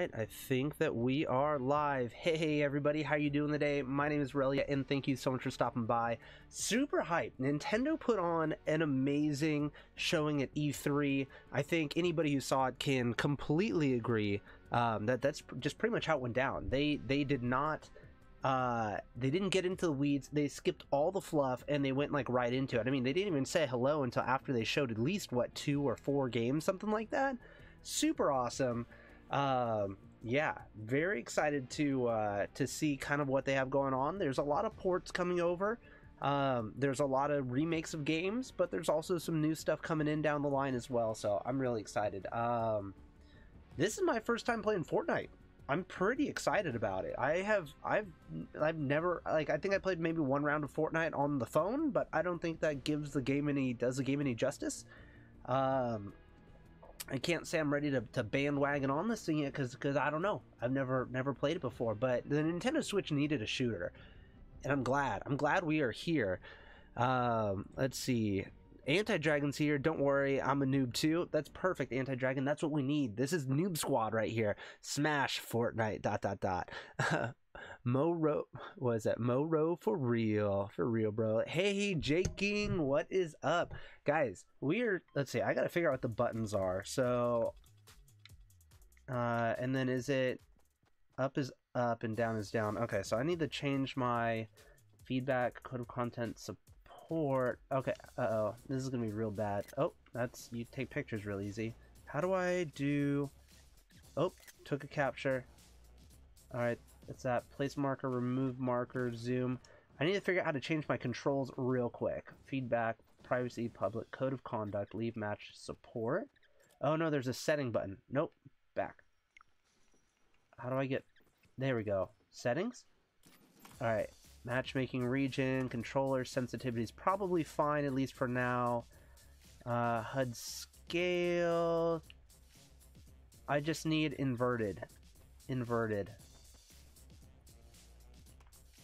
right, I think that we are live. Hey, everybody, how you doing today? My name is Relyea, and thank you so much for stopping by. Super hype. Nintendo put on an amazing showing at E3. I think anybody who saw it can completely agree um, that that's just pretty much how it went down. They they did not. Uh, they didn't get into the weeds. They skipped all the fluff and they went like right into it. I mean, they didn't even say hello until after they showed at least what two or four games, something like that. Super awesome um, yeah, very excited to uh, to see kind of what they have going on. There's a lot of ports coming over. Um, there's a lot of remakes of games, but there's also some new stuff coming in down the line as well. So I'm really excited. Um, this is my first time playing Fortnite. I'm pretty excited about it. I have I've I've never like I think I played maybe one round of Fortnite on the phone, but I don't think that gives the game any does the game any justice. Um, I can't say I'm ready to, to bandwagon on this thing yet because because I don't know. I've never never played it before. But the Nintendo Switch needed a shooter, and I'm glad. I'm glad we are here. Um, let's see. Anti Dragon's here. Don't worry, I'm a noob too. That's perfect, Anti Dragon. That's what we need. This is Noob Squad right here. Smash Fortnite. Dot dot dot. Moro was that? Mo Moro for real for real bro. Hey Jake King what is up? Guys we're let's see I gotta figure out what the buttons are. So uh and then is it up is up and down is down? Okay so I need to change my feedback code of content support. Okay uh oh this is gonna be real bad. Oh that's you take pictures real easy. How do I do oh took a capture. All right it's that place marker, remove marker, zoom. I need to figure out how to change my controls real quick. Feedback, privacy, public, code of conduct, leave match, support. Oh no, there's a setting button. Nope, back. How do I get... There we go. Settings? Alright, matchmaking region, controller, sensitivity is probably fine, at least for now. Uh, HUD scale... I just need inverted. Inverted.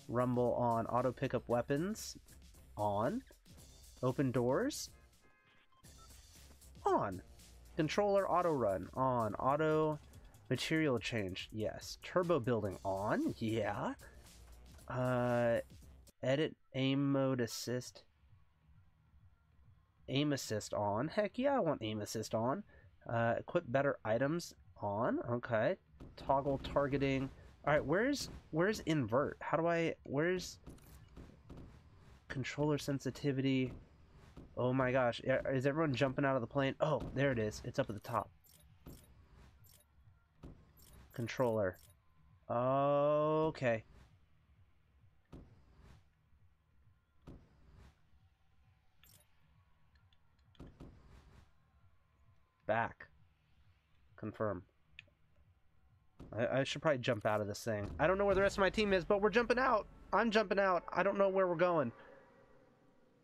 Rumble on. Auto pickup weapons. On. Open doors. On. Controller auto run. On. Auto material change. Yes. Turbo building. On. Yeah. Uh, edit aim mode assist. Aim assist on. Heck yeah, I want aim assist on. Uh, equip better items on. Okay. Toggle targeting. All right, where's where's invert? How do I where's controller sensitivity? Oh my gosh, is everyone jumping out of the plane? Oh, there it is. It's up at the top. Controller. Okay. Back. Confirm. I, I, should probably jump out of this thing. I don't know where the rest of my team is, but we're jumping out. I'm jumping out. I don't know where we're going.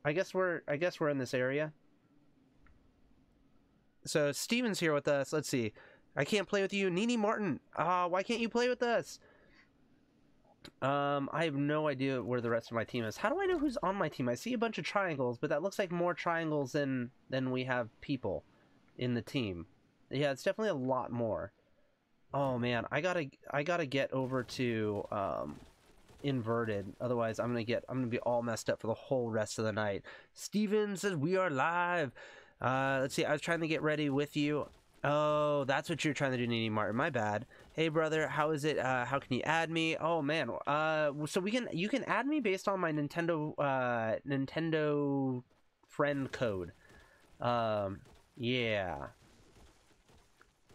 I guess we're I guess we're in this area. So Steven's here with us. Let's see. I can't play with you, Nini Martin. Ah, uh, why can't you play with us? Um, I have no idea where the rest of my team is. How do I know who's on my team? I see a bunch of triangles, but that looks like more triangles than than we have people in the team. Yeah, it's definitely a lot more. Oh man, I gotta I gotta get over to um, inverted. Otherwise, I'm gonna get I'm gonna be all messed up for the whole rest of the night. Steven says we are live. Uh, let's see. I was trying to get ready with you. Oh, that's what you're trying to do, Nini Martin. My bad. Hey, brother, how is it? Uh, how can you add me? Oh man. Uh, so we can you can add me based on my Nintendo uh Nintendo friend code. Um, yeah.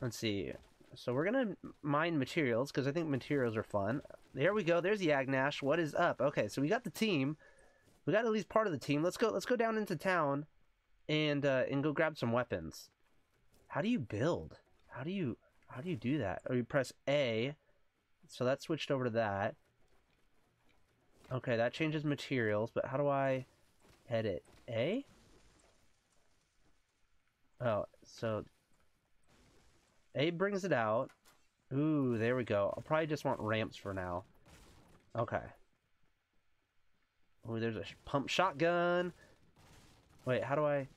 Let's see. So we're gonna mine materials because I think materials are fun. There we go. There's Yagnash. What is up? Okay, so we got the team. We got at least part of the team. Let's go. Let's go down into town, and uh, and go grab some weapons. How do you build? How do you how do you do that? Or oh, you press A. So that switched over to that. Okay, that changes materials, but how do I edit? A? Oh, so a brings it out. Ooh, there we go. I'll probably just want ramps for now. Okay. Ooh, there's a pump shotgun. Wait, how do I...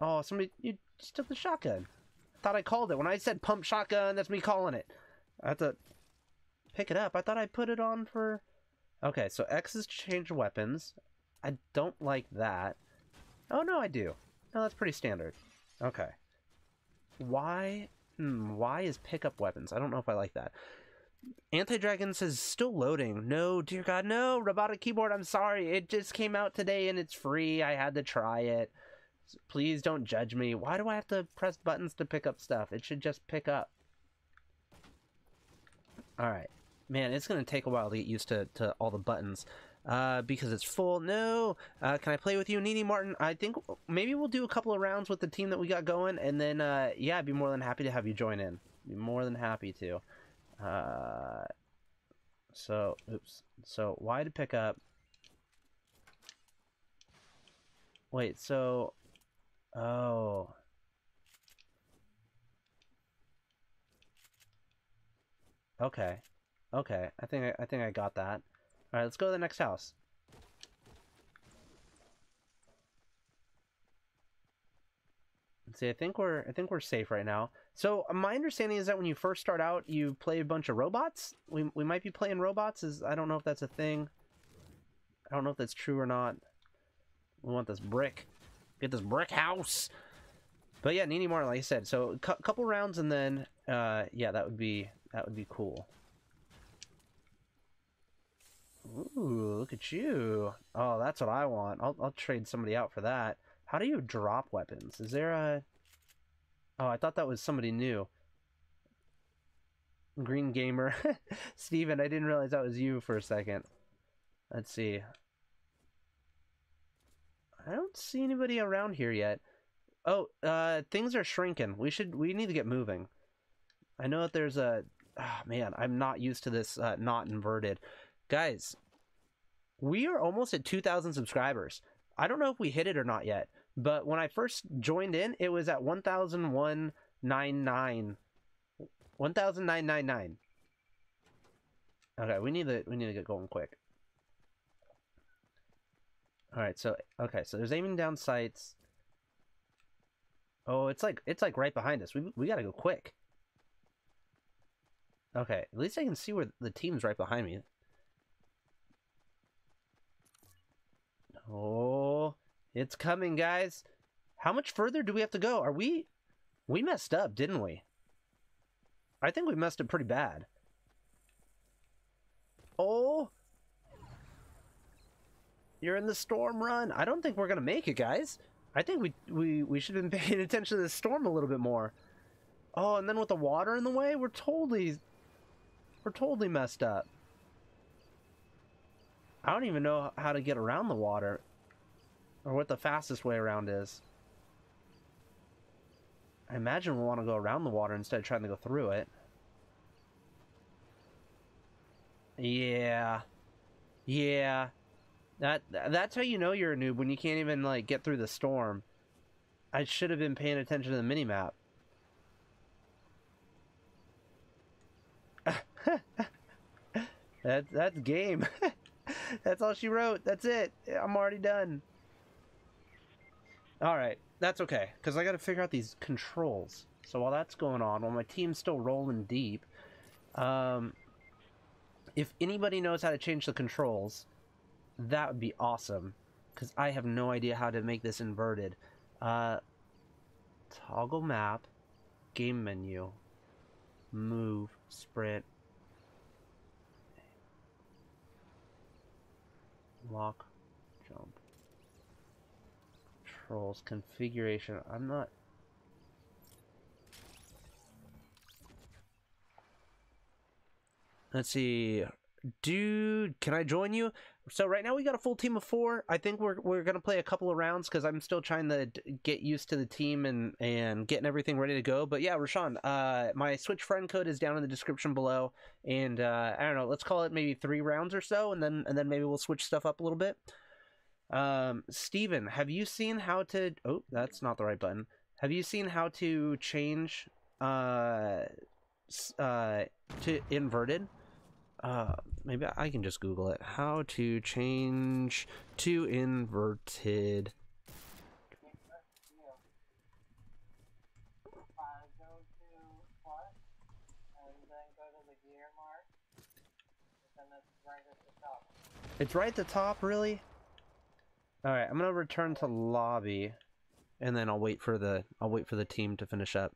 Oh, somebody... You just took the shotgun. I thought I called it. When I said pump shotgun, that's me calling it. I have to pick it up. I thought I put it on for... Okay, so X is change weapons. I don't like that. Oh, no, I do. No, that's pretty standard. Okay. Y... Hmm, y is pick up weapons. I don't know if I like that. Anti-Dragon says, still loading. No, dear God, no. Robotic keyboard, I'm sorry. It just came out today and it's free. I had to try it. Please don't judge me. Why do I have to press buttons to pick up stuff? It should just pick up. Alright. Man, it's going to take a while to get used to, to all the buttons. Uh, because it's full. No! Uh, can I play with you, Nini Martin? I think maybe we'll do a couple of rounds with the team that we got going, and then, uh, yeah, I'd be more than happy to have you join in. Be more than happy to. Uh, so, oops. So, why to pick up? Wait, so... Oh. Okay. Okay. I think I, I think I got that. All right, let's go to the next house. Let's see. I think we're I think we're safe right now. So my understanding is that when you first start out, you play a bunch of robots. We we might be playing robots. Is I don't know if that's a thing. I don't know if that's true or not. We want this brick. Get this brick house. But yeah, Nini Martin, like I said, so a couple rounds and then, uh, yeah, that would be that would be cool. Ooh, look at you. Oh, that's what I want. I'll, I'll trade somebody out for that. How do you drop weapons? Is there a... Oh, I thought that was somebody new. Green Gamer. Steven, I didn't realize that was you for a second. Let's see. I don't see anybody around here yet. Oh, uh, things are shrinking. We should, we need to get moving. I know that there's a, oh, man, I'm not used to this, uh, not inverted. Guys, we are almost at 2,000 subscribers. I don't know if we hit it or not yet, but when I first joined in, it was at 1,199. 1,999. Okay, we need to we need to get going quick. All right, so okay, so there's aiming down sights. Oh, it's like it's like right behind us. We we got to go quick. Okay, at least I can see where the team's right behind me. Oh, it's coming, guys. How much further do we have to go? Are we... We messed up, didn't we? I think we messed up pretty bad. Oh! You're in the storm run. I don't think we're going to make it, guys. I think we, we, we should have been paying attention to the storm a little bit more. Oh, and then with the water in the way, we're totally... We're totally messed up. I don't even know how to get around the water. Or what the fastest way around is. I imagine we'll want to go around the water instead of trying to go through it. Yeah. Yeah. That that's how you know you're a noob when you can't even like get through the storm. I should have been paying attention to the mini map. that that's game. that's all she wrote. That's it. I'm already done. Alright, that's okay, because I gotta figure out these controls. So while that's going on, while my team's still rolling deep, um, if anybody knows how to change the controls, that would be awesome. Because I have no idea how to make this inverted. Uh, toggle map, game menu, move, sprint, lock, jump, controls, configuration. I'm not... Let's see. Dude, can I join you? So right now we got a full team of four. I think we're we're gonna play a couple of rounds because I'm still trying to get used to the team and and getting everything ready to go. But yeah, Rashawn, uh, my Switch friend code is down in the description below, and uh, I don't know, let's call it maybe three rounds or so, and then and then maybe we'll switch stuff up a little bit. Um, Steven, have you seen how to? Oh, that's not the right button. Have you seen how to change uh uh to inverted? Uh, maybe I can just Google it. How to change to inverted. gear mark. And then it's right at the top. It's right at the top, really? Alright, I'm gonna return to lobby. And then I'll wait for the I'll wait for the team to finish up.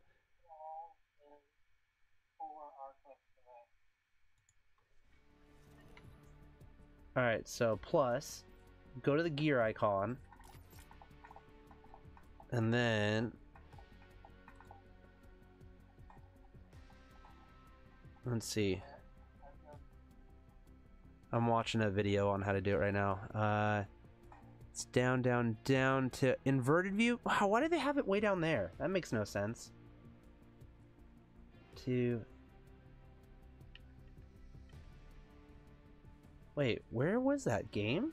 Alright, so plus go to the gear icon. And then let's see. I'm watching a video on how to do it right now. Uh it's down, down, down to inverted view. Wow, why do they have it way down there? That makes no sense. To Wait, where was that game?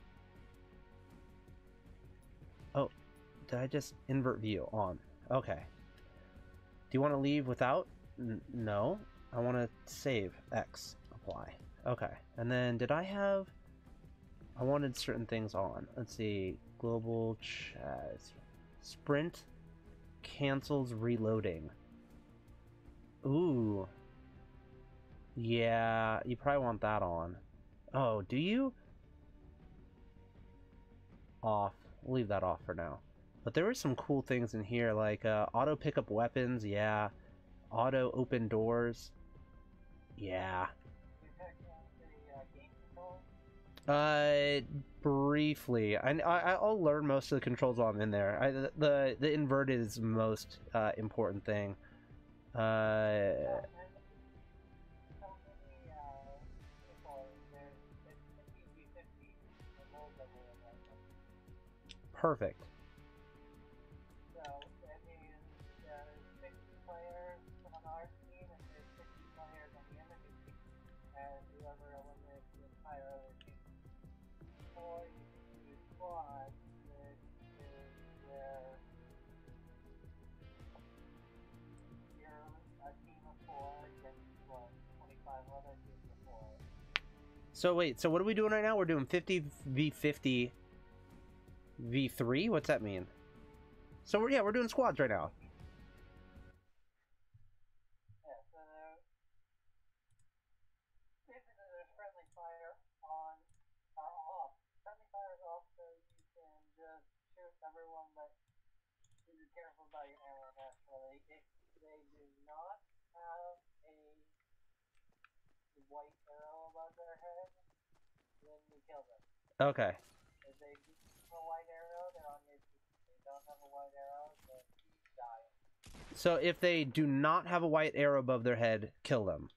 Oh, did I just invert view on? Okay. Do you want to leave without? N no. I want to save X. Apply. Okay. And then did I have... I wanted certain things on. Let's see. Global chat. Sprint cancels reloading. Ooh. Yeah, you probably want that on. Oh, do you? Off. We'll leave that off for now. But there were some cool things in here, like uh, auto pick up weapons, yeah. Auto open doors, yeah. Uh, briefly, I, I I'll learn most of the controls while I'm in there. I, the the, the inverted is the most uh, important thing. Uh, perfect. So that means there's 60 players on our team and there's 60 players on the enemy team, and whoever eliminates the entire other team. Or you can use squads, which is where you're a team of four against what 25 other teams of four. So wait, so what are we doing right now? We're doing 50 v 50 v3. What's that mean? So we're, yeah, we're doing squads right now. Yeah, So if they do not have a white arrow above their head, kill them.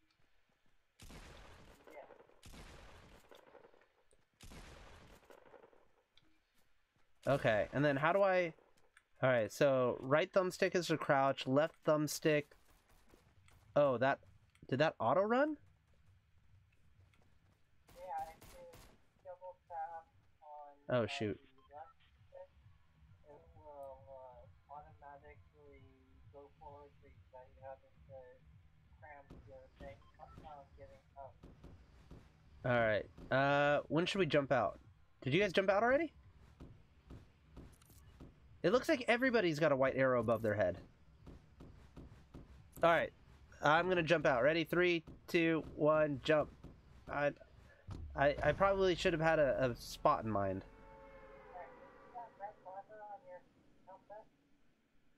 Okay, and then how do I... Alright, so right thumbstick is to crouch, left thumbstick... Oh, that... Did that auto run? Yeah, if double tap on Oh, shoot. the left stick, it will uh, automatically go forward so you that you haven't to cram your thing uh, getting up. Alright, uh, when should we jump out? Did you guys jump out already? It looks like everybody's got a white arrow above their head. Alright, I'm gonna jump out. Ready? Three, two, one, jump. I, I, I probably should have had a, a spot in mind.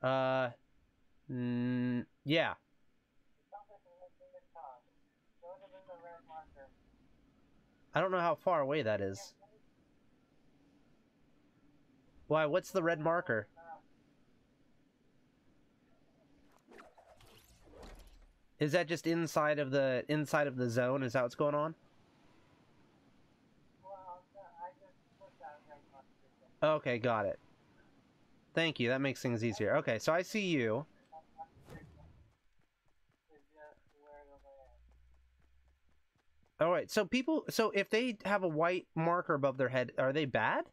Uh, mm, yeah. The compass is in the top. Go to the red marker. I don't know how far away that is. Why? What's the red marker? Is that just inside of the inside of the zone? Is that what's going on? Okay, got it. Thank you. That makes things easier. Okay, so I see you. Is just where the land. All right. So people. So if they have a white marker above their head, are they bad?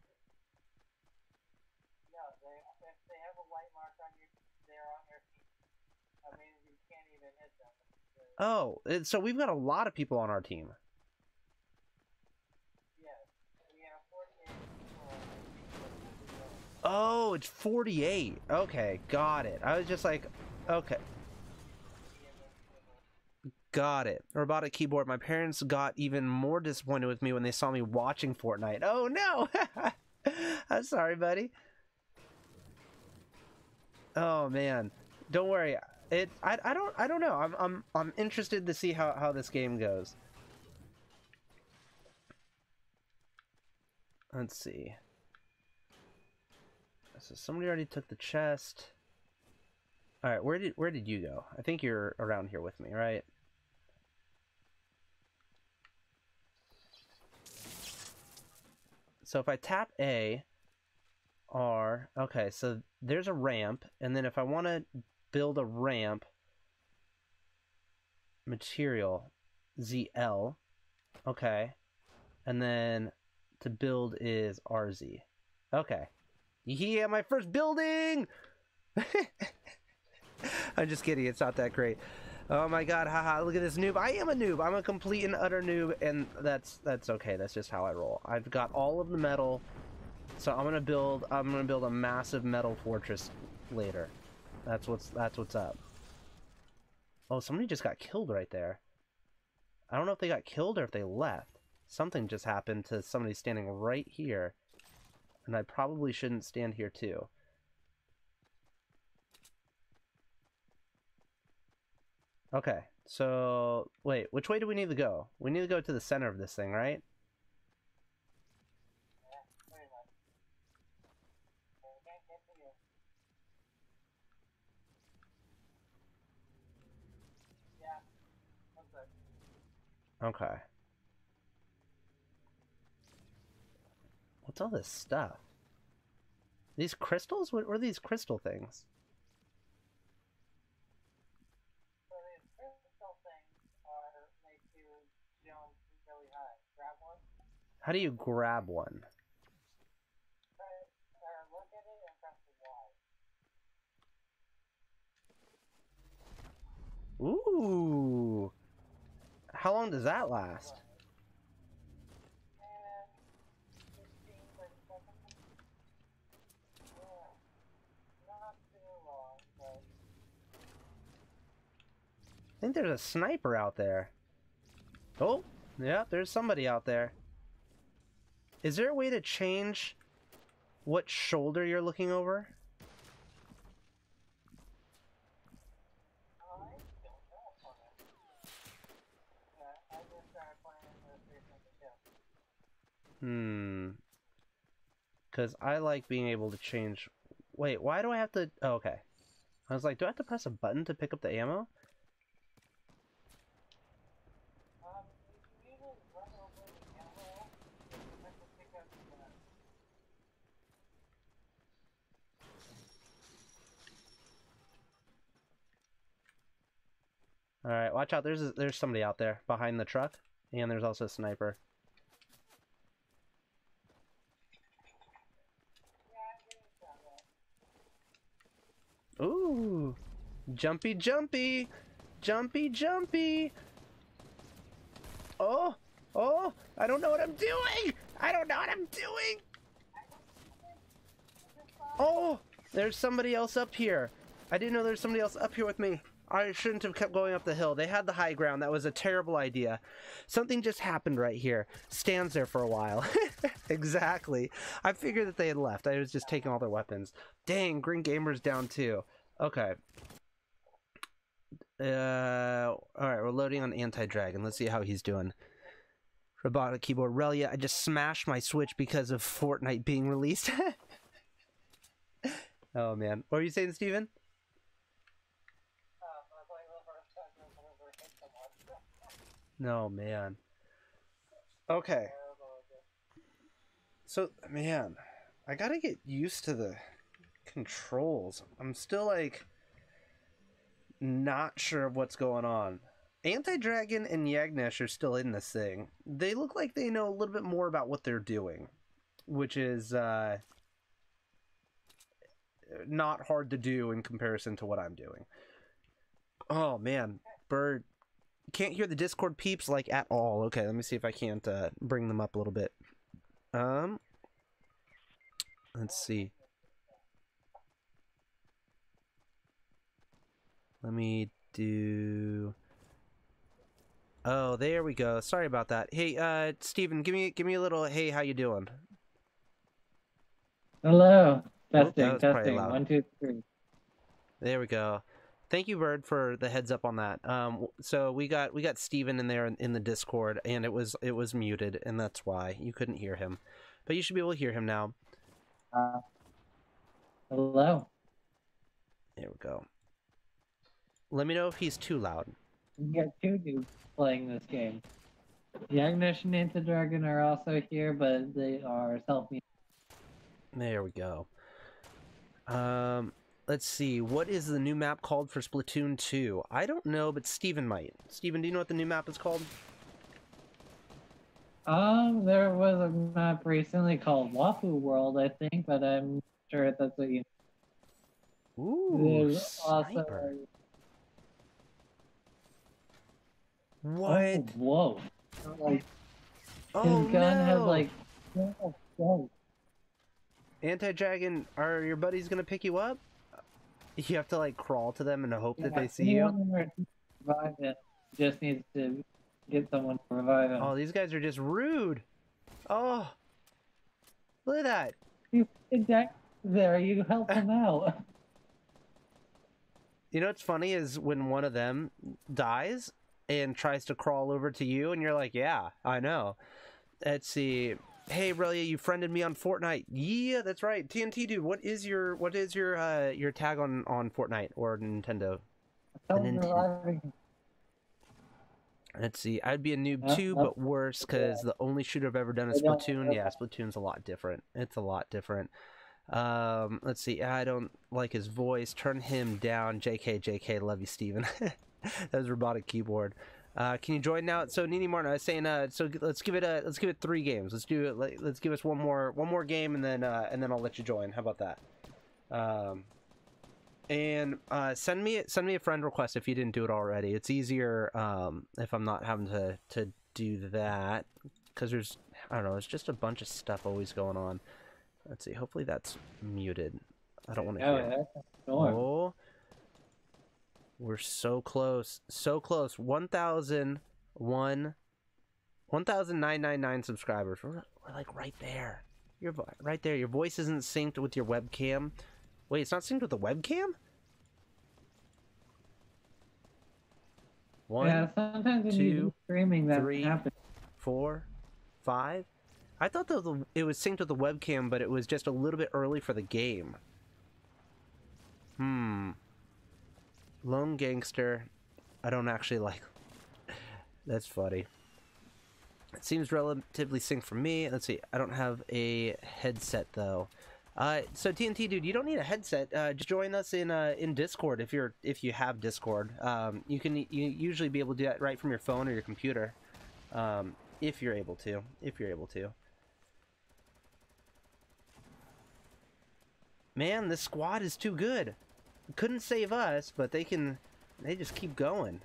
No, they if they have a white mark on your, they're on your team. I mean, you can't even hit them. Oh, so we've got a lot of people on our team. yes, we have 48 people. team. Oh, it's 48. Okay, got it. I was just like, okay, got it. Robotic keyboard. My parents got even more disappointed with me when they saw me watching Fortnite. Oh no! I'm sorry, buddy. Oh man, don't worry. It. I. I don't. I don't know. I'm. I'm. I'm interested to see how how this game goes. Let's see. So somebody already took the chest. All right, where did where did you go? I think you're around here with me, right? So if I tap A, R, okay, so there's a ramp, and then if I want to build a ramp, material, ZL, okay, and then to build is RZ. Okay. Yeah, my first building! I'm just kidding, it's not that great. Oh my god, haha, look at this noob. I am a noob. I'm a complete and utter noob, and that's that's okay. That's just how I roll. I've got all of the metal, so I'm gonna build I'm gonna build a massive metal fortress later. That's what's that's what's up. Oh, somebody just got killed right there. I don't know if they got killed or if they left. Something just happened to somebody standing right here. And I probably shouldn't stand here too. Okay, so wait, which way do we need to go? We need to go to the center of this thing, right? Okay. What's all this stuff? These crystals? What were these crystal things? So these crystal things are make you jump really high. Grab one, How do you grab one? Ooh. How long does that last? And 15, 30 seconds. Yeah. Not too long, but I think there's a sniper out there. Oh, yeah, there's somebody out there. Is there a way to change what shoulder you're looking over? I don't know for it. Yeah, I just started playing the 322. Hmm. Because I like being able to change. Wait, why do I have to. Oh, okay. I was like, do I have to press a button to pick up the ammo? Um, you can usually run over the ammo and then to pick up the gun. Alright, watch out. There's there's somebody out there behind the truck. And there's also a sniper. Ooh. Jumpy, jumpy. Jumpy, jumpy. Oh, oh, I don't know what I'm doing. I don't know what I'm doing. Oh, there's somebody else up here. I didn't know there's somebody else up here with me. I shouldn't have kept going up the hill. They had the high ground. That was a terrible idea. Something just happened right here. Stands there for a while. exactly. I figured that they had left. I was just taking all their weapons. Dang, Green Gamer's down too. Okay. Uh, all right, we're loading on Anti-Dragon. Let's see how he's doing. Robotic keyboard. Relyea, I just smashed my Switch because of Fortnite being released. oh man, what were you saying, Steven? Um, I was like the first time I've ever hit someone. No man. Okay, so man, I gotta get used to the controls. I'm still like not sure of what's going on. Anti-Dragon and Yagnesh are still in this thing. They look like they know a little bit more about what they're doing, which is uh, not hard to do in comparison to what I'm doing. Oh man, Bird can't hear the Discord peeps like at all. Okay, let me see if I can't uh, bring them up a little bit. Um, let's see. Let me do. Oh, there we go. Sorry about that. Hey, uh, Steven, give me give me a little. Hey, how you doing? Hello. Testing, probably testing. One, two, three. There we go. Thank you, Bird, for the heads up on that. Um, so we got we got Steven in there in, in the Discord, and it was it was muted, and that's why you couldn't hear him. But you should be able to hear him now. Uh, hello. There we go. Let me know if he's too loud. We got two dudes playing this game. The Ignition Into Dragon are also here, but they are self There we go. Um, let's see. What is the new map called for Splatoon 2? I don't know, but Steven might. Steven, do you know what the new map is called? Um, there was a map recently called Wafu World, I think, but I'm sure that's what you. Ooh, also. Oh, What? whoa! Like Oh, his gun has no. like. oh. Anti-Dragon, are your buddies gonna pick you up? You have to like crawl to them and hope that they see you. anyone who can Revive it. Just needs to get someone to revive him. Oh, these guys are just rude. Oh, look at that. You did there. You help him out. You know what's funny is when one of them dies and tries to crawl over to you, and you're like, "Yeah, I know." Let's see. Hey, Relyea, you friended me on Fortnite. Yeah, that's right. TNT dude, what is your what is your uh your tag on on Fortnite or Nintendo? Nintendo. Let's see. I'd be a noob Uh, too, but worse because the only shooter I've ever done is Splatoon. Yeah, Splatoon's a lot different. It's a lot different. Um, let's see. I don't like his voice. Turn him down. JK, JK. Love you, Steven. that was robotic keyboard. Uh, can you join now? So Nini Martin, I was saying. Uh, so let's give it a let's give it three games. Let's do it. Let, let's give us one more one more game, and then uh, and then I'll let you join. How about that? Um, and uh, send me send me a friend request if you didn't do it already. It's easier um, if I'm not having to to do that because there's I don't know. There's just a bunch of stuff always going on. Let's see. Hopefully that's muted. I don't want to Oh, hear. that's a. Oh, we're so close, so close. One thousand one, one thousand nine nine nine subscribers. We're, we're like right there. You're right there. Your voice isn't synced with your webcam. Wait, it's not synced with the webcam. One, yeah, sometimes two, streaming that three. happens. four, five. I thought that the, it was synced with the webcam, but it was just a little bit early for the game. Hmm. Lone Gangster. I don't actually like. That's funny. It seems relatively synced for me. Let's see. I don't have a headset though. Uh, so TNT dude, you don't need a headset. Uh, just join us in uh, in Discord if you're if you have Discord. Um, you can you usually be able to do that right from your phone or your computer, um, if you're able to. If you're able to. Man, this squad is too good. Couldn't save us, but they can. They just keep going.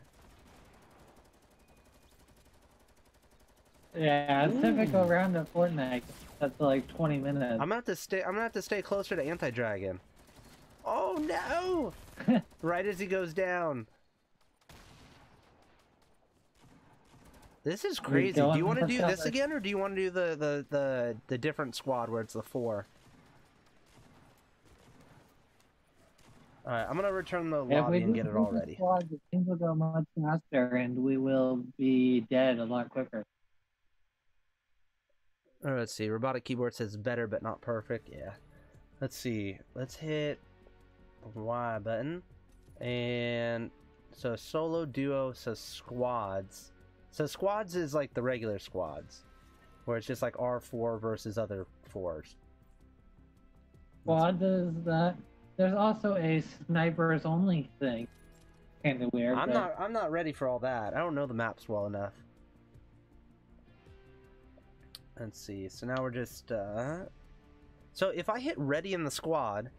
Yeah, a typical round of Fortnite. That's like 20 minutes. I'm gonna have to stay. I'm gonna have to stay closer to Anti Dragon. Oh no! right as he goes down. This is crazy. Do you want to do this again, or do you want to do the, the the the different squad where it's the four? All right, I'm gonna return the lobby and get it all ready. squad, things will go much faster, and we will be dead a lot quicker. All right, let's see. Robotic keyboard says better but not perfect. Yeah. Let's see. Let's hit the Y button. And so solo duo says squads. So squads is like the regular squads. Where it's just like R4 versus other fours. Squad does that. There's also a snipers only thing. Kind of weird. I'm but not I'm not ready for all that. I don't know the maps well enough. Let's see. So now we're just uh So if I hit ready in the squad,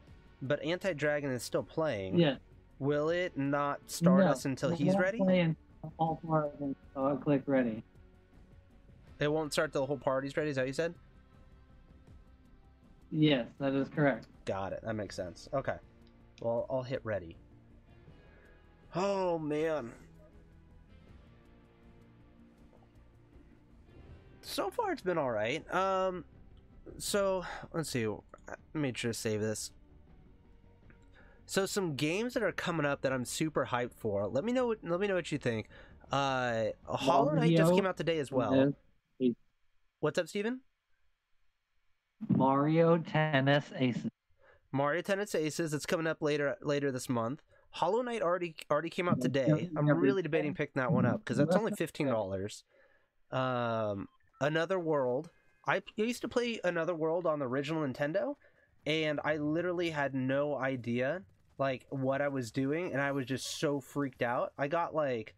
but Anti-Dragon is still playing, Yeah. will it not start no, us until he's ready? play all four of them, so I'll click ready. It won't start till the whole party's ready, is that what you said? Yes, that is correct. Got it. That makes sense. Okay. Well, I'll hit ready. Oh man. so far it's been all right. Um, so let's see. I made sure to save this. So some games that are coming up that I'm super hyped for. Let me know. What, let me know what you think. Uh, Hollow Knight just came out today as well. What's up, Steven? Mario Tennis Aces. Mario Tennis Aces. It's coming up later later this month. Hollow Knight already already came out today. I'm really debating picking that one up because that's only fifteen dollars. Um, Another World. I used to play Another World on the original Nintendo, and I literally had no idea like what I was doing, and I was just so freaked out. I got like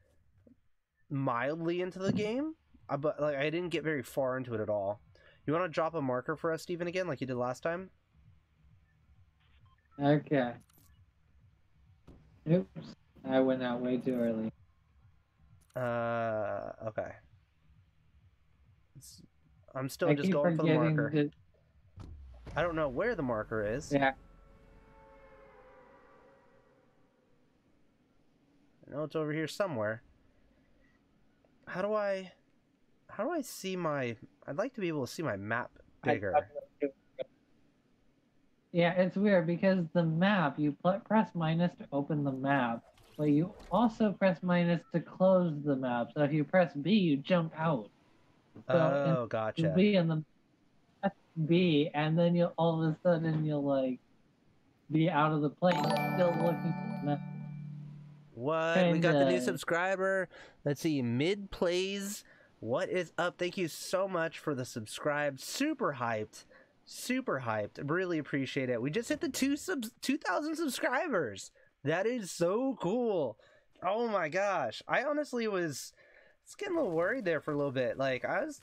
mildly into the game, uh, but like I didn't get very far into it at all. You want to drop a marker for us, Steven, again, like you did last time? Okay. Oops. I went out way too early. Uh, okay. It's- I'm still I just going for the marker. to. I don't know where the marker is. Yeah. I know it's over here somewhere. How do I? How do I see my? I'd like to be able to see my map bigger. Yeah, it's weird because the map, you press minus to open the map, but you also press minus to close the map. So if you press B, you jump out. So oh, you gotcha. B and the B, and then you'll all of a sudden you'll like be out of the plane, still looking for the map. What? We got the new subscriber. Let's see. Mid plays. What is up? Thank you so much for the subscribe. Super hyped. Super hyped. Really appreciate it. We just hit the two subs, two thousand subscribers. That is so cool. Oh my gosh. I honestly was, was getting a little worried there for a little bit. Like I was,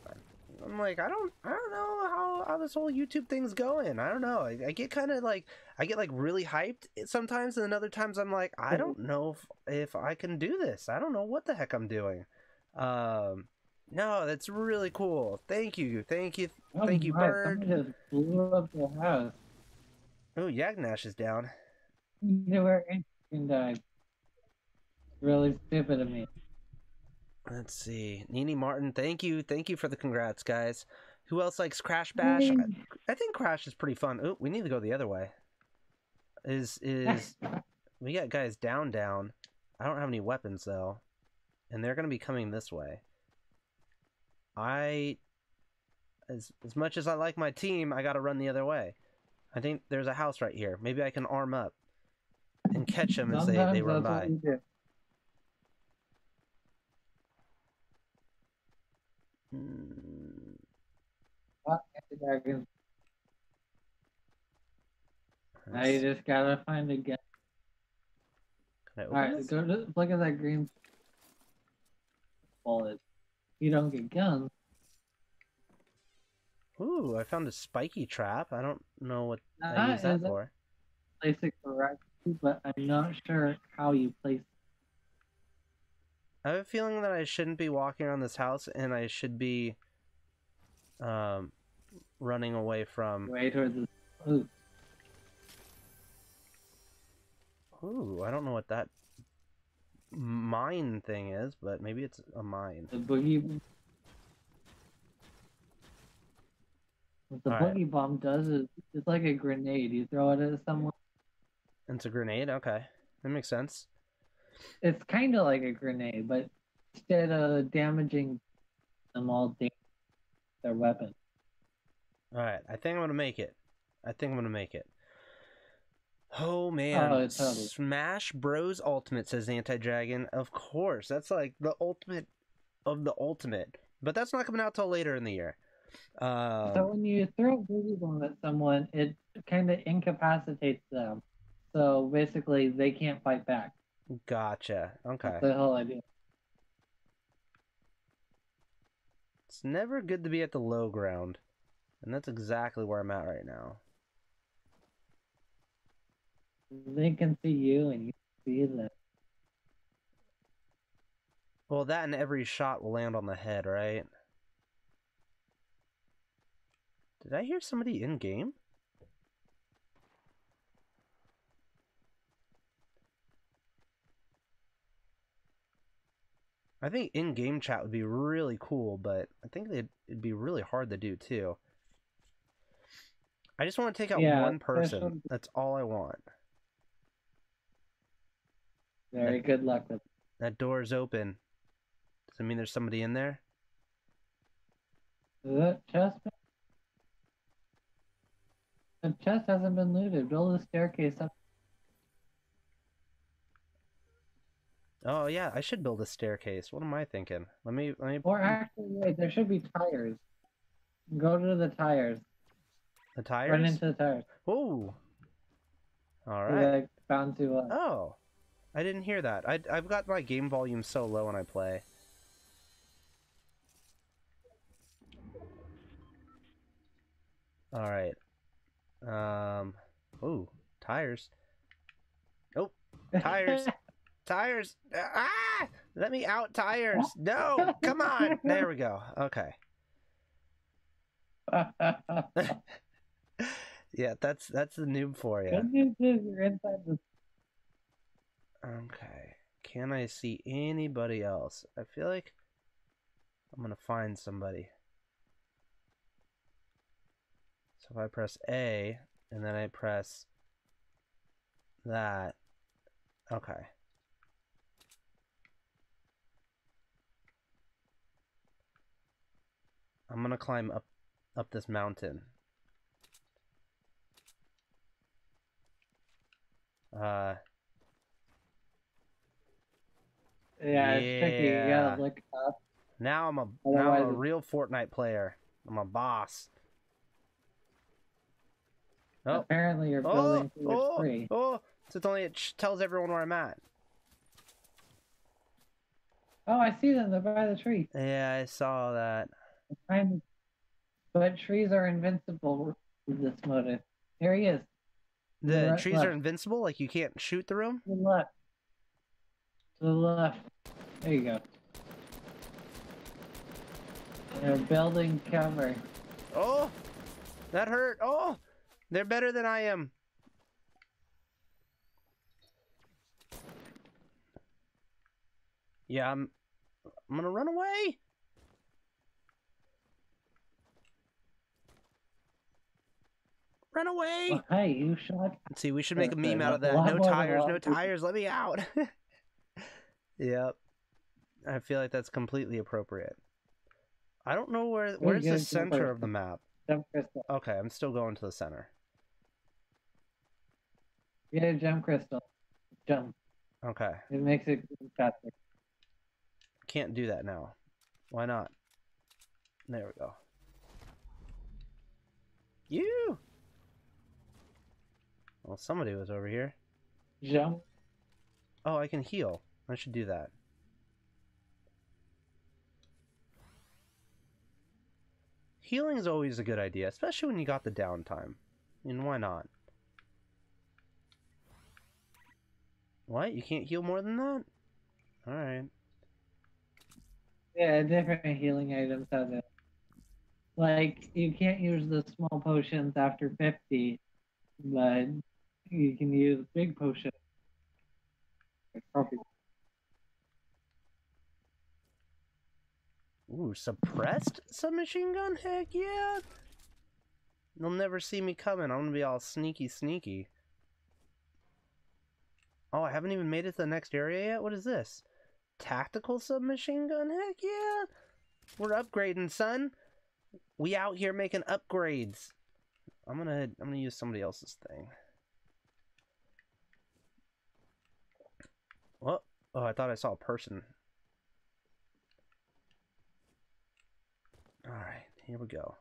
I'm like I don't I don't know how how this whole YouTube thing's going. I don't know. I, I get kind of like I get like really hyped sometimes, and then other times I'm like, I don't know if, if I can do this. I don't know what the heck I'm doing. Um, no, that's really cool. Thank you, thank you, Oh Thank you, my, Bird. Someone just blew up the house. Oh, Yagnash is down. You know where Instant died. Really stupid of me. Let's see, Nini Martin. Thank you, thank you for the congrats, guys. Who else likes Crash Bash? I, I think Crash is pretty fun. Oh, we need to go the other way. Is is we got guys down down. I don't have any weapons though, and they're gonna be coming this way. I, as as much as I like my team, I gotta run the other way. I think there's a house right here. Maybe I can arm up and catch them as they, they run by. Hmm, Now you just gotta find a gun. can I open Alright, go to look at that green bullet. You don't get guns. Ooh, I found a spiky trap. I don't know what I use that for. place it correctly, but I'm not sure how you place I have a feeling that I shouldn't be walking around this house and I should be um running away from way towards the ooh, Ooh, I don't know what that mine thing is, but maybe it's a mine. the boogie. What the Alright. boogie bomb does is it's like a grenade. You throw it at someone. It's a grenade. Okay, that makes sense. It's kind of like a grenade, but instead of damaging them all, damage their weapon. All right, I think I'm gonna make it. I think I'm gonna make it. Oh man, Oh, totally. Smash Bros Ultimate says Anti Dragon. Of course, that's like the ultimate of the ultimate. But that's not coming out till later in the year. Um, So when you throw a boogie bomb at someone, it kind of incapacitates them. So basically, they can't fight back. gotcha. Okay. That's the whole idea. It's never good to be at the low ground. And that's exactly where I'm at right now. They can see you, and you see them. Well, that and every shot will land on the head, right? Did I hear somebody in game? I think in-game chat would be really cool, but I think it'd, it'd be really hard to do too. I just want to take out Yeah, one person. That's all I want. Very good luck with That door is open. Does it mean there's somebody in there? Is that chest? The chest hasn't been looted. Build a staircase up. Oh yeah, I should build a staircase. What am I thinking? Let me let me Or actually, wait, there should be tires. Go to the tires. the tires. Run into the tires. Ooh. All right. They bound to uh, Oh, I didn't hear that. I I've got my game volume so low when I play. All right. Um. Ooh, tires. Oh, tires. tires. Ah! Let me out, tires. No, come on. There we go. Okay. Yeah, that's that's the noob for you. Good news is you're inside the. Okay. Can I see anybody else? I feel like I'm gonna find somebody. So if I press A and then I press that. Okay. I'm gonna climb up up this mountain. Uh Yeah, it's tricky. You Yeah. gotta look up. Now I'm a now I'm a real Fortnite player. I'm a boss. Oh. Apparently, you're Oh, building through oh, a tree. oh! So it's only it tells everyone where I'm at. Oh, I see them. They're by the tree. Yeah, I saw that. I'm But trees are invincible with this motive. Here he is. The right trees are invincible. Like you can't shoot through them. To the left. To the left. There you go. They're building cover. Oh, that hurt. Oh, they're better than I am. Yeah, I'm. I'm gonna run away. Run away. Oh, hey, you shot. Let's see, we should make a meme out of that. No more than a tires, no tires, let me out. yep. I feel like that's completely appropriate. I don't know where where's the center of the map. Crystal. Okay, I'm still going to the center. Get a jump crystal. Jump. Okay. It makes it faster. Can't do that now. Why not? There we go. You. Well, somebody was over here. Jump. Oh, I can heal. I should do that. Healing is always a good idea, especially when you got the downtime. I mean, why not? What? You can't heal more than that? Alright. Yeah, different healing items have it. Like, you can't use the small potions after 50, but you can use big potions. Perfect. Ooh, suppressed submachine gun? Heck yeah! They'll never see me coming. I'm gonna be all sneaky sneaky. Oh, I haven't even made it to the next area yet? What is this? Tactical submachine gun? Heck yeah! We're upgrading, son! We out here making upgrades. I'm gonna I'm gonna use somebody else's thing. Well, oh, I thought I saw a person. Alright, here we go.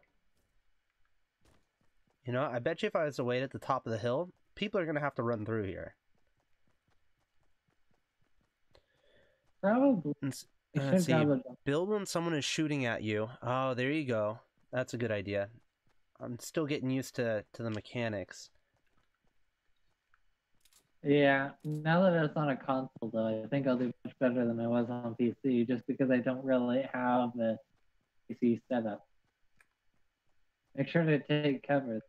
You know, I bet you if I was to wait at the top of the hill, people are gonna have to run through here. Probably. And s- You Let's see. grab a jump. Build when someone is shooting at you. Oh, there you go. That's a good idea. I'm still getting used to, to the mechanics. Yeah, now that it's on a console, though, I think I'll do much better than I was on PC, just because I don't really have the PC setup. Make sure to take cover.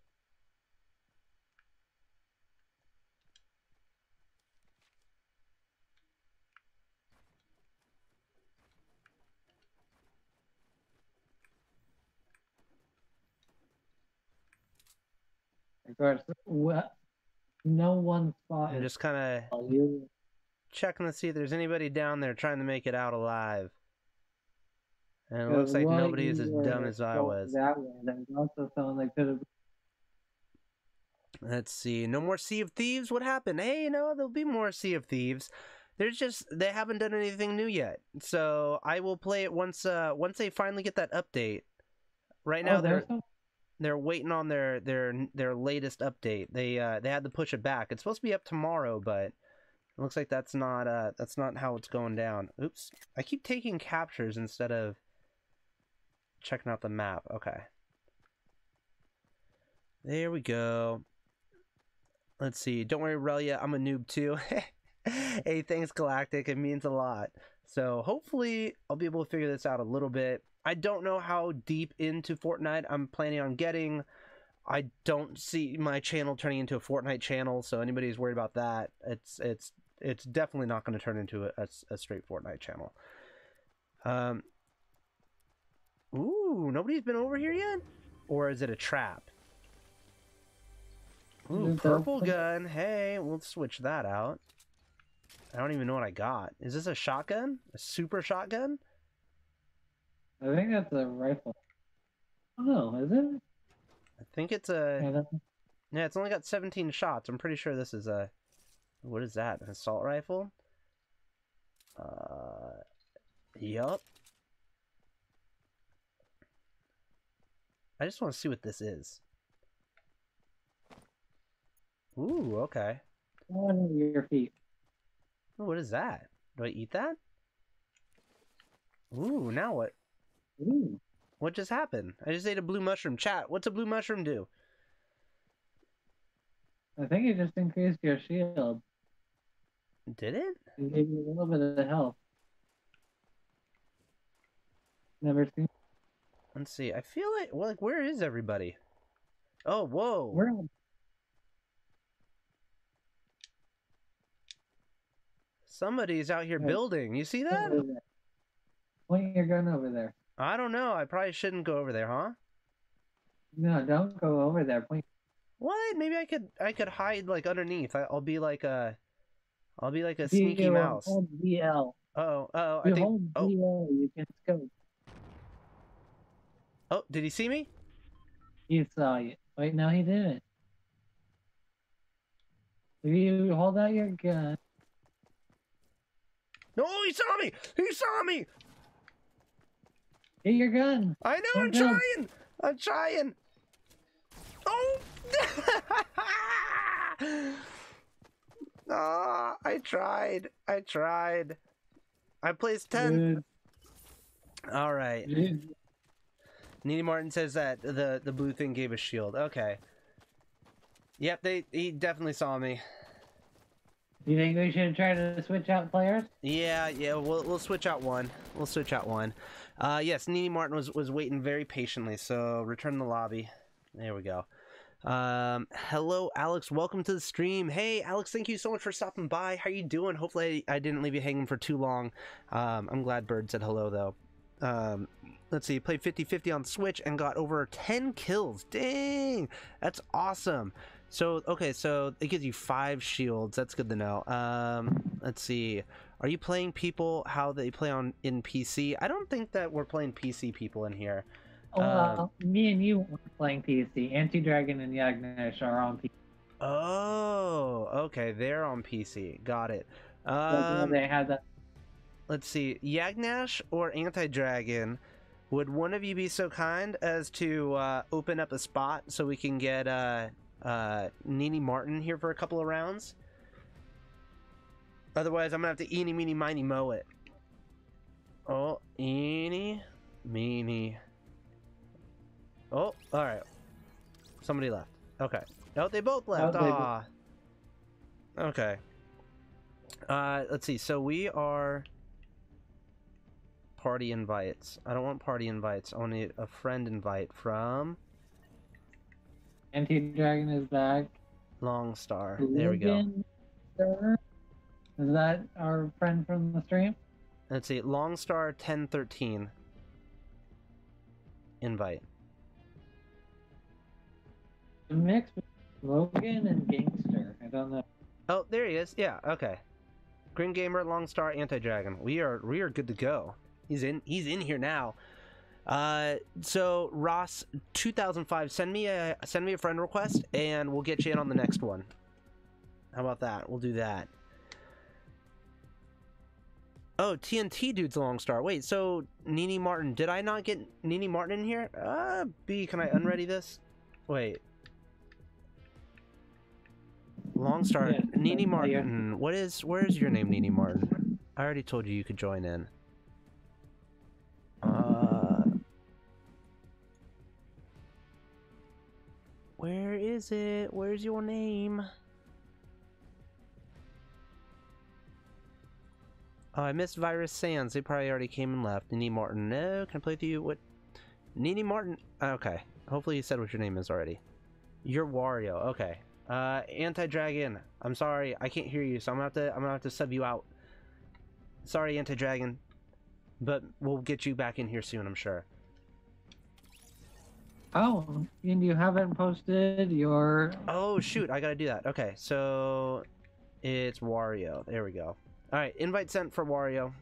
Of course, well, No one spot. I'm just kind of checking to see if there's anybody down there trying to make it out alive. And it looks like nobody is as dumb as I was. That way, there's also someone that could have. Let's see. No more Sea of Thieves? What happened? Hey, no, there'll be more Sea of Thieves. There's just they haven't done anything new yet. So I will play it once uh once they finally get that update. Right now oh, they're some. they're waiting on their their their latest update. They uh they had to push it back. It's supposed to be up tomorrow, but it looks like that's not uh that's not how it's going down. Oops. I keep taking captures instead of checking out the map. Okay. There we go. Let's see. Don't worry, Relyea. I'm a noob too. hey, thanks, Galactic. It means a lot. So hopefully I'll be able to figure this out a little bit. I don't know how deep into Fortnite I'm planning on getting. I don't see my channel turning into a Fortnite channel, so anybody who's worried about that, it's it's it's definitely not going to turn into a, a, a straight Fortnite channel. Um. Ooh, nobody's been over here yet, or is it a trap? Ooh, purple gun. Hey, we'll switch that out. I don't even know what I got. Is this a shotgun? A super shotgun? I think that's a rifle. Oh, is it? I think it's a. Yeah, it's only got 17 shots. I'm pretty sure this is a. What is that? An assault rifle? Uh. Yup. I just want to see what this is. Ooh, okay. of your feet. Ooh, what is that? Do I eat that? Ooh, now what? Ooh. What just happened? I just ate a blue mushroom. Chat, what's a blue mushroom do? I think it just increased your shield Did it? and gave you a little bit of health. Never seen. Let's see. I feel like, well, like, where is everybody? Oh, whoa. We're. Somebody's out here building. You see that? there. Point your gun over there. I don't know. I probably shouldn't go over there, huh? No, don't go over there. Point. What? Maybe I could I could hide like underneath. I, I'll be like a I'll be like a sneaky mouse. Oh, oh, I You think oh, DL. You can scope. Oh, did he see me? He saw you. Wait, no, he didn't. You hold out your gun, No, he saw me. He saw me. get your gun. I know. I'm trying. I'm trying. Oh. Ah, I tried. I tried. I placed 10. Good. All right. Needy Martin says that the the blue thing gave a shield. Okay. Yep, they he definitely saw me. You think we should try to switch out players? Yeah, yeah, we'll we'll switch out one. We'll switch out one. Uh yes, Nini Martin was was waiting very patiently, so return the lobby. There we go. Um hello Alex, welcome to the stream. Hey Alex, thank you so much for stopping by. How you doing? Hopefully I, I didn't leave you hanging for too long. Um I'm glad Bird said hello though. Um let's see, played 50-50 on Switch and got over 10 kills. Dang! That's awesome. So okay, so it gives you five shields. That's good to know. Um, let's see. Are you playing people how they play on in PC? I don't think that we're playing PC people in here. Well, me and you are playing PC. Anti Dragon and Yagnesh are on PC. Oh, okay, they're on PC. Got it. Um, they had that. Let's see. Yagnash or Anti Dragon? Would one of you be so kind as to uh, open up a spot so we can get uh, uh, Nini Martin here for a couple of rounds? Otherwise, I'm gonna have to eeny, meeny, miny, mow it. Oh, eeny, meeny. Oh, all right. Somebody left. Okay. No, they both left. Oh, Aw. Okay. Uh, let's see. So we are party invites. I don't want party invites. I want a friend invite from Anti Dragon is back. Long Star. There we go. Is that our friend from the stream? Let's see. Long Star 1013. Invite. The mix. Logan and Gangster. I don't know. Oh, there he is. Yeah, okay. Grim Gamer, Long Star, Anti Dragon. We are we are good to go. He's in he's in here now. Uh, so Ross, 2005. Send me a send me a friend request, and we'll get you in on the next one. How about that? We'll do that. Oh, TNT dude's a long star. Wait, so Nini Martin. Did I not get Nini Martin in here? Uh, B, can I unready this? Wait. Long star. Yeah, Nini. Martin. What is, where's your name, Nini Martin? I already told you you could join in. Where is it? Where's your name? Oh, I missed Virus Sands. They probably already came and left. Nini Martin. No, can I play with you? What? Nini Martin. Okay. Hopefully you said what your name is already. You're Wario. Okay. Uh, Anti-Dragon. I'm sorry. I can't hear you, so I'm gonna have to. I'm gonna have to sub you out. Sorry, Anti-Dragon. But we'll get you back in here soon, I'm sure. Oh, and you haven't posted your. Oh shoot, I gotta do that. Okay, so it's Wario. There we go. All right, invite sent for Wario.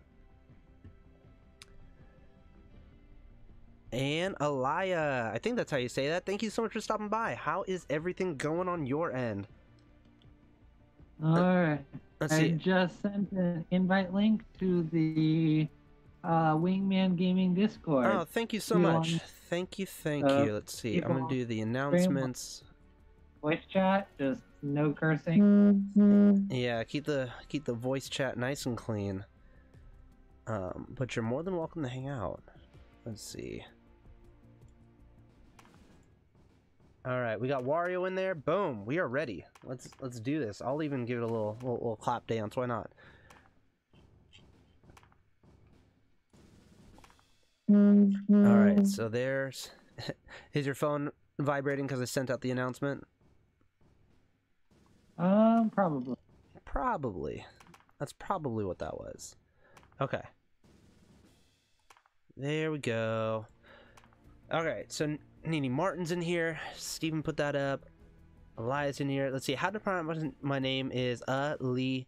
And Alaya, I think that's how you say that. Thank you so much for stopping by. How is everything going on your end? All right. Let's I see. just sent an invite link to the uh, Wingman Gaming Discord. Oh, thank you so you much. Want- Thank you, thank uh, you. Let's see. I'm gonna do the announcements. Voice chat, just no cursing. Yeah, keep the keep the voice chat nice and clean. Um, but you're more than welcome to hang out. Let's see. All right, we got Wario in there. Boom, we are ready. Let's let's do this. I'll even give it a little little, little clap dance. Why not? All right, so there's. Is your phone vibrating because I sent out the announcement? Um, probably. Probably. That's probably what that was. Okay. There we go. All right, so Nini Martin's in here. Steven put that up. Elias in here. Let's see. How to pronounce my name is Ali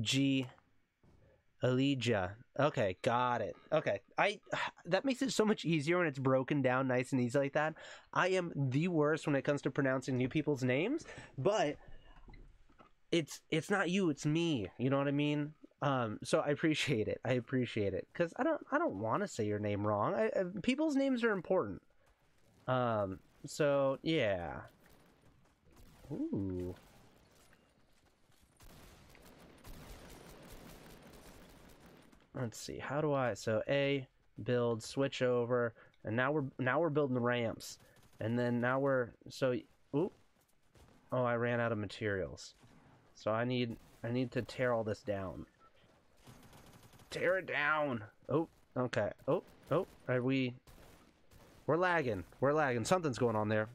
G. Elijah. Okay, got it. Okay, I that makes it so much easier when it's broken down nice and easy like that. I am the worst when it comes to pronouncing new people's names, but it's it's not you, it's me. You know what I mean? Um, so I appreciate it. I appreciate it because I don't I don't want to say your name wrong. I, I, people's names are important. Um, so yeah. Ooh. Let's see. How do I? So A build, switch over, and now we're now we're building ramps, and then now we're so. Ooh. Oh, I ran out of materials. So I need I need to tear all this down. Tear it down. Oh, okay. Oh, oh, are we We're lagging. We're lagging. Something's going on there.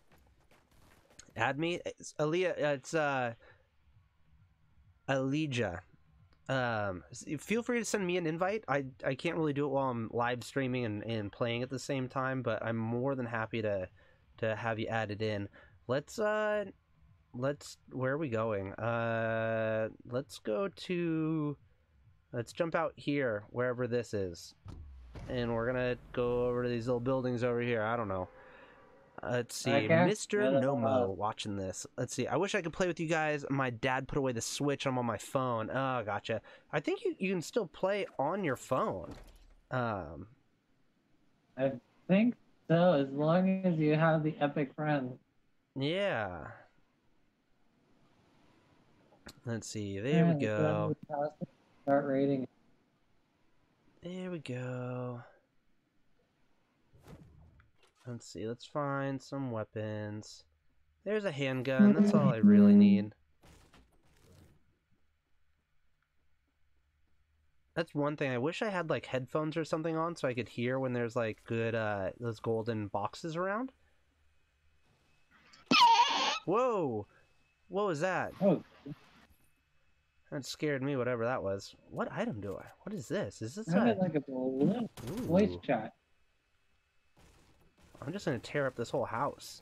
Add me. It's Aaliyah, it's uh Elijah. Um feel free to send me an invite. I I can't really do it while I'm live streaming and, and playing at the same time, but I'm more than happy to to have you added in. Let's uh let's where are we going uh let's go to let's jump out here wherever this is and we're gonna go over to these little buildings over here i don't know let's see mr nomo watching this. Let's see i wish i could play with you guys. My dad put away the switch i'm on my phone. Oh gotcha. I think you, you can still play on your phone. Um I think so, as long as you have the epic friends. yeah. Let's see there we go. Start rating. There we go. Let's see, let's find some weapons. There's a handgun, that's all I really need. That's one thing. I wish I had like headphones or something on so I could hear when there's like good uh those golden boxes around. Whoa! What was that? Oh, That scared me, whatever that was. What item do I? What is this? Is this a... like a balloon. Voice chat. I'm just gonna tear up this whole house.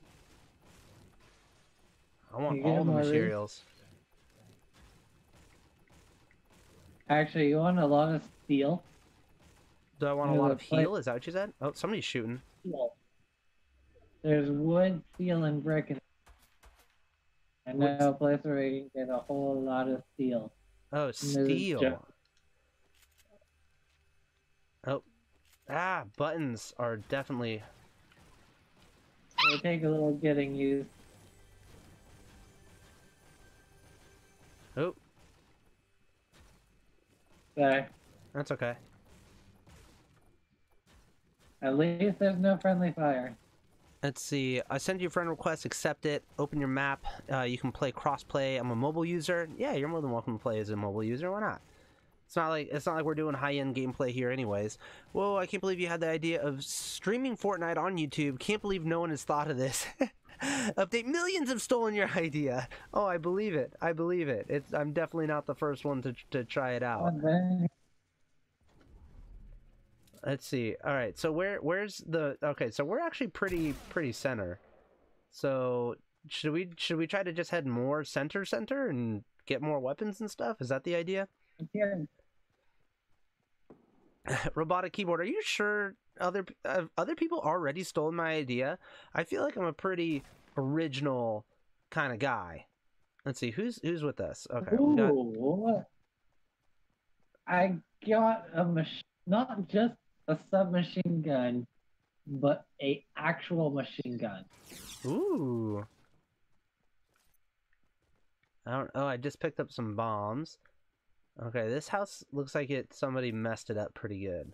I want You all the materials. Actually, you want a lot of steel? Do I want a lot the of heal? Is that what you said? Oh, somebody's shooting. Steel. There's wood, steel, and brick. in- I know Wood- a place where you can get a whole lot of steel. Oh, steel. Oh. Ah, buttons are definitely. It'll take a little getting used. Oh, But that's okay. at least there's no friendly fire. Let's see. I send you a friend request. Accept it. Open your map. Uh, you can play crossplay. I'm a mobile user. Yeah, you're more than welcome to play as a mobile user. Why not? It's not like it's not like we're doing high end gameplay here, anyways. Whoa! I can't believe you had the idea of streaming Fortnite on YouTube. Can't believe no one has thought of this. Update millions have stolen your idea. Oh, I believe it. I believe it. It's I'm definitely not the first one to to try it out. Then Let's see. All right. So where where's the Okay, so we're actually pretty pretty center. So should we should we try to just head more center center and get more weapons and stuff? Is that the idea? here, Robotic keyboard. Are you sure other uh, other people already stole my idea? I feel like I'm a pretty original kind of guy. Let's see. Who's who's with us? Okay. we got- Ooh. I got a mach- not just a submachine gun, but a actual machine gun. Ooh. I don't. Oh, I just picked up some bombs. Okay, this house looks like it. Somebody messed it up pretty good.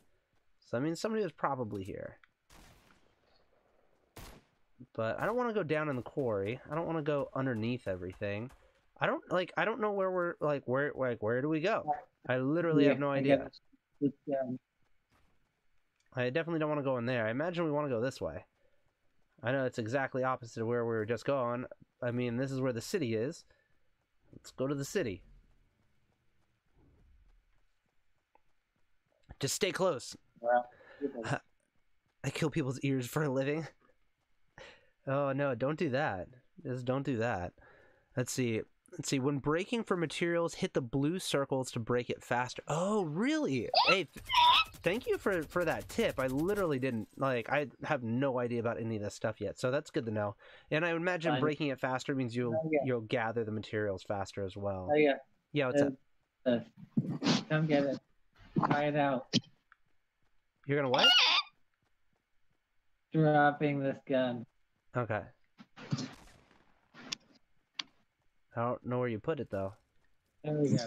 So I mean, somebody was probably here. But I don't want to go down in the quarry. I don't want to go underneath everything. I don't like. I don't know where we're like. Where like where do we go? I literally have no idea. this gun. I definitely don't want to go in there. I imagine we want to go this way. I know it's exactly opposite of where we were just going. I mean, this is where the city is. Let's go to the city. Just stay close. I kill people's ears for a living. Oh no, don't do that. Just don't do that. Let's see. Let's see. When breaking for materials, hit the blue circles to break it faster. Oh, really? Hey, th- thank you for for that tip. I literally didn't like. I have no idea about any of this stuff yet, so that's good to know. And I imagine Fine. breaking it faster means you'll Oh, yeah. you'll gather the materials faster as well. Oh yeah, Yeah, what's uh, up? this. Come get it. Try it out. You're gonna what? Dropping this gun. Okay. I don't know where you put it though. There we go.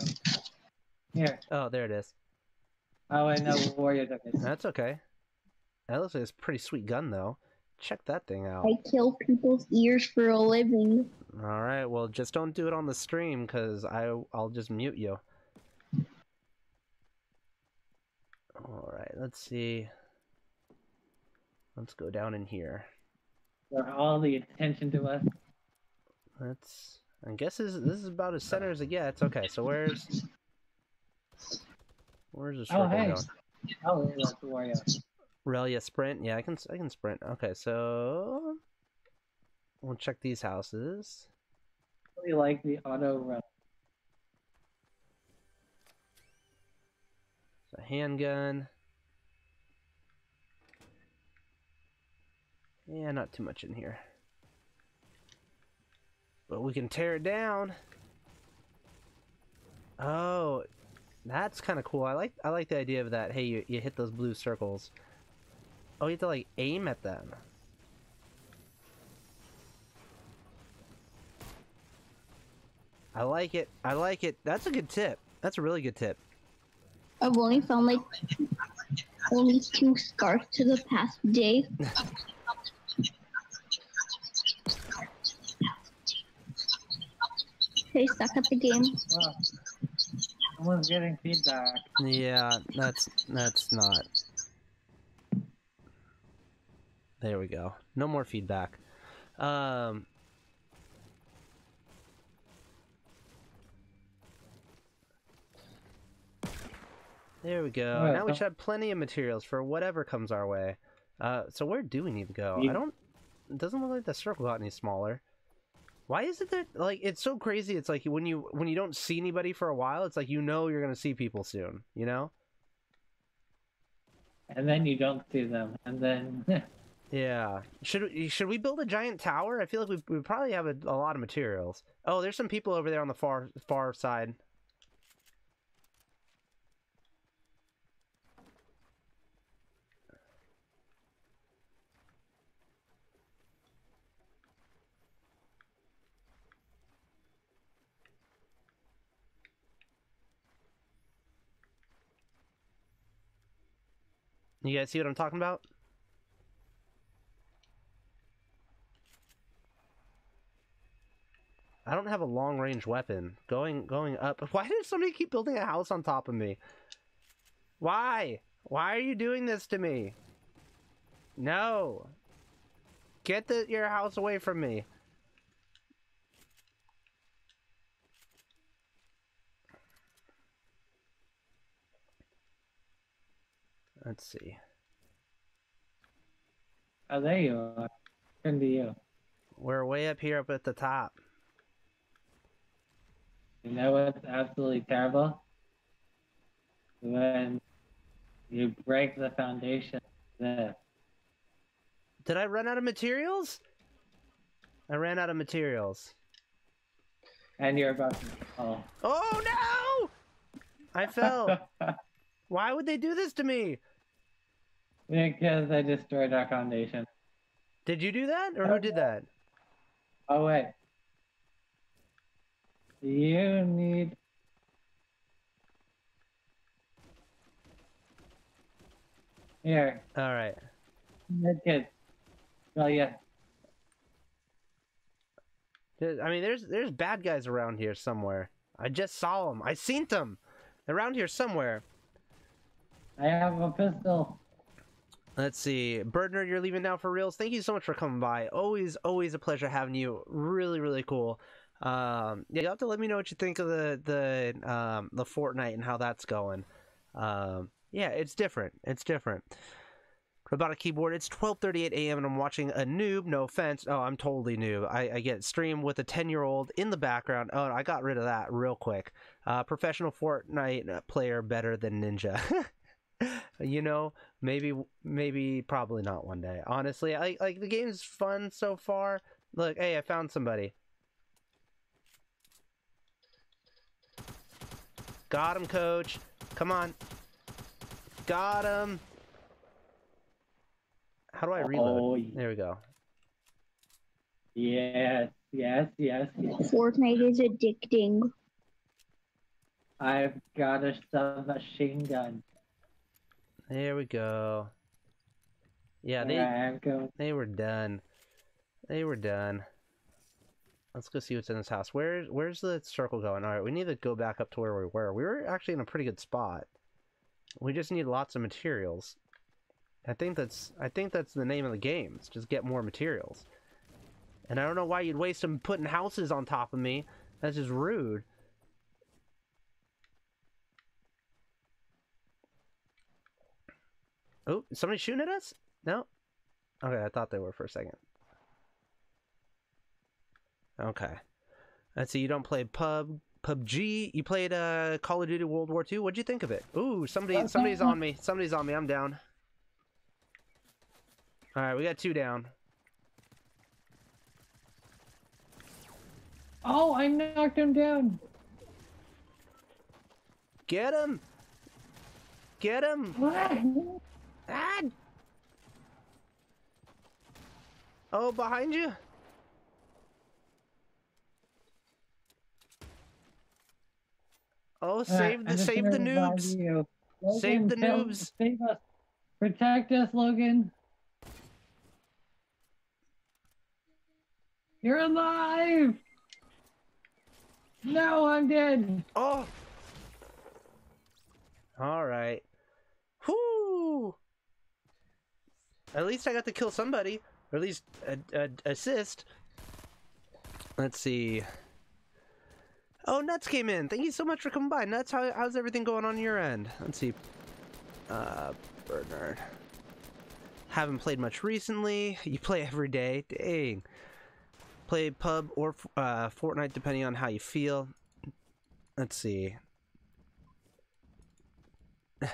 Here. Oh, there it is. Oh, I know Warrior took it. That's okay. That looks like it's a pretty sweet gun though. Check that thing out. I kill people's ears for a living. All right, well, just don't do it on the stream because I I'll just mute you. All right, let's see. Let's go down in here. For all the attention to us. Let's. I guess this, this is about as center as it gets. Okay, so where's where's the oh, circle Oh, hey. going? Oh, Warrior. Relyea sprint. Yeah, I can I can sprint. Okay, so we'll check these houses. really like the auto run. It's a handgun. Yeah, not too much in here. But we can tear it down. Oh, that's kind of cool. I like I like the idea of that. Hey, you, you hit those blue circles. Oh, you have to like aim at them. I like it. I like it. That's a good tip. That's a really good tip. Oh, I've only found like only two scarves to the past day. Hey, stuck at the game. Wow. Someone's getting feedback. Yeah, that's that's not. There we go. No more feedback. Um There we go. Alright, now we should have plenty of materials for whatever comes our way. Uh so where do we need to go? You- I don't it doesn't look like the circle got any smaller. Why is it that like it's so crazy? It's like when you when you don't see anybody for a while, it's like you know you're gonna see people soon. You know? And then you don't see them, and then Yeah. Should we, should we build a giant tower? I feel like we we probably have a, a lot of materials. Oh, there's some people over there on the far far side. You guys see what I'm talking about? I don't have a long range weapon. Going going up. Why did somebody keep building a house on top of me? Why? Why are you doing this to me? No. Get the, your house away from me. Let's see. oh, there you are. Turn to you. We're way up here up at the top. You know what's absolutely terrible? When you break the foundation this. Did I run out of materials? I ran out of materials. And you're about to fall. Oh no! I fell. Why would they do this to me? Because I destroyed our foundation. Did you do that? Or oh, who did that? Oh wait. You need Here, Alright. medkit. Well oh, yeah. I mean, there's there's bad guys around here somewhere. I just saw them. I seen them. Around here somewhere. I have a pistol. Let's see. Birdner, you're leaving now for reals. Thank you so much for coming by. Always, always a pleasure having you. Really, really cool. Um, yeah, you have to let me know what you think of the the um, the Fortnite and how that's going. Um, yeah, it's different. It's different. About a keyboard, it's 12:38 a.m. and I'm watching a noob. No offense. Oh, I'm totally noob. I, I get stream with a 10 year old in the background. Oh, I got rid of that real quick. Uh, professional Fortnite player better than Ninja. you know, maybe, maybe, probably not one day. Honestly, I like the game's fun so far. Look, hey, I found somebody. Got him, coach. Come on. Got him. How do I reload? Oh, yeah. There we go. Yes, yes, yes, yes. Fortnite is addicting. I've got a submachine gun. There we go. Yeah, they There I am going. they were done. They were done. Let's go see what's in this house. Where's where's the circle going? All right, we need to go back up to where we were. We were actually in a pretty good spot. We just need lots of materials. I think that's I think that's the name of the game. It's just get more materials. And I don't know why you'd waste them putting houses on top of me. That's just rude. Oh, somebody shooting at us? No? Okay, I thought they were for a second. Okay. Let's see, you don't play pub PUBG. You played uh Call of Duty World War II. What'd you think of it? Ooh, somebody somebody's on me. Somebody's on me. I'm down. Alright, we got two down. Oh, I knocked him down. Get him! Get him! What? Ah! Oh, behind you! Oh, save the save the noobs! you. Save the noobs. Save us. Protect us, Logan. You're alive! No, I'm dead. Oh! Alright. Whoo! At least I got to kill somebody. Or at least a, a, assist. Let's see. Oh, Nuts came in. Thank you so much for coming by. Nuts, how, how's everything going on your end? Let's see. Uh, Bernard. Haven't played much recently. You play every day. Dang. Play pub or uh, Fortnite depending on how you feel. Let's see.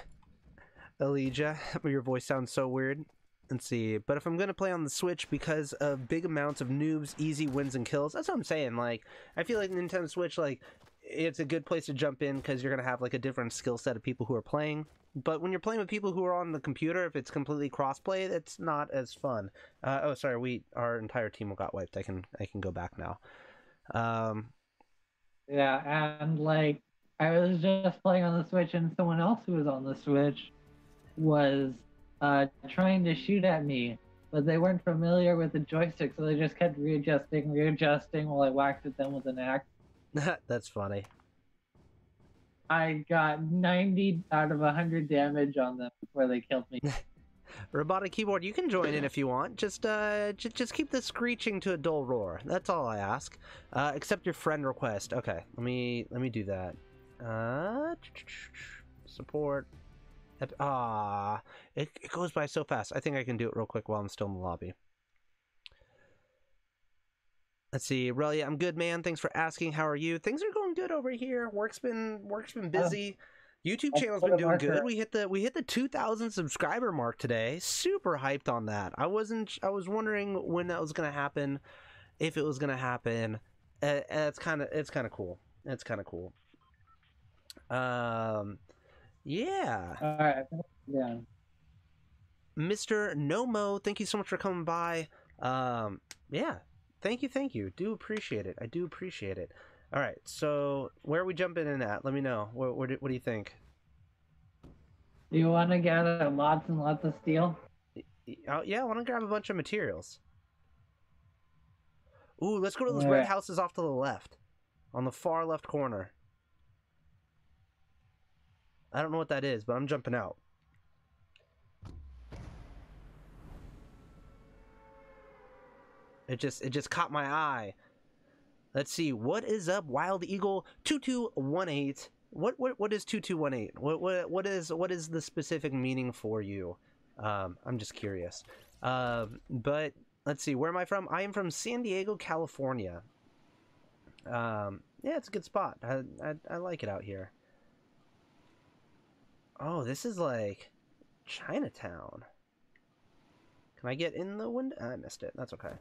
Elijah, your voice sounds so weird. Let's see. But if I'm gonna play on the Switch because of big amounts of noobs, easy wins and kills, that's what I'm saying. Like, I feel like Nintendo Switch, like, it's a good place to jump in because you're gonna have like a different skill set of people who are playing. But when you're playing with people who are on the computer, if it's completely crossplay, it's not as fun. Uh, oh, sorry, we our entire team got wiped. I can I can go back now. Um, Yeah, and like I was just playing on the Switch, and someone else who was on the Switch was uh, trying to shoot at me, but they weren't familiar with the joystick, so they just kept readjusting, readjusting while I whacked at them with an axe. that's funny. I got 90 out of 100 damage on them before they killed me. Robotic keyboard, you can join in if you want. Just uh, j- just keep the screeching to a dull roar. That's all I ask. Uh, accept your friend request. Okay, let me let me do that. Uh, support. Ep- Ah, it, it goes by so fast. I think I can do it real quick while I'm still in the lobby. Let's see, Relyea, I'm good, man. Thanks for asking. How are you? Things are going good over here. Work's been work's been busy. YouTube channel's been doing marker. good. We hit the we hit the 2,000 subscriber mark today. Super hyped on that. I wasn't. I was wondering when that was gonna happen, if it was gonna happen. Uh, it's kind of it's kind of cool. It's kind of cool. Um, yeah. Alright, yeah. Mr. Nomo, thank you so much for coming by. Um, yeah, thank you, thank you. Do appreciate it. I do appreciate it. All right, so where are we jumping in at? Let me know. What what do, what do you think? Do you want to gather lots and lots of steel? Oh, yeah, I want to grab a bunch of materials. Ooh, let's go to those red houses off to the left, on the far left corner. I don't know what that is, but I'm jumping out. It just it just caught my eye. Let's see what is up, Wild Eagle two two one eight. What what what is two two one eight? What what what is what is the specific meaning for you? Um, I'm just curious. Um, but let's see, where am I from? I am from San Diego, California. Um, yeah, it's a good spot. I, I I like it out here. Oh, this is like Chinatown. Can I get in the window? Ah, I missed it. That's okay.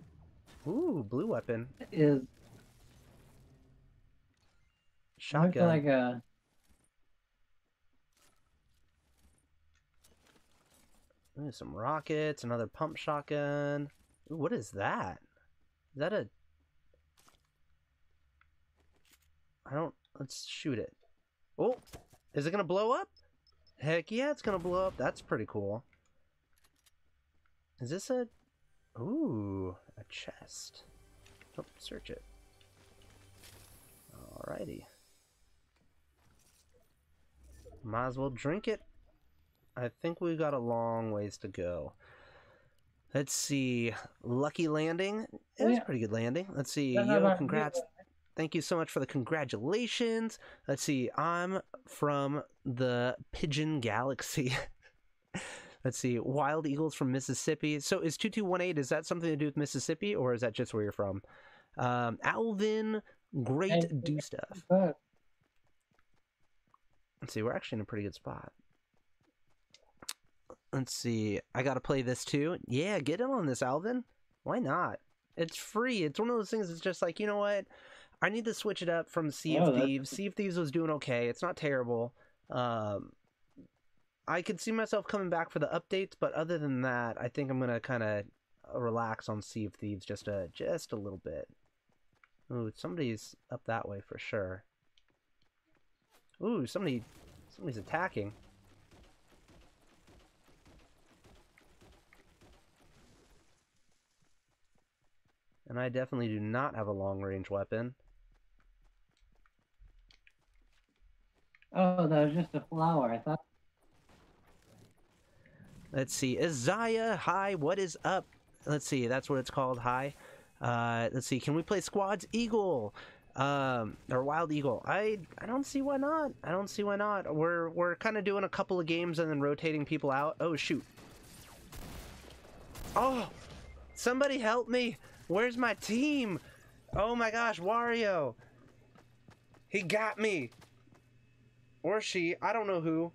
Ooh, blue weapon. Is I Shotgun. like a Ooh, some rockets, another pump shotgun. Ooh, what is that? Is that a... I don't... Let's shoot it. Oh! Is it gonna blow up? Heck yeah, it's gonna blow up. That's pretty cool. Is this a... Ooh, a chest. Oh, search it. Alrighty. Might as well drink it. I think we've got a long ways to go. Let's see. Lucky landing. It was a Yeah. pretty good landing. Let's see. Yo, congrats. Thank you so much for the congratulations. Let's see. I'm from the Pigeon Galaxy. Let's see. Wild Eagles from Mississippi. So is 2218, is that something to do with Mississippi or is that just where you're from? Um, Alvin, great do stuff. Let's see, we're actually in a pretty good spot. Let's see. I gotta play this too. Yeah, get in on this, Alvin. Why not? It's free. It's one of those things. It's just like you know what? I need to switch it up from Sea Oh, of Thieves. Sea of Thieves was doing okay. It's not terrible. Um, I could see myself coming back for the updates, but other than that, I think I'm gonna kind of relax on Sea of Thieves just a just a little bit. Ooh, somebody's up that way for sure. Ooh, somebody, somebody's attacking. And I definitely do not have a long range weapon. Oh, that was just a flower. I thought Let's see, Isaiah, hi, what is up? Let's see, that's what it's called, hi. Uh, let's see, can we play Squads Eagle? Um, or Wild Eagle? I I don't see why not. I don't see why not. We're we're kind of doing a couple of games and then rotating people out. Oh shoot! Oh, somebody help me! Where's my team? Oh my gosh, Wario! He got me! Or she, I don't know who.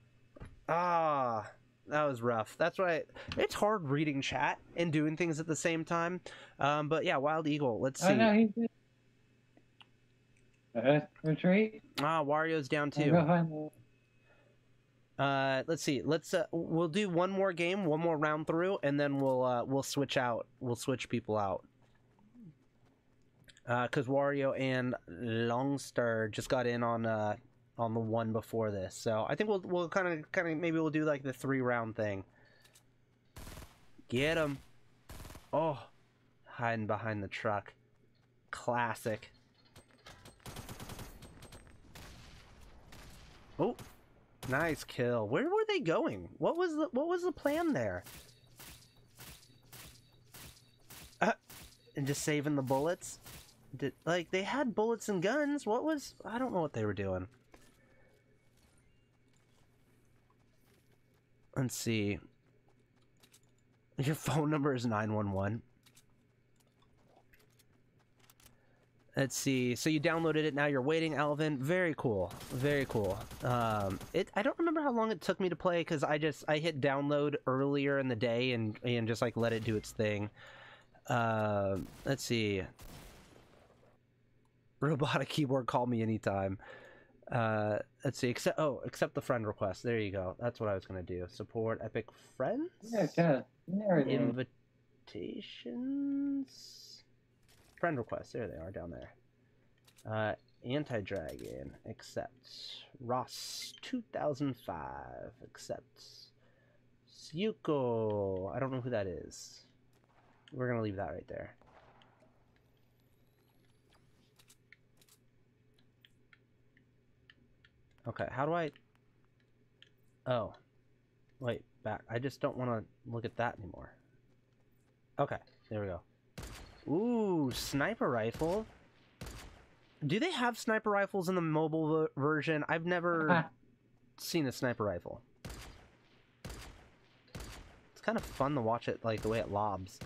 Ah, that was rough. That's why it's hard reading chat and doing things at the same time. Um, but yeah, Wild Eagle, let's see. Oh no, he's uh, retreat. Ah, Wario's down too. go find the- Uh, let's see. Let's uh, we'll do one more game, one more round through, and then we'll uh, we'll switch out. We'll switch people out. Uh, cause Wario and Longster just got in on uh on the one before this, so I think we'll we'll kind of kind of maybe we'll do like the three round thing. Get him! Oh, hiding behind the truck. Classic. Oh, Nice kill. Where were they going? What was the what was the plan there? Uh, and just saving the bullets? Did like they had bullets and guns? What was I don't know what they were doing. Let's see. Your phone number is 911. Let's see. So you downloaded it. Now you're waiting, Alvin. Very cool. Very cool. Um, it. I don't remember how long it took me to play because I just I hit download earlier in the day and and just like let it do its thing. Um, let's see. Robotic keyboard. Call me anytime. Uh, let's see. Accept. Oh, accept the friend request. There you go. That's what I was gonna do. Support Epic Friends. Yeah, it is. Invitations. Friend requests. There they are down there. Uh, Anti Dragon. accepts. Ross 2005. accepts. Syuko. I don't know who that is. We're gonna leave that right there. Okay, how do I... Oh. Wait, back. I just don't want to look at that anymore. Okay, there we go. Ooh, sniper rifle. Do they have sniper rifles in the mobile version? I've never Ah, seen a sniper rifle. It's kind of fun to watch it, like the way it lobs.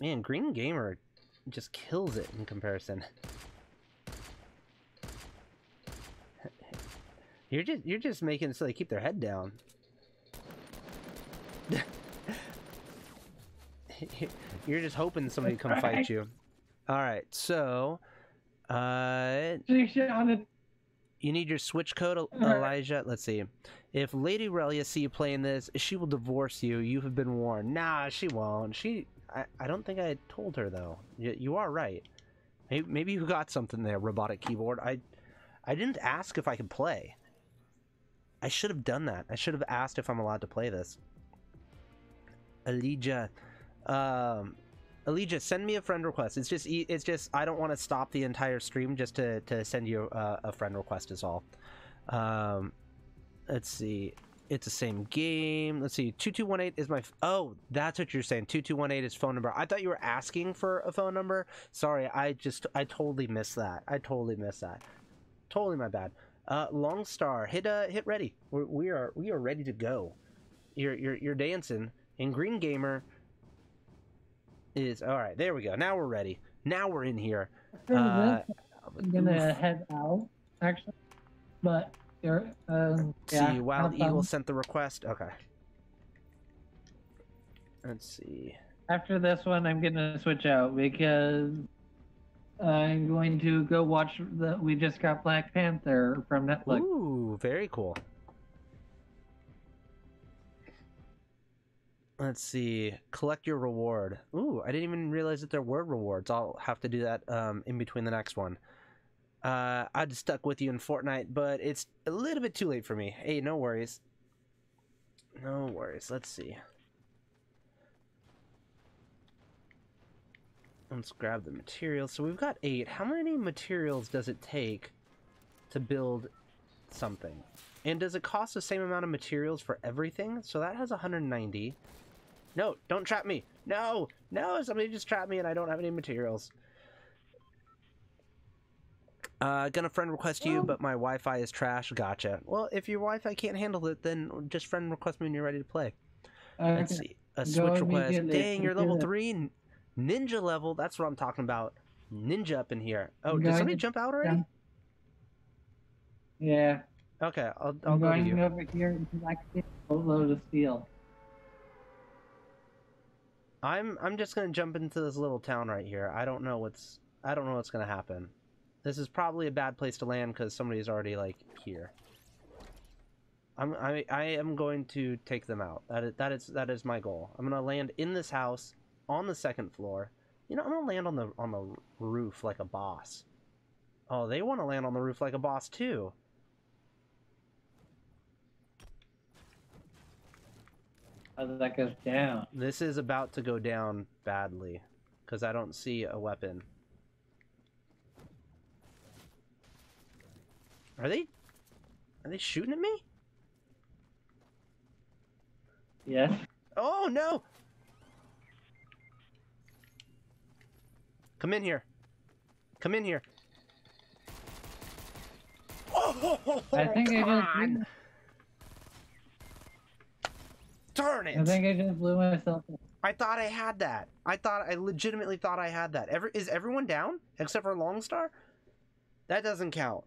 Man, Green Gamer just kills it in comparison. You're just you're just making so they keep their head down. you're just hoping somebody come fight you. All right, so uh, you need your switch code, Elijah. Let's see. If Lady Relyea see you playing this, she will divorce you. You have been warned. Nah, she won't. She. I, I don't think I told her though. You, you are right. Maybe, maybe you got something there, robotic keyboard. I, I didn't ask if I could play. I should have done that. I should have asked if I'm allowed to play this. Elijah, um, Elijah, send me a friend request. It's just, it's just, I don't want to stop the entire stream just to to send you a, a friend request is all. Um, let's see. It's the same game. Let's see. 2218 is my. Oh, that's what you're saying. 2218 is phone number. I thought you were asking for a phone number. Sorry, I just. I totally missed that. I totally missed that. Totally my bad. Uh, Long Star, hit uh, hit ready. We're, we are we are ready to go. You're you're you're dancing. And Green Gamer is all right. There we go. Now we're ready. Now we're in here. Uh, I'm gonna head out, actually. But there, um, yeah. see, Wild Eagle fun. sent the request. Okay. Let's see. After this one, I'm gonna switch out because I'm going to go watch the. We just got Black Panther from Netflix. Ooh, very cool. Let's see. Collect your reward. Ooh, I didn't even realize that there were rewards. I'll have to do that um, in between the next one. Uh, I'd stuck with you in Fortnite, but it's a little bit too late for me. Hey, no worries. No worries. Let's see. Let's grab the materials. So we've got eight. How many materials does it take to build something? And does it cost the same amount of materials for everything? So that has 190. No, don't trap me. No, no, somebody just trapped me and I don't have any materials. Uh, gonna friend request you, but my Wi-Fi is trash. Gotcha. Well, if your Wi-Fi can't handle it, then just friend request me when you're ready to play. Uh, Let's see. A switch request. Dang, you're level three. Ninja level, that's what I'm talking about. Ninja up in here. Oh, did somebody going jump out already? Yeah, Okay, I'll, I'll I'm go to you. over here and collecting a load of steel. I'm I'm just gonna jump into this little town right here. I don't know what's I don't know what's gonna happen. This is probably a bad place to land because somebody's already like here. I'm I I am going to take them out. That is that is that is my goal. I'm gonna land in this house on the second floor. You know I'm gonna land on the on the roof like a boss. Oh, they want to land on the roof like a boss too. How that goes down. This is about to go down badly because I don't see a weapon. Are they? Are they shooting at me? Yes. Oh no! Come in here. Come in here. Oh, I think I just blew, Darn it! I think I just blew myself. up. I thought I had that. I thought I legitimately thought I had that. Every is everyone down except for Longstar? That doesn't count.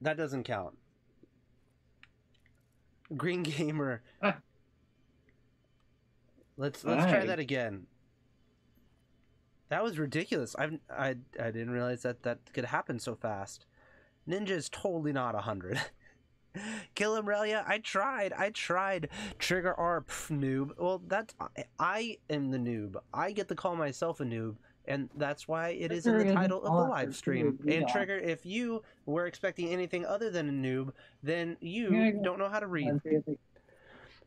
That doesn't count. Green Gamer. Ah. Let's let's try that again. That was ridiculous. I've, I I didn't realize that that could happen so fast. Ninja is totally not a hundred. Kill him, Relyea. I tried. I tried. Trigger R, pff, noob. Well, that's I, I am the noob. I get to call myself a noob, and that's why it is in the title of the live stream. And. Trigger, if you were expecting anything other than a noob, then you don't know how to read. Let's see if they-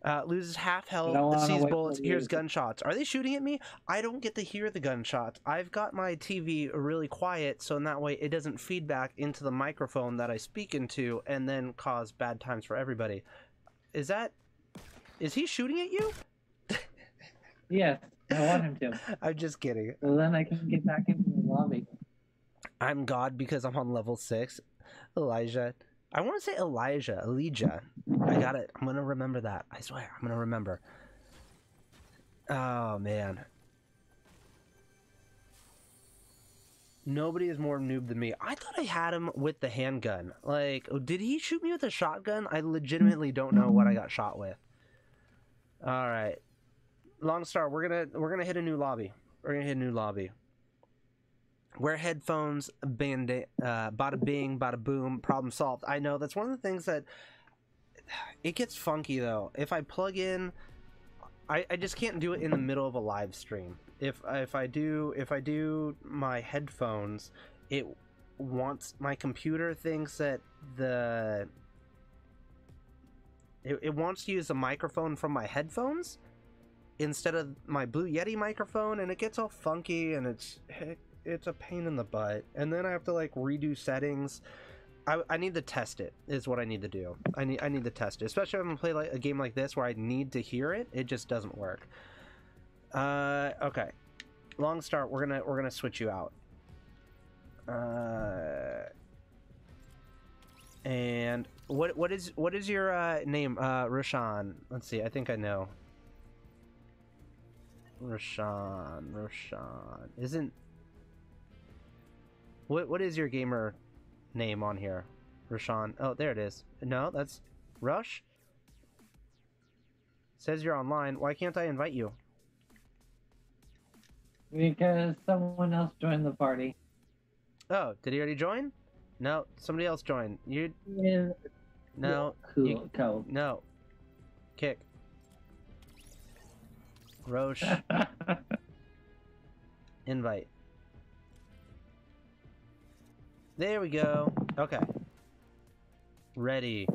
Uh, loses half health, wanna sees bullets, hears gunshots. Are they shooting at me? I don't get to hear the gunshots. I've got my TV really quiet, so in that way it doesn't feedback into the microphone that I speak into and then cause bad times for everybody. Is that. Is he shooting at you? Yes, I want him to. I'm just kidding. So then I can get back into the lobby. I'm God because I'm on level 6. Elijah. I want to say Elijah. Elijah. I got it. I'm to remember that. I swear. I'm to remember. Oh, man. Nobody is more noob than me. I thought I had him with the handgun. Like, did he shoot me with a shotgun? I legitimately don't know what I got shot with. All right. Long Star, we're to we're to hit a new lobby. We're to hit a new lobby. Wear headphones, band uh, bada bing, bada boom, problem solved. I know that's one of the things that it gets funky though. If I plug in, I, I just can't do it in the middle of a live stream. If if I do if I do my headphones, it wants my computer thinks that the it, it wants to use the microphone from my headphones instead of my Blue Yeti microphone, and it gets all funky and it's it's a pain in the butt. And then I have to like redo settings. I, I need to test it is what I need to do. I need I need to test it, especially if I'm gonna play like a game like this where I need to hear it. It just doesn't work. Uh, okay. Long start. We're gonna we're gonna switch you out. Uh, and what what is what is your uh, name? Uh. Let's see. I think I know. Rashawn. Rashawn. Isn't what what is your gamer name on here? Rashawn. Oh, there it is. No, that's Rush. Says you're online. Why can't I invite you? Because someone else joined the party. Oh, did he already join? No, somebody else joined. You Yeah, no Cool. you- Cool. no. Kick. Roche invite. There we go. Okay. Ready.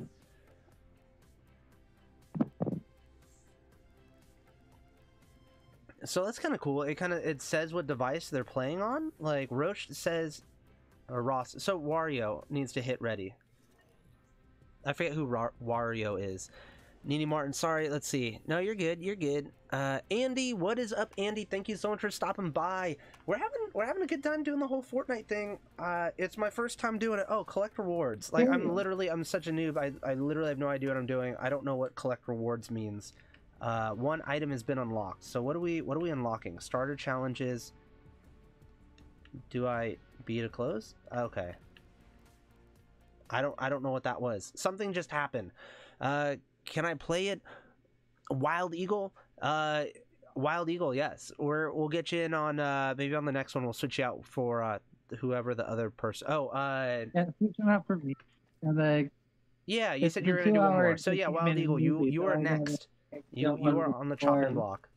So that's kind of cool. It kind of it says what device they're playing on. Like Roche says, or Ross. So Wario needs to hit ready. I forget who Ra- Wario is. Nini Martin, sorry. Let's see. No, you're good. You're good. Uh, Andy, what is up, Andy? Thank you so much for stopping by. We're having we're having a good time doing the whole Fortnite thing. Uh, it's my first time doing it. Oh, collect rewards. Like I'm literally I'm such a noob. I I literally have no idea what I'm doing. I don't know what collect rewards means. Uh, one item has been unlocked. So what are we what are we unlocking? Starter challenges. Do I beat a close? Okay. I don't I don't know what that was. Something just happened. Uh, can I play it? Wild Eagle. Uh, Wild Eagle. Yes. Or we'll get you in on uh maybe on the next one. We'll switch you out for uh whoever the other person. Oh, uh, Yeah, switch them out for me. The yeah. You said you were gonna do one more. So yeah, Wild Eagle. You you are next. You you are on the chopping block.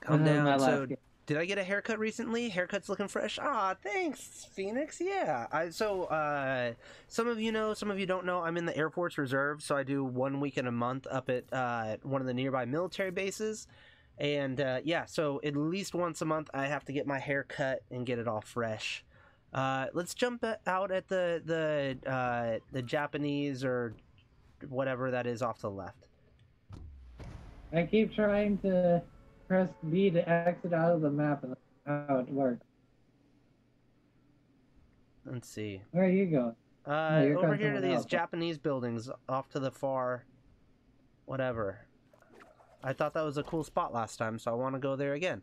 Calm down. So. Did I get a haircut recently? Haircut's looking fresh. Ah, thanks, Phoenix. Yeah. I so uh some of you know, some of you don't know, I'm in the Air Force Reserve, so I do one weekend a month up at uh one of the nearby military bases. And uh yeah, so at least once a month I have to get my hair cut and get it all fresh. Uh let's jump out at the the uh the Japanese or whatever that is off the left. I keep trying to press B to exit out of the map, and how it works. Let's see. Where are you going? Uh, here over here to these else. Japanese buildings off to the far. Whatever. I thought that was a cool spot last time, so I want to go there again.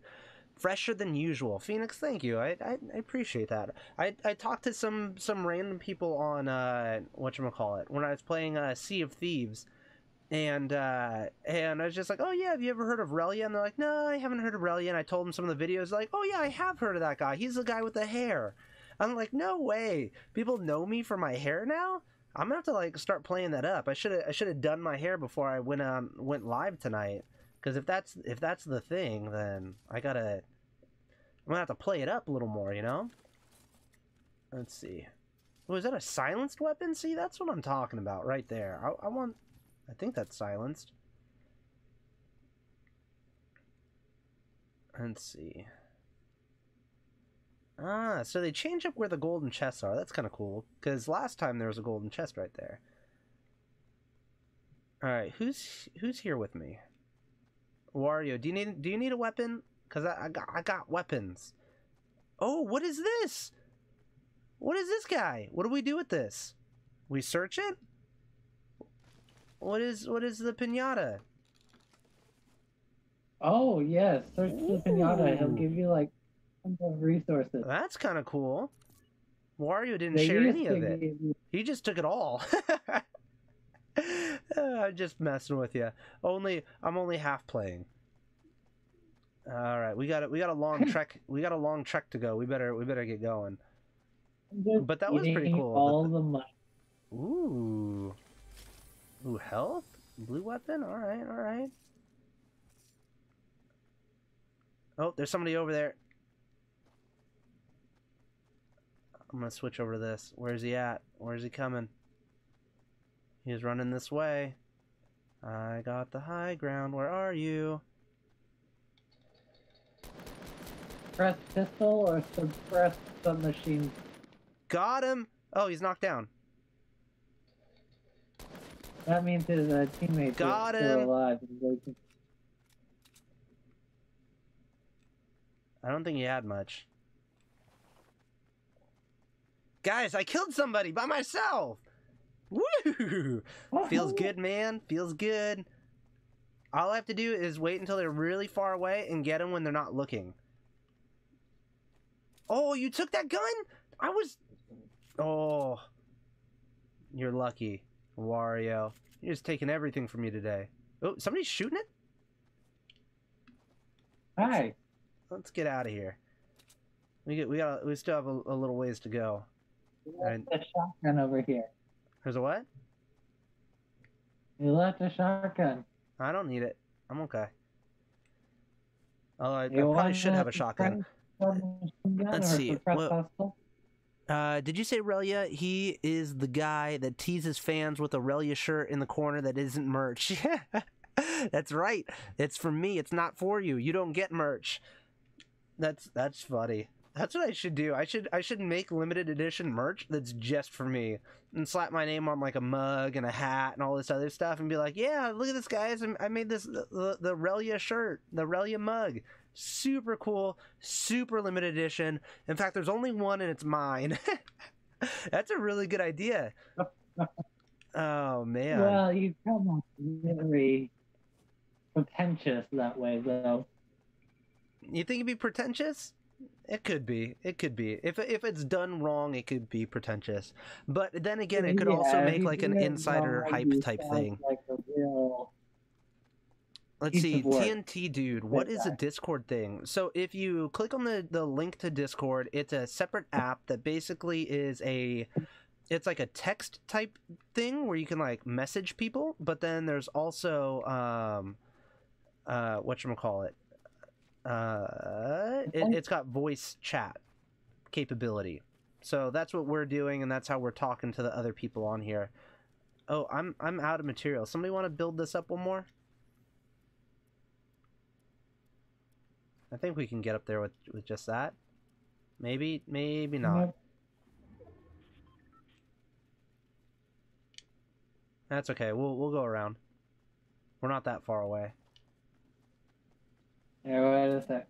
Fresher than usual, Phoenix. Thank you. I, I, I appreciate that. I, I talked to some some random people on uh what call it when I was playing uh, Sea of Thieves, and uh and I was just like, oh yeah, have you ever heard of Relyea? And they're like, no, I haven't heard of Relyea. And I told them some of the videos, like, oh yeah, I have heard of that guy. He's the guy with the hair. I'm like, no way. People know me for my hair now. I'm gonna have to like start playing that up. I should I should have done my hair before I went um went live tonight. Because if that's if that's the thing, then I gotta I'm gonna have to play it up a little more. You know. Let's see. Oh, that a silenced weapon? See, that's what I'm talking about right there. I, I want. I think that's silenced. Let's see. Ah, so they change up where the golden chests are. That's kind of cool. Because last time there was a golden chest right there. All right, who's who's here with me? Wario, do you need do you need a weapon? Cause I, I got I got weapons. Oh, what is this? What is this guy? What do we do with this? We search it. What is what is the pinata? Oh yes, search the pinata. He'll give you like tons of resources. That's kind of cool. Wario didn't They share any of it. you- He just took it all. Uh, I'm just messing with you. Only I'm only half playing. All right, we got it. We got a long trek. We got a long trek to go. We better we better get going. But that was pretty cool. All the money. Ooh, ooh, health, blue weapon. All right, all right. Oh, there's somebody over there. I'm gonna switch over to this. Where's he at? Where's he coming? He's running this way. I got the high ground. Where are you? Press pistol or suppress submachine. Got him. Oh, he's knocked down. That means his uh, teammates Got are still him. alive. and they can- I don't think he had much. Guys, I killed somebody by myself. Woo! Feels good, man. Feels good. All I have to do is wait until they're really far away and get them when they're not looking. Oh, you took that gun? I was. Oh. You're lucky, Wario. You're just taking everything from me today. Oh, somebody's shooting it? Hi. Let's get out of here. We get, we got we still have a, a little ways to go. And- a shotgun over here. There's a what? You left a shotgun. I don't need it. I'm okay. Oh, I, I probably should have a shotgun. press submachine gun Let's see, well-? Uh, did you say Relyea? He is the guy that teases fans with a Relyea shirt in the corner that isn't merch. that's right. It's for me. It's not for you. You don't get merch. That's that's funny. That's what I should do. I should I should make limited edition merch that's just for me and slap my name on like a mug and a hat and all this other stuff and be like, yeah, look at this guys. I made this the, the Relyea shirt, the Relyea mug. Super cool, super limited edition. In fact, there's only one and it's mine. That's a really good idea. Oh man. Well, you come off very pretentious that way, though. You think it'd be pretentious? It could be. It could be. If if it's done wrong, it could be pretentious. But then again, it could also make like an insider hype type thing. Like a real. Let's see. TNT dude, what is a. Discord thing? So if you click on the the link to Discord, it's a separate app that basically is a it's like a text type thing where you can like message people, but then there's also um uh what call it? Uh it, it's got voice chat capability. So that's what we're doing and that's how we're talking to the other people on here. Oh, I'm I'm out of material. Somebody want to build this up one more? I think we can get up there with with just that. Maybe, maybe not. That's okay. We'll we'll go around. We're not that far away. Yeah, wait a sec.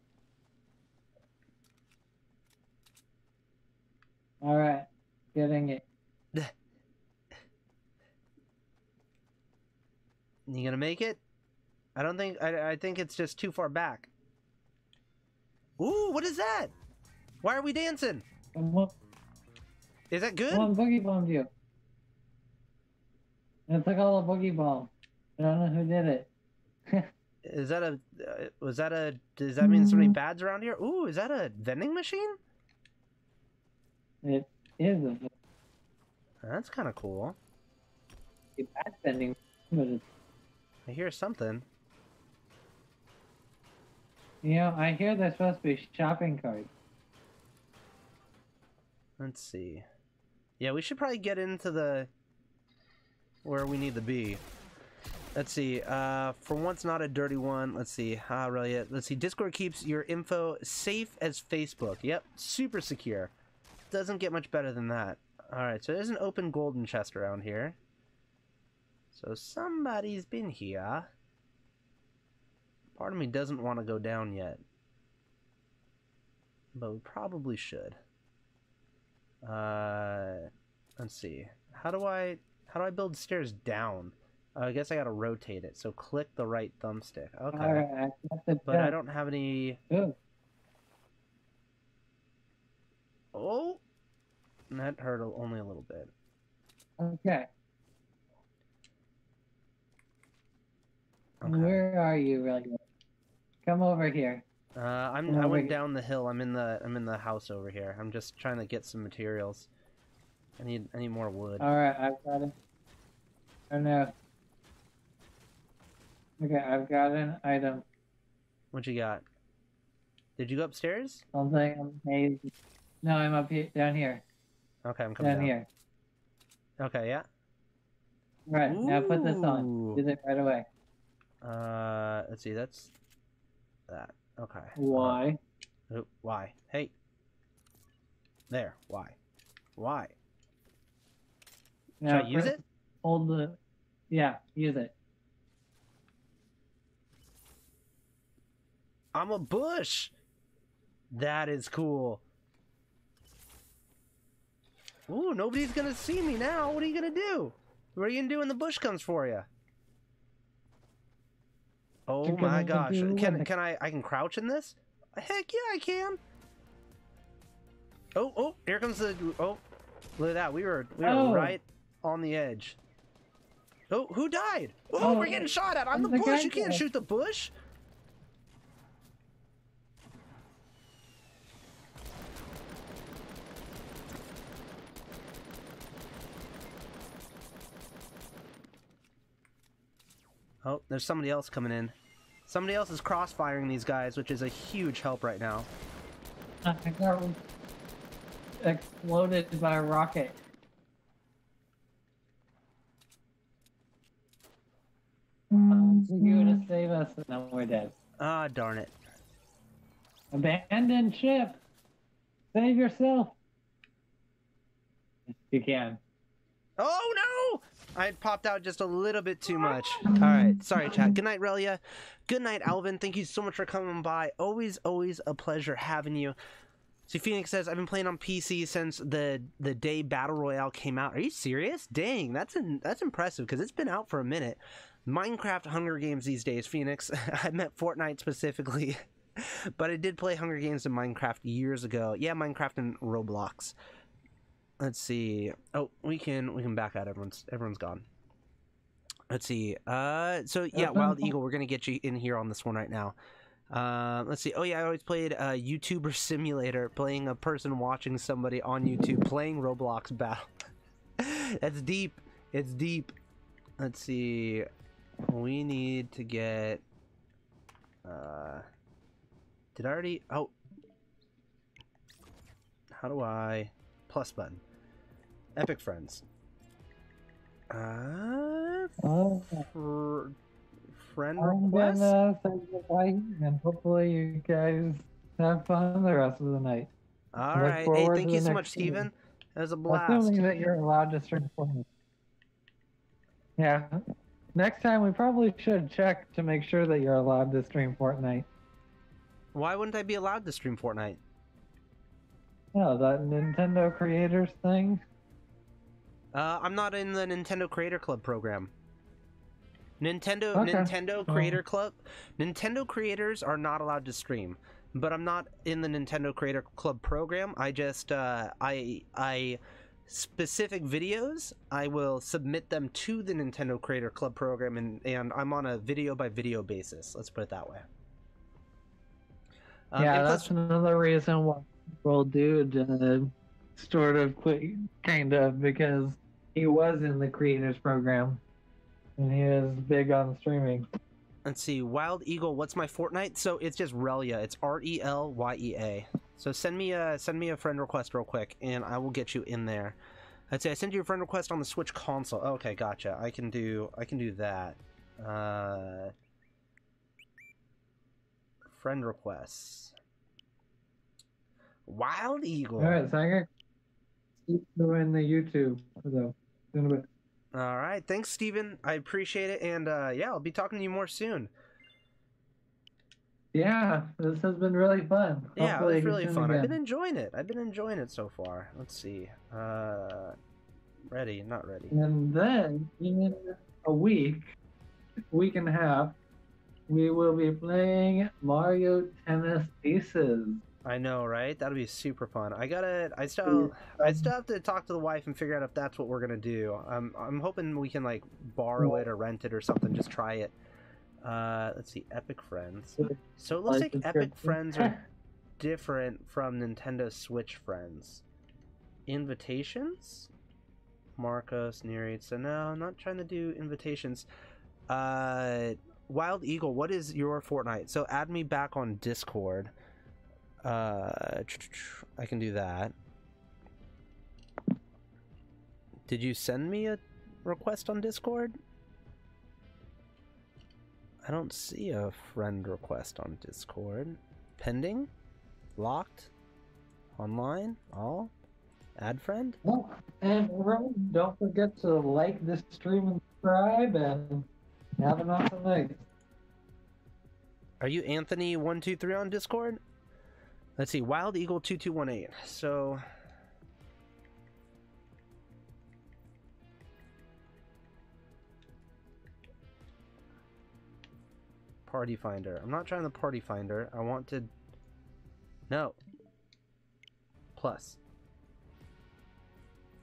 All right, getting it. You gonna make it? I don't think. I I think it's just too far back. Ooh, what is that? Why are we dancing? Someone, Is that good? someone boogie bombed you. It took all the boogie bomb. I don't know who did it. Is that a? Uh, was that a? Does that mean so many bads around here? Ooh, is that a vending machine? It is a That's kind of cool. bad it's, I hear something. Know, I hear there's supposed to be shopping carts. Let's see. Yeah, we should probably get into the where we need to be. Let's see. Uh, for once, not a dirty one. Let's see. Ah, really? Let's see. Discord keeps your info safe as Facebook. Yep, super secure. Doesn't get much better than that. All right, so there's an open golden chest around here. So somebody's been here. Part of me doesn't want to go down yet, but we probably should. Uh, let's see. How do I how do I build stairs down? Uh, I guess I gotta rotate it. So click the right thumbstick. Okay. Right, I But I don't have any. Ooh, Oh, that hurt only a little bit. okay. Okay. Where are you, really? Come over here. Uh, I'm Come I went here. down the hill. I'm in the I'm in the house over here. I'm just trying to get some materials. I need I need more wood. All right, I've got it. Oh no. Okay, I've got an item. What you got? Did you go upstairs? Something amazing. No, I'm up here, down here, Okay, I'm coming down down. here. Okay, yeah. Right now, put this on. Ooh. Do it right away. Uh, let's see. That's that. Okay. Why? Uh, why? Hey. There. Why? Why? Should I use it? Hold the. Yeah, use it. I'm a bush. That is cool. Ooh, nobody's gonna see me now. What are you gonna do? What are you gonna do when the bush comes for you? Oh my gosh! Can can I I can crouch in this? Heck yeah, I can. Oh oh, here comes the oh, look at that. We were we were Oh. right on the edge. Oh, who died? Oh, Oh, we're getting shot at. I'm the the bush. You can't died. shoot the bush. Oh, there's somebody else coming in. Somebody else is crossfiring these guys, which is a huge help right now. I got exploded by a rocket. Um, you to save us, and then we're dead. Ah, darn it. Abandoned ship. Save yourself. If you can. Oh no! I popped out just a little bit too much. Alright, sorry chat. Good night, Relyea. Good night, Alvin. Thank you so much for coming by. Always, always a pleasure having you. See, Phoenix says I've been playing on PC since the the day Battle Royale came out. Are you serious? Dang, that's in, that's impressive because it's been out for a minute. Minecraft, Hunger Games these days, Phoenix. I meant Fortnite specifically, but I did play Hunger Games and Minecraft years ago. Yeah, Minecraft and Roblox. Let's see. Oh, we can we can back out. Everyone's everyone's gone. Let's see. Uh, so yeah. Wild Eagle. We're gonna get you in here on this one right now. Uh, let's see. Oh yeah, I always played uh, YouTuber Simulator, playing a person watching somebody on YouTube playing Roblox battle. That's deep. It's deep. Let's see. We need to get. Uh, did I already? Oh. How do I? Plus button. Epic friends. Uh, Oh, fr- friend I'm request. gonna say goodbye, and hopefully you guys have fun the rest of the night. All Look right. Hey, thank you so much. Steven. That was a blast. Assuming that you're allowed to stream Fortnite. Yeah. Next time we probably should check to make sure that you're allowed to stream Fortnite. Why wouldn't I be allowed to stream Fortnite? No, that Nintendo Creators thing. Uh, I'm not in the Nintendo Creator Club program. Nintendo Okay. Nintendo Well- Creator Club. Nintendo creators are not allowed to stream, but I'm not in the Nintendo Creator Club program. I just uh, I I specific videos I will submit them to the Nintendo Creator Club program, and and I'm on a video by video basis. Let's put it that way. Um, yeah, and plus- that's another reason why Roll Dude uh, sort of kind of, because he was in the Creators program, and he is big on streaming. Let's see, Wild Eagle. What's my Fortnite? So it's just Relyea. It's R E L Y E A. So send me a send me a friend request real quick, and I will get you in there. I'd say I send you a friend request on the Switch console. Okay, gotcha. I can do I can do that. Uh, friend requests. Wild Eagle. All right, so I'm gonna doing the YouTube though. In a bit. All right. Thanks, Steven. I appreciate it, and uh, yeah, I'll be talking to you more soon. Yeah, this has been really fun. Yeah, Hopefully it was really fun. I've been enjoying it. I've been enjoying it so far. Let's see. Uh, ready? Not ready. And then in a week, week and a half, we will be playing Mario Tennis Aces. I know, right? That'll be super fun. I gotta. I still. I still have to talk to the wife and figure out if that's what we're gonna do. I'm. I'm hoping we can like borrow it or rent it or something. Just try it. Uh, let's see. Epic Friends. So it looks like Epic Friends are different from Nintendo Switch friends. Invitations? Marcos, Neri. So no, I'm not trying to do invitations. Uh Wild Eagle, what is your Fortnite? So add me back on Discord. Uh I can do that. Did you send me a request on Discord? I don't see a friend request on Discord. Pending? Locked? Online? All? Add friend? Oh, and everyone, don't forget to like this stream and subscribe, and have an awesome night. Are you Anthony123 on Discord? Let's see, Wild Eagle 2218. So. Party Finder. I'm not trying the Party Finder. I want to. No. Plus.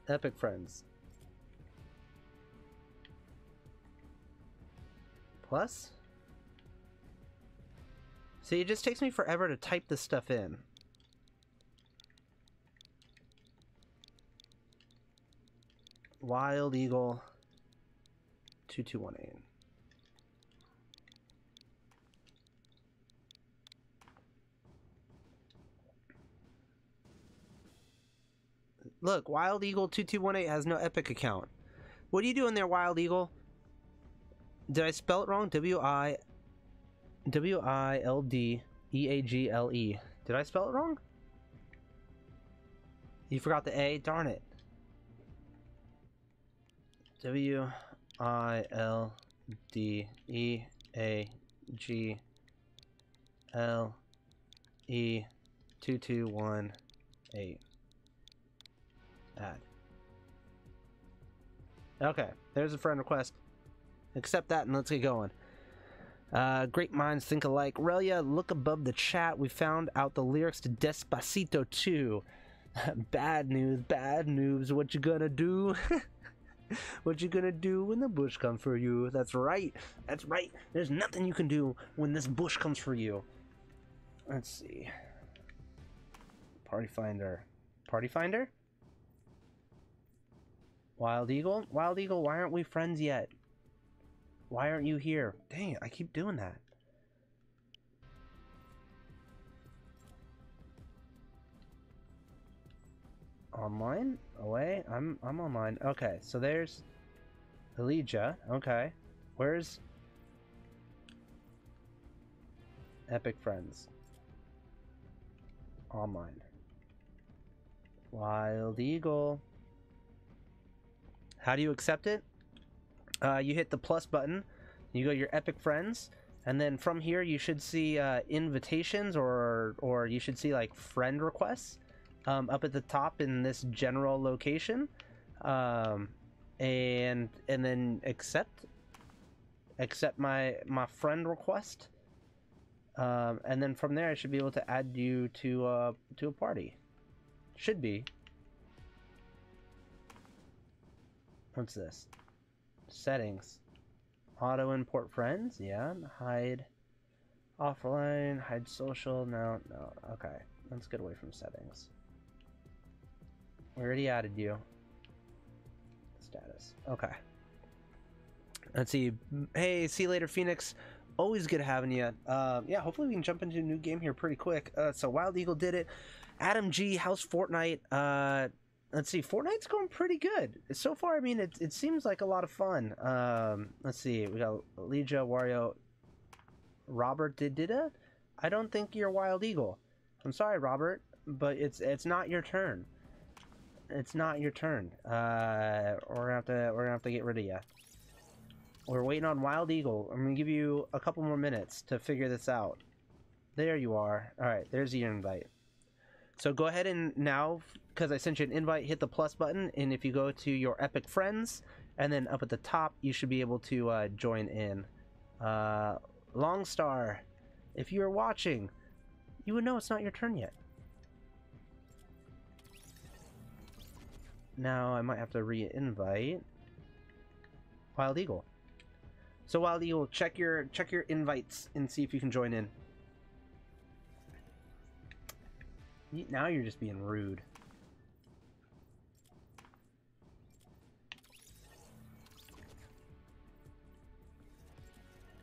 Epic Friends. Plus? See, it just takes me forever to type this stuff in. Wild Eagle 2218. Look, Wild Eagle 2218 has no Epic account. What are you doing there, Wild Eagle? Did I spell it wrong? W I W I L D E A G L E. Did I spell it wrong? You forgot the A? Darn it. W I L D E A G L E 221 Eight. Add. Okay, there's a friend request. Accept that and let's get going. Uh, great minds think alike. Relyea, look above the chat. We found out the lyrics to Despacito 2. bad news, bad news. What you gonna do? what you gonna do when the bush comes for you? That's right. That's right. There's nothing you can do when this bush comes for you. Let's see. Party Finder. Party Finder? Wild Eagle? Wild Eagle, why aren't we friends yet? Why aren't you here? Dang it, I keep doing that. Online? Away? I'm I'm online. Okay, so there's Elijah. Okay. Where's Epic Friends? Online. Wild Eagle. How do you accept it? Uh, you hit the plus button, you go to your Epic Friends, and then from here you should see uh, invitations or or you should see like friend requests um, up at the top in this general location, um, and and then accept accept my my friend request, um, and then from there I should be able to add you to uh, to a party. Should be. What's this? Settings. Auto import friends? Yeah. Hide offline. Hide social. No, no. Okay. Let's get away from settings. We already added you. Status. Okay. Let's see. Hey, see you later, Phoenix. Always good having you. Uh, yeah, hopefully we can jump into a new game here pretty quick. Uh, so Wild Eagle did it. Adam G, House Fortnite. Uh, let's see. Fortnite's going pretty good so far. I mean, it it seems like a lot of fun. Um, let's see. We got Legia, Wario, Robert did did it. I don't think you're Wild Eagle. I'm sorry, Robert, but it's it's not your turn. It's not your turn. Uh, we're gonna have to we're gonna have to get rid of you. We're waiting on Wild Eagle. I'm gonna give you a couple more minutes to figure this out. There you are. All right, there's your invite. So go ahead and now, because I sent you an invite, hit the plus button, and if you go to your Epic Friends, and then up at the top, you should be able to uh, join in. Uh, Longstar, if you're watching, you would know it's not your turn yet. Now I might have to re-invite Wild Eagle. So Wild Eagle, check your check your invites and see if you can join in. Now you're just being rude.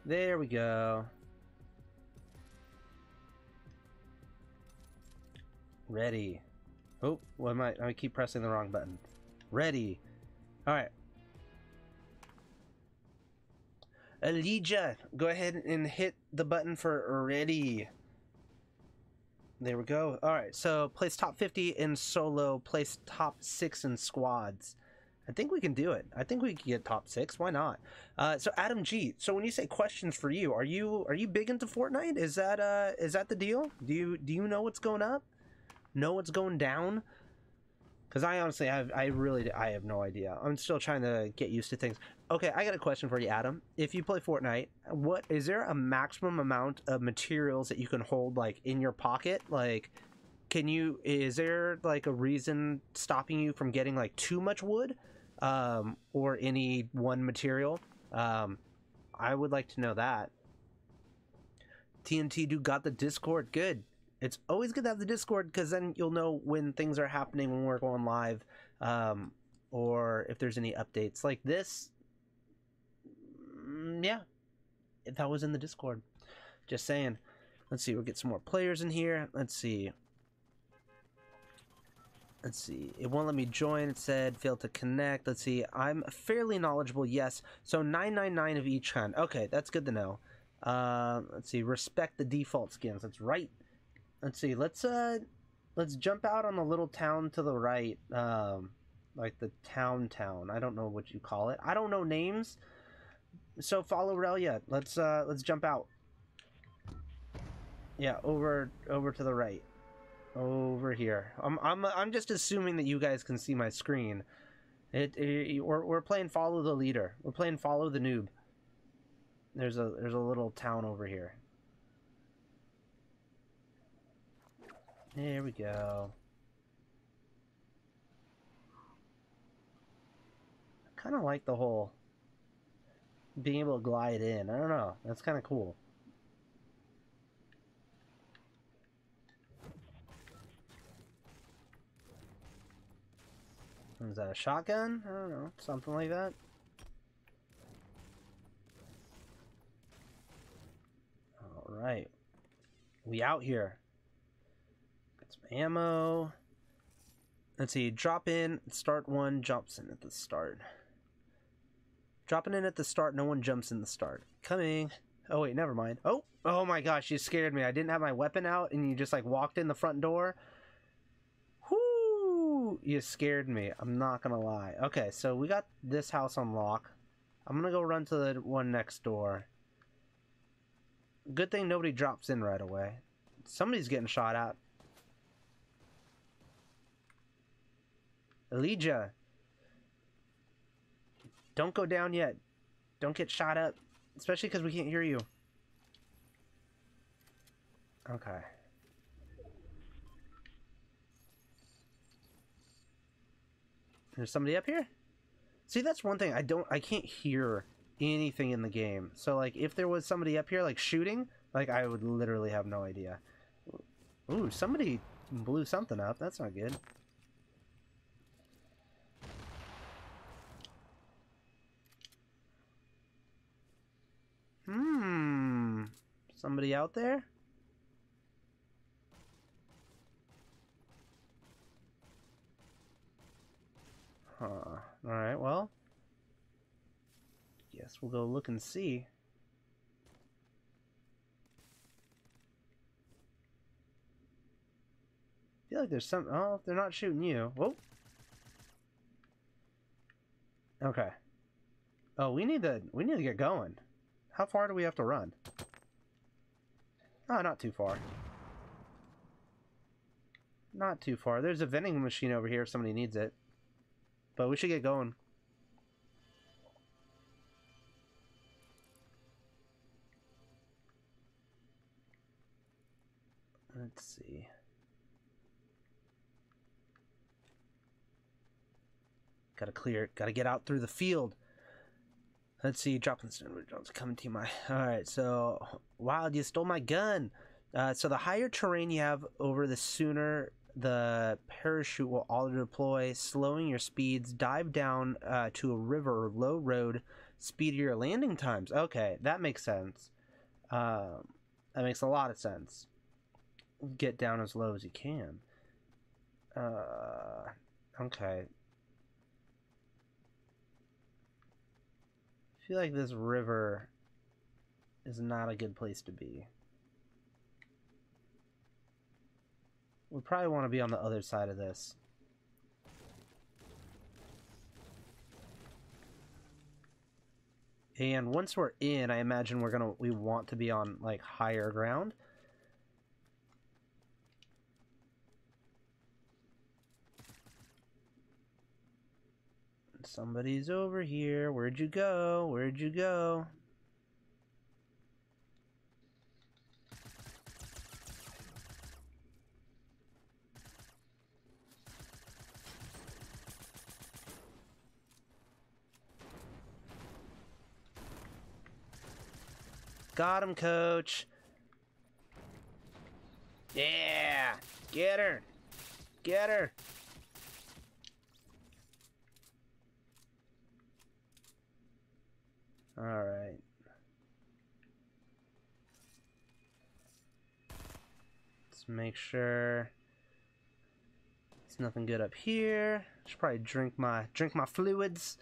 There we go. Ready. Oh, what am I? I keep pressing the wrong button. Ready. All right. Elijah, go ahead and hit the button for ready. There we go. All right, so place top 50 in solo, place top six in squads. I think we can do it. I think we can get top six. Why not? Uh, so Adam G. So when you say questions for you, are you are you big into Fortnite? Is that uh is that the deal? Do you do you know what's going up? Know what's going down? Because I honestly have I really I have no idea. I'm still trying to get used to things. Okay, I got a question for you, Adam. If you play Fortnite, what is there a maximum amount of materials that you can hold like in your pocket? Like, can you? Is there like a reason stopping you from getting like too much wood, um, or any one material? Um, I would like to know that. TNT do got the Discord. Good. It's always good to have the Discord because then you'll know when things are happening when we're going live, um, or if there's any updates like this. Mm, yeah, that was in the Discord. Just saying. Let's see. We'll get some more players in here. Let's see. Let's see. It won't let me join. It said failed to connect. Let's see. I'm fairly knowledgeable. Yes. So 999 of each kind. Okay, that's good to know. Uh, let's see. Respect the default skins. That's right. Let's see. Let's uh, let's jump out on the little town to the right. Um, like the town town. I don't know what you call it. I don't know names. So follow Relyea. Let's uh, let's jump out. Yeah, over over to the right. over here. I'm I'm I'm just assuming that you guys can see my screen. It, it we're we're playing follow the leader. We're playing follow the noob. There's a there's a little town over here. There we go. I kind of like the whole being able to glide in. I don't know. That's kind of cool. Is that a shotgun? I don't know. Something like that. Alright. We out here. Ammo. Let's see. Drop in. Start one. Jumps in at the start. Dropping in at the start. No one jumps in the start. Coming. Oh, wait. Never mind. Oh. Oh my gosh. You scared me. I didn't have my weapon out and you just like walked in the front door. Whoo! You scared me. I'm not gonna lie. Okay, so we got this house on lock. I'm gonna go run to the one next door. Good thing nobody drops in right away. Somebody's getting shot at. Elijah. Don't go down yet. Don't get shot up. Especially because we can't hear you. Okay. There's somebody up here? See, that's one thing. I don't I can't hear anything in the game. So like if there was somebody up here like shooting, like I would literally have no idea. Ooh, somebody blew something up. That's not good. Hmm. Somebody out there? Huh. Alright, well. Guess we'll go look and see. feel like there's some. Oh, they're not shooting you. Whoa. Okay. Oh, we need to. We need to get going. How far do we have to run? Oh, not too far. Not too far. There's a vending machine over here if somebody needs it. But we should get going. Let's see. Gotta clear. Gotta get out through the field. Let's see. Dropping the Jones coming to my. Alright, so. Wow, you stole my gun. Uh, so the higher terrain you have over the sooner the parachute will auto deploy, slowing your speeds, dive down uh, to a river or low road, speed your landing times. Okay, that makes sense. Um, that makes a lot of sense. Get down as low as you can. Uh, okay. Feel like this river is not a good place to be. We probably want to be on the other side of this. And once we're in, I imagine we're gonna we want to be on like higher ground. Somebody's over here. Where'd you go? Where'd you go? Got him, coach. Yeah! Get her! Get her! Alright. Let's make sure there's nothing good up here. Should probably drink my drink my fluids.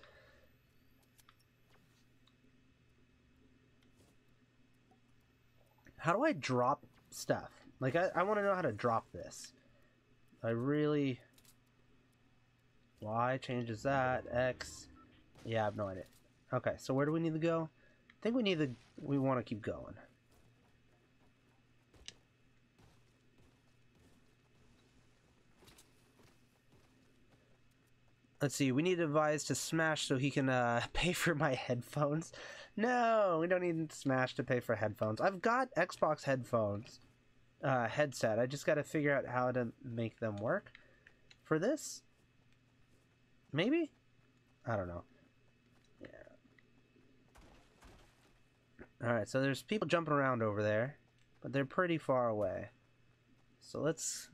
How do I drop stuff? Like, I, I want to know how to drop this. I really... Y changes that. X. Yeah, I have no idea. Okay, so where do we need to go? I think we need to... We want to keep going. Let's see, we need advice to Smash so he can uh, pay for my headphones. No, we don't need Smash to pay for headphones. I've got Xbox headphones, uh, headset. I just got to figure out how to make them work for this. Maybe? I don't know. All right, so there's people jumping around over there, but they're pretty far away. So let's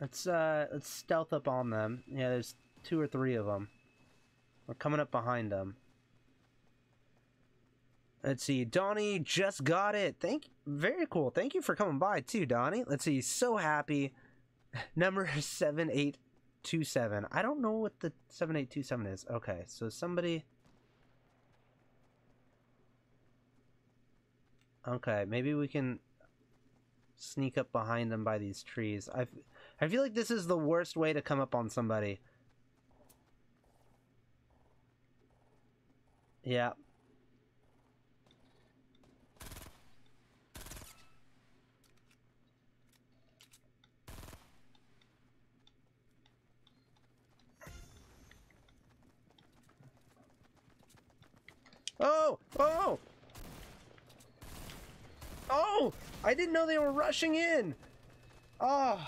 let's uh let's stealth up on them. Yeah, there's two or three of them. We're coming up behind them. Let's see, Donnie just got it. Thank, very cool. Thank you for coming by too, Donnie. Let's see, so happy. Number seven eight two seven. I don't know what the seven eight two seven is. Okay, so somebody. Okay, maybe we can sneak up behind them by these trees. I, I feel like this is the worst way to come up on somebody. Yeah. Oh! Oh! Oh! I didn't know they were rushing in! Oh!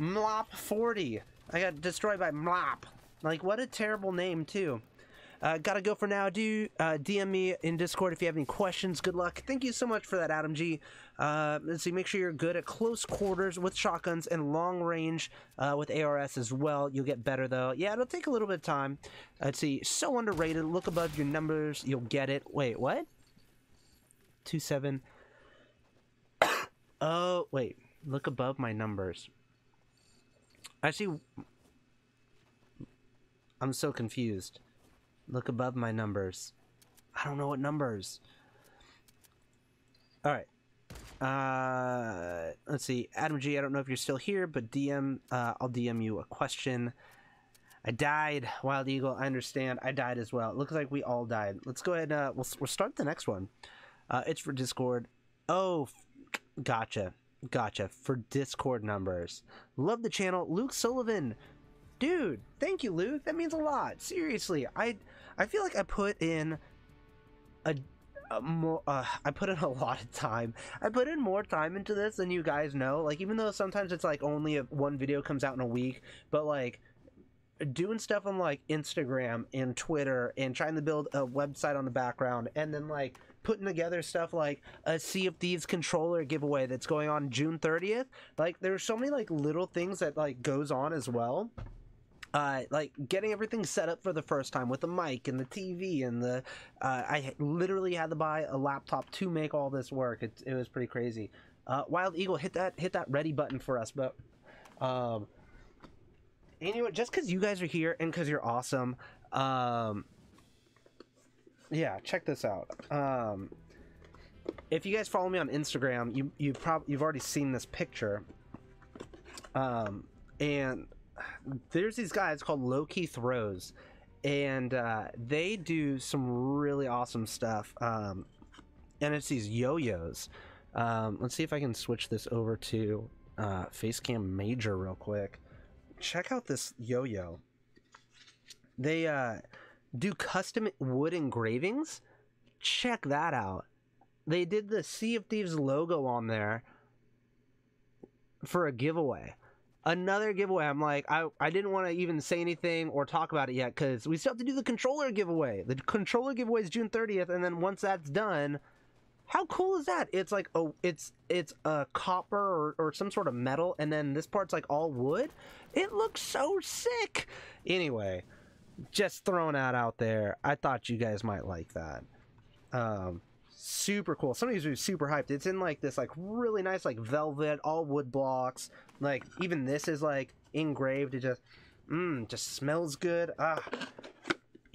Mlop 40. I got destroyed by Mlop. Like, what a terrible name, too. Uh, gotta go for now. Do uh, DM me in Discord if you have any questions. Good luck. Thank you so much for that, Adam G. Uh, let's see. Make sure you're good at close quarters with shotguns and long range uh, with ARS as well. You'll get better though. Yeah, it'll take a little bit of time. Let's see. So underrated. Look above your numbers. You'll get it. Wait, what? Two seven. Oh wait. Look above my numbers. Actually, I'm so confused. Look above my numbers. I don't know what numbers. All right. Uh, let's see. Adam G, I don't know if you're still here, but DM, uh, I'll DM you a question. I died, Wild Eagle. I understand. I died as well. It looks like we all died. Let's go ahead. Uh, we'll, we'll start the next one. Uh, it's for Discord. Oh, gotcha. Gotcha. For Discord numbers. Love the channel. Luke Sullivan. Dude, thank you, Luke. That means a lot. Seriously. I I feel like I put in a, a more uh, I put in a lot of time. I put in more time into this than you guys know. Like even though sometimes it's like only a, one video comes out in a week, but like doing stuff on like Instagram and Twitter and trying to build a website on the background and then like putting together stuff like a Sea of Thieves controller giveaway that's going on June 30th. Like there's so many like little things that like goes on as well uh, like getting everything set up for the first time with the mic and the TV and the uh, I literally had to buy a laptop to make all this work. It, it was pretty crazy. Uh, Wild Eagle, hit that hit that ready button for us, but um, what? Just because you guys are here and because you're awesome, um, yeah, check this out. Um, if you guys follow me on Instagram, you you probably you've already seen this picture. Um, and there's these guys called Low Key Throws, and uh, they do some really awesome stuff. Um, and it's these yo-yos. Um, let's see if I can switch this over to uh, Facecam Major real quick. Check out this yo-yo. They uh, do custom wood engravings. Check that out. They did the Sea of Thieves logo on there for a giveaway another giveaway. I'm like, I, I didn't want to even say anything or talk about it yet because we still have to do the controller giveaway. The controller giveaway is June 30th, and then once that's done, how cool is that? It's like oh, it's it's a copper or, or some sort of metal, and then this part's like all wood. It looks so sick. Anyway, just throwing that out there. I thought you guys might like that. Um, super cool. Some of these are super hyped. It's in like this like really nice like velvet, all wood blocks. Like even this is like engraved. It just mmm, just smells good. Ah.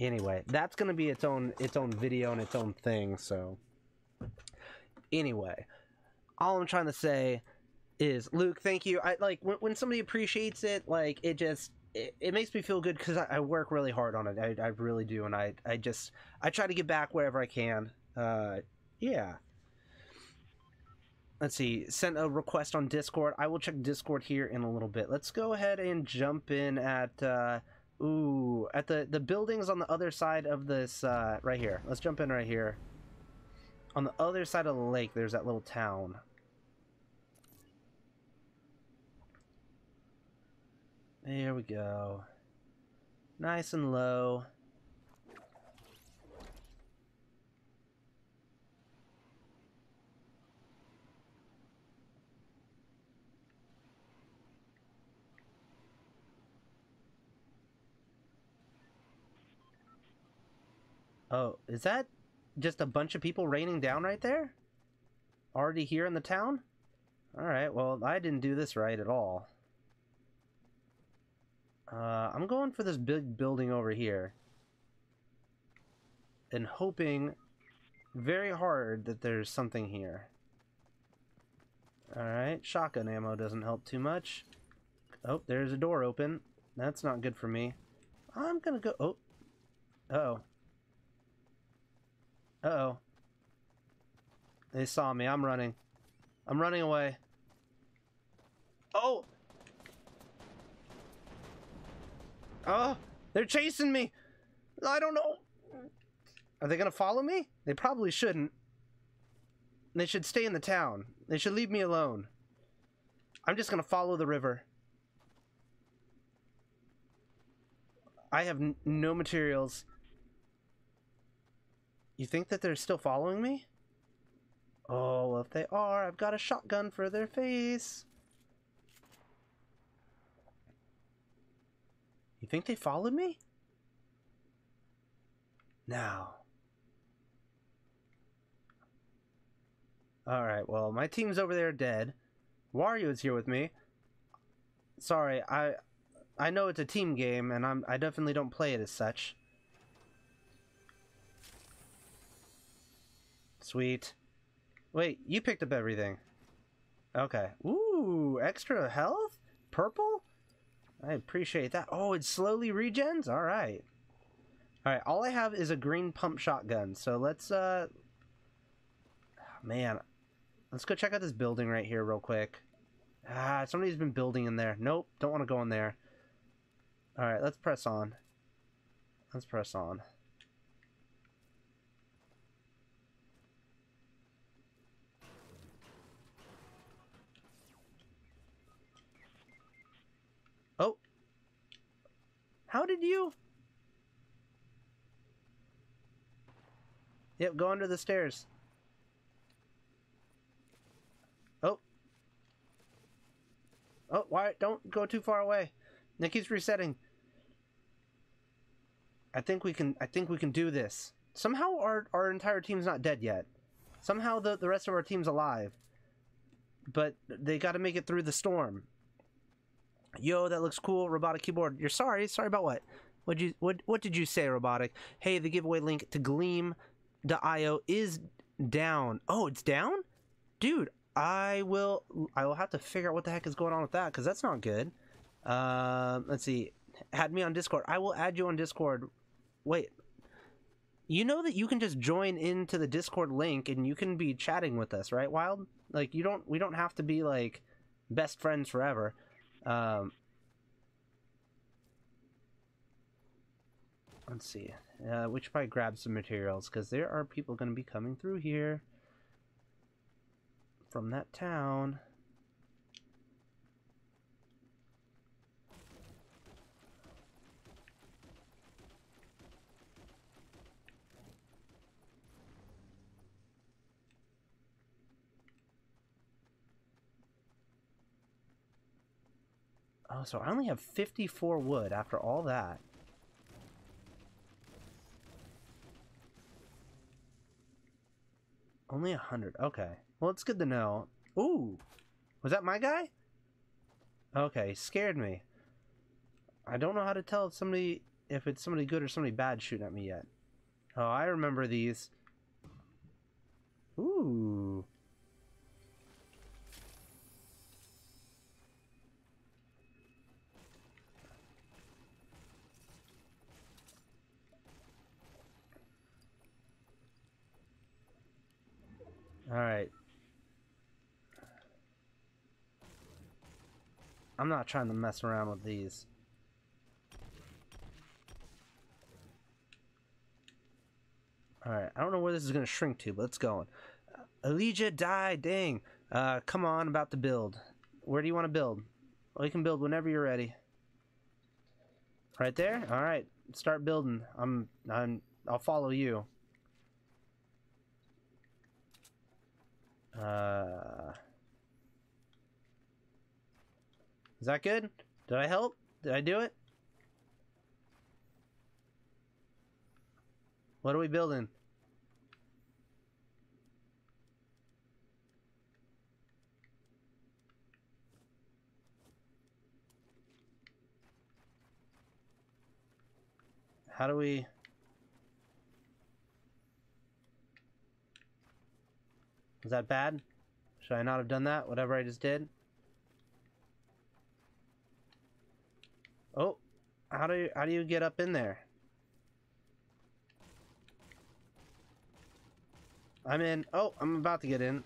Anyway, that's gonna be its own its own video and its own thing. So anyway, all I'm trying to say is Luke, thank you. I like when, when somebody appreciates it, like it just it, it makes me feel good because I, I, work really hard on it. I, I really do, and I I just I try to get back wherever I can. Uh, yeah. Let's see. Sent a request on Discord. I will check Discord here in a little bit. Let's go ahead and jump in at uh, Ooh, at the the buildings on the other side of this uh right here. Let's jump in right here. On the other side of the lake, there's that little town. There we go. Nice and low. Oh, is that just a bunch of people raining down right there? Already here in the town? Alright, well, I didn't do this right at all. Uh, I'm going for this big building over here. And hoping very hard that there's something here. Alright, shotgun ammo doesn't help too much. Oh, there's a door open. That's not good for me. I'm gonna go... Oh. Uh-oh. Uh-oh. They saw me. I'm running. I'm running away. Oh! Oh! They're chasing me! I don't know. Are they gonna follow me? They probably shouldn't. They should stay in the town. They should leave me alone. I'm just gonna follow the river. I have no materials. You think that they're still following me? Oh, well, if they are, I've got a shotgun for their face. You think they followed me? Now. Alright, well, my team's over there dead. Wario's here with me. Sorry, I I know it's a team game, and I'm I definitely don't play it as such. Sweet. Wait, you picked up everything. Okay. Ooh, extra health? Purple? I appreciate that. Oh, it slowly regens? Alright. Alright, all I have is a green pump shotgun. So let's, uh... Man. Let's go check out this building right here real quick. Ah, somebody's been building in there. Nope, don't want to go in there. Alright, let's press on. Let's press on. Oh. How did you? Yep, go under the stairs. Oh. Oh, why? Don't go too far away. Nikki's resetting. I think we can. I think we can do this. Somehow our our entire team's not dead yet. Somehow the the rest of our team's alive. But they got to make it through the storm. Yo, that looks cool. Robotic keyboard. You're sorry. Sorry about what? What you what what did you say, Robotic? Hey, the giveaway link to Gleam.io is down. Oh, it's down? Dude, I will I will have to figure out what the heck is going on with that cuz that's not good. Um, let's see. Add me on Discord. I will add you on Discord. Wait. You know that you can just join into the Discord link and you can be chatting with us, right, Wild? Like you don't we don't have to be like best friends forever. Um, let's see. Uh, we should probably grab some materials because there are people going to be coming through here from that town. Oh, so I only have 54 wood after all that. Only 100. Okay. Well, it's good to know. Ooh! Was that my guy? Okay, scared me. I don't know how to tell if somebody if it's somebody good or somebody bad shooting at me yet. Oh, I remember these. Ooh. Alright. I'm not trying to mess around with these. Alright, I don't know where this is going to shrink to, but let's go. Uh, Elijah, die, dang. Uh, come on, about to build. Where do you want to build? Well, you can build whenever you're ready. Right there? Alright, start building. I'm, I'm, I'll follow you. Uh, is that good? Did I help? Did I do it? What are we building? How do we... Was that bad? Should I not have done that? Whatever I just did? Oh, how do you, how do you get up in there? I'm in. Oh, I'm about to get in.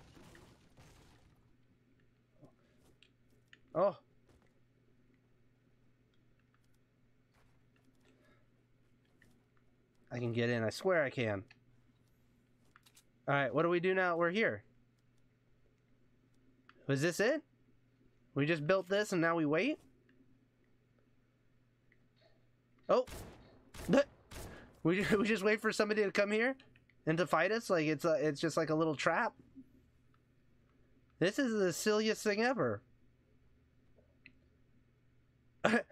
Oh. I can get in. I swear I can. Alright, what do we do now? We're here. Was this it? We just built this and now we wait? Oh! We, we just wait for somebody to come here and to fight us? Like it's a, it's just like a little trap? This is the silliest thing ever. this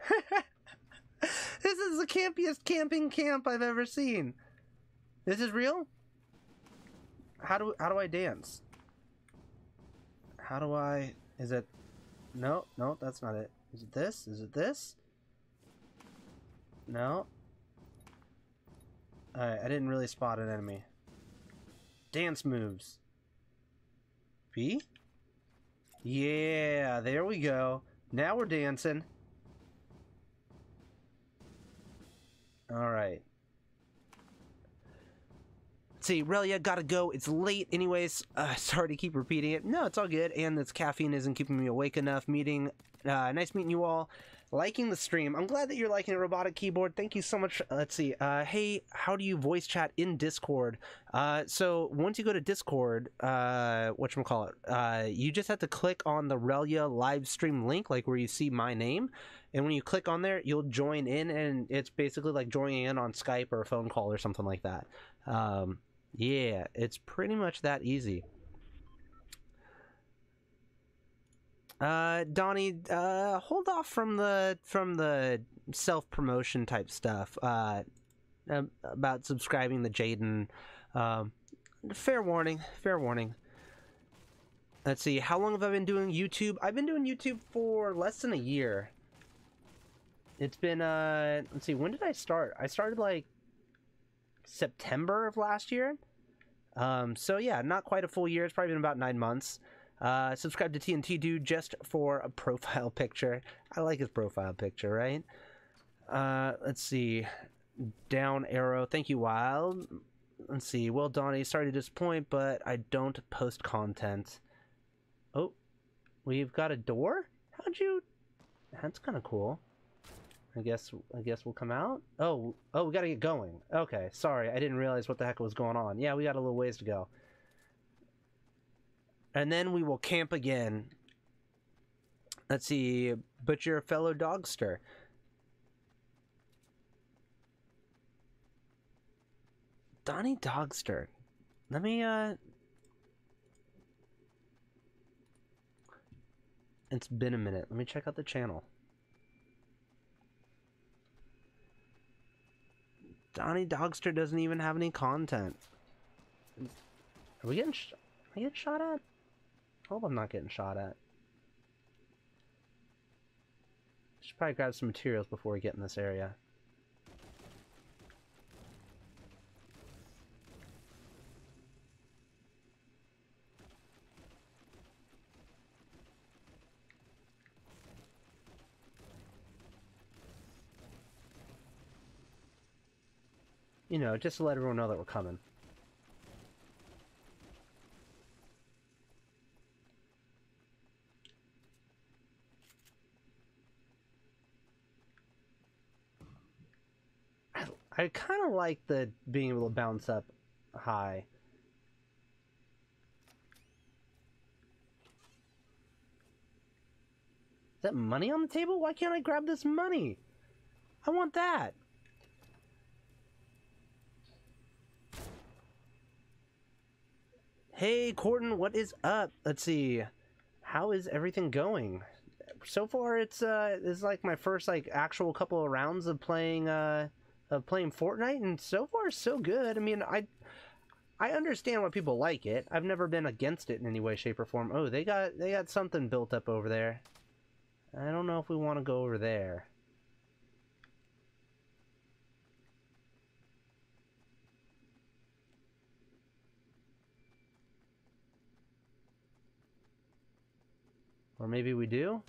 is the campiest camping camp I've ever seen. This is real? How do how do I dance? How do I is it No, no, that's not it. Is it this? Is it this? No. Alright, I didn't really spot an enemy. Dance moves. B? Yeah, there we go. Now we're dancing. Alright. See, Relyea, gotta go. It's late anyways. Uh, sorry to keep repeating it. No, it's all good. And this caffeine isn't keeping me awake enough. Meeting. Uh, nice meeting you all liking the stream. I'm glad that you're liking a robotic keyboard. Thank you so much. Let's see. Uh, hey, how do you voice chat in Discord? Uh, so once you go to Discord, uh, what call it? Uh, you just have to click on the Relyea live stream link, like where you see my name, and when you click on there, you'll join in, and it's basically like joining in on Skype or a phone call or something like that. Um, yeah, it's pretty much that easy. Uh, Donnie, uh, hold off from the from the self promotion type stuff. Uh, about subscribing to Jaden. Um, fair warning. Fair warning. Let's see. How long have I been doing YouTube? I've been doing YouTube for less than a year. It's been uh. Let's see. When did I start? I started like September of last year. Um. So yeah, not quite a full year. It's probably been about nine months. Uh, subscribe to TNT Dude just for a profile picture. I like his profile picture, right? Uh, let's see. Down arrow. Thank you, Wild. Let's see. Well, Donnie, sorry to disappoint, but I don't post content. Oh, we've got a door? How'd you... That's kind of cool. I guess I guess we'll come out. Oh, oh, we gotta get going. Okay, sorry, I didn't realize what the heck was going on. Yeah, we got a little ways to go and then we will camp again. Let's see, but you're a fellow dogster. Donnie Dogster. Let me, uh. It's been a minute. Let me check out the channel. Donnie Dogster doesn't even have any content. Are we getting, are we getting shot at? hope I'm not getting shot at. Should probably grab some materials before we get in this area. You know, just to let everyone know that we're coming. I I kind of like the being able to bounce up high. Is that money on the table? Why can't I grab this money? I want that. Hey, Corton, what is up? Let's see. How is everything going? So far, it's uh, it's like my first like actual couple of rounds of playing uh, of playing Fortnite, and so far so good. I mean, I I understand why people like it. I've never been against it in any way, shape, or form. Oh, they got they got something built up over there. I don't know if we want to go over there. Or maybe we do?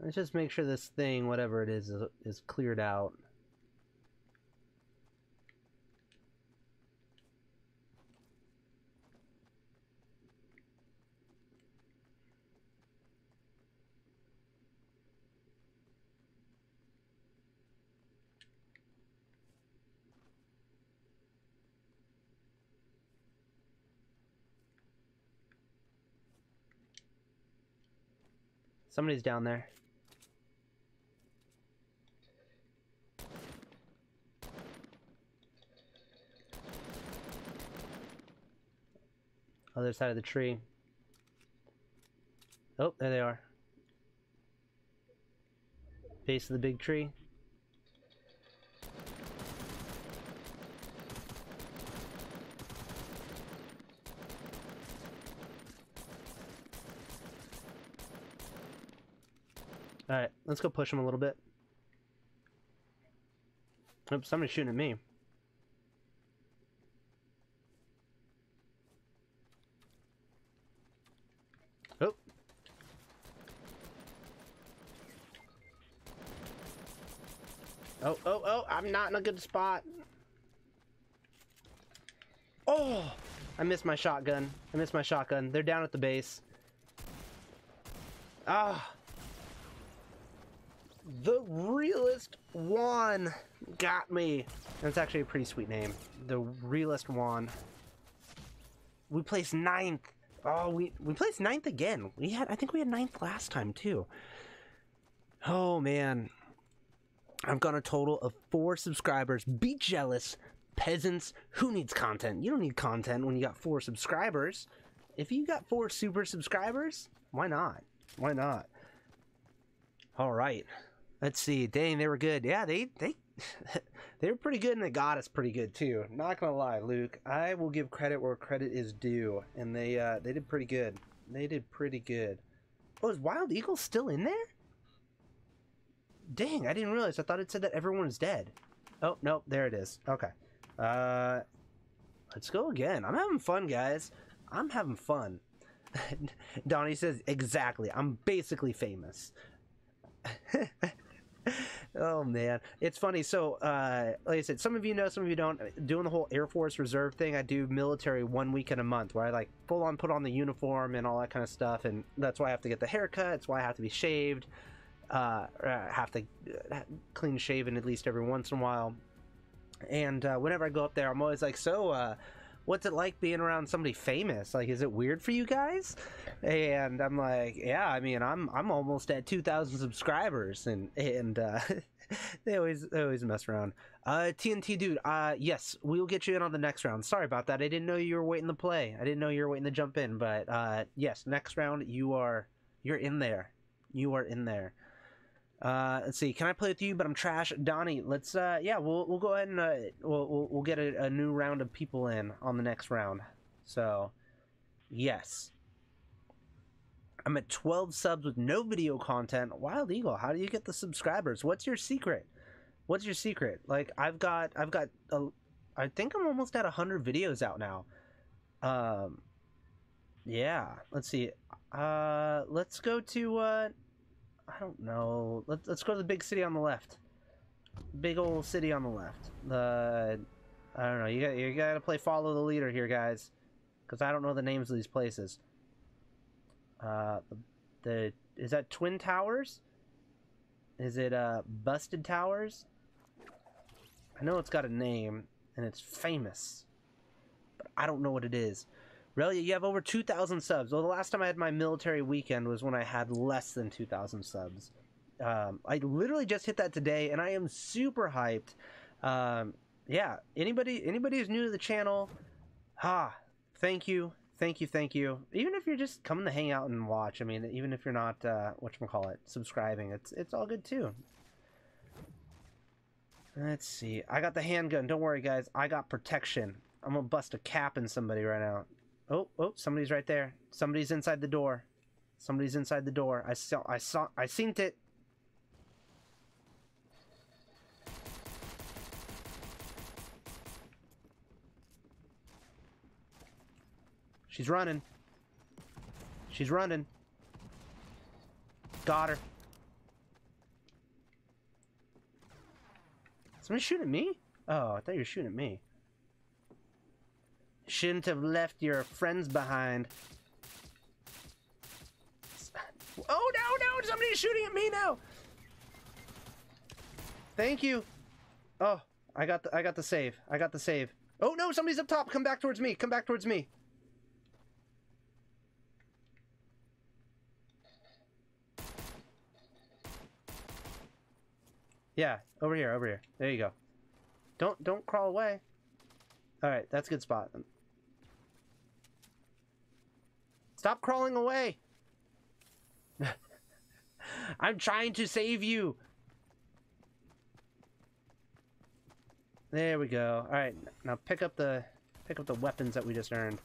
Let's just make sure this thing, whatever it is, is, is cleared out. Somebody's down there. Other side of the tree. Oh, there they are. Base of the big tree. Alright, let's go push him a little bit. Oops, somebody's shooting at me. Oh. Oh, oh, oh, I'm not in a good spot. Oh! I missed my shotgun. I missed my shotgun. They're down at the base. Ah! The realist one got me. That's actually a pretty sweet name. The realist one. We placed ninth. Oh, we we placed ninth again. We had I think we had ninth last time too. Oh man. I've got a total of four subscribers. Be jealous, peasants. Who needs content? You don't need content when you got four subscribers. If you got four super subscribers, why not? Why not? All right. Let's see. Dang, they were good. Yeah, they they they were pretty good, and they got us pretty good too. Not gonna lie, Luke. I will give credit where credit is due, and they uh, they did pretty good. They did pretty good. Oh, is Wild Eagle still in there? Dang, I didn't realize. I thought it said that everyone was dead. Oh no, there it is. Okay. Uh, let's go again. I'm having fun, guys. I'm having fun. Donnie says exactly. I'm basically famous. oh man, it's funny. So, uh, like I said, some of you know, some of you don't. Doing the whole Air Force Reserve thing, I do military one week in a month, where I like full on put on the uniform and all that kind of stuff, and that's why I have to get the haircut. It's why I have to be shaved. Uh, have to uh, clean shaven at least every once in a while. And uh, whenever I go up there, I'm always like, so. What's it like being around somebody famous? Like, is it weird for you guys? And I'm like, yeah, I mean, I'm I'm almost at 2,000 subscribers, and and uh, they always they always mess around. Uh, TNT dude, uh, yes, we'll get you in on the next round. Sorry about that. I didn't know you were waiting to play. I didn't know you were waiting to jump in, but uh, yes, next round you are you're in there. You are in there. Uh, let's see. Can I play with you? But I'm trash, Donnie. Let's. Uh, yeah, we'll we'll go ahead and uh, we'll, we'll we'll get a, a new round of people in on the next round. So, yes. I'm at 12 subs with no video content. Wild Eagle, how do you get the subscribers? What's your secret? What's your secret? Like I've got I've got a, I think I'm almost at 100 videos out now. Um yeah, let's see. Uh let's go to uh I don't know. Let's let's go to the big city on the left. Big old city on the left. The I don't know. You got you got to play follow the leader here, guys, because I don't know the names of these places. Uh, the, the is that Twin Towers? Is it uh Busted Towers? I know it's got a name and it's famous, but I don't know what it is. Relyea, you have over 2,000 subs. Well, the last time I had my military weekend was when I had less than 2,000 subs. Um, I literally just hit that today, and I am super hyped. Um, yeah, anybody anybody who's new to the channel, ha, thank you, thank you, thank you. Even if you're just coming to hang out and watch, I mean, even if you're not uh, what call it, subscribing, it's it's all good too. Let's see. I got the handgun. Don't worry, guys. I got protection. I'm gonna bust a cap in somebody right now. Oh, oh, somebody's right there. Somebody's inside the door. Somebody's inside the door. I saw. I saw. I seen it. She's running. She's running. Got her. Somebody shooting at me? Oh, I thought you were shooting at me. Shouldn't have left your friends behind. Oh no, no! Somebody's shooting at me now. Thank you. Oh, I got the I got the save. I got the save. Oh no, somebody's up top. Come back towards me. Come back towards me. Yeah, over here, over here. There you go. Don't don't crawl away. All right, that's a good spot. Stop crawling away. I'm trying to save you. There we go. All right, now pick up the pick up the weapons that we just earned.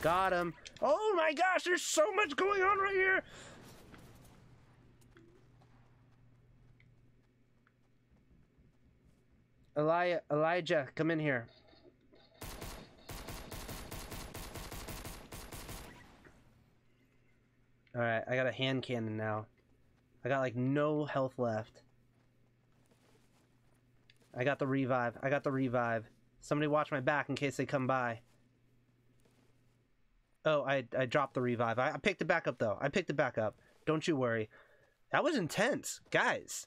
Got him. Oh my gosh, there's so much going on right here. Elijah, Elijah, come in here. Alright, I got a hand cannon now. I got like no health left. I got the revive. I got the revive. Somebody watch my back in case they come by. Oh, I, I dropped the revive. I, I picked it back up though. I picked it back up. Don't you worry. That was intense. Guys,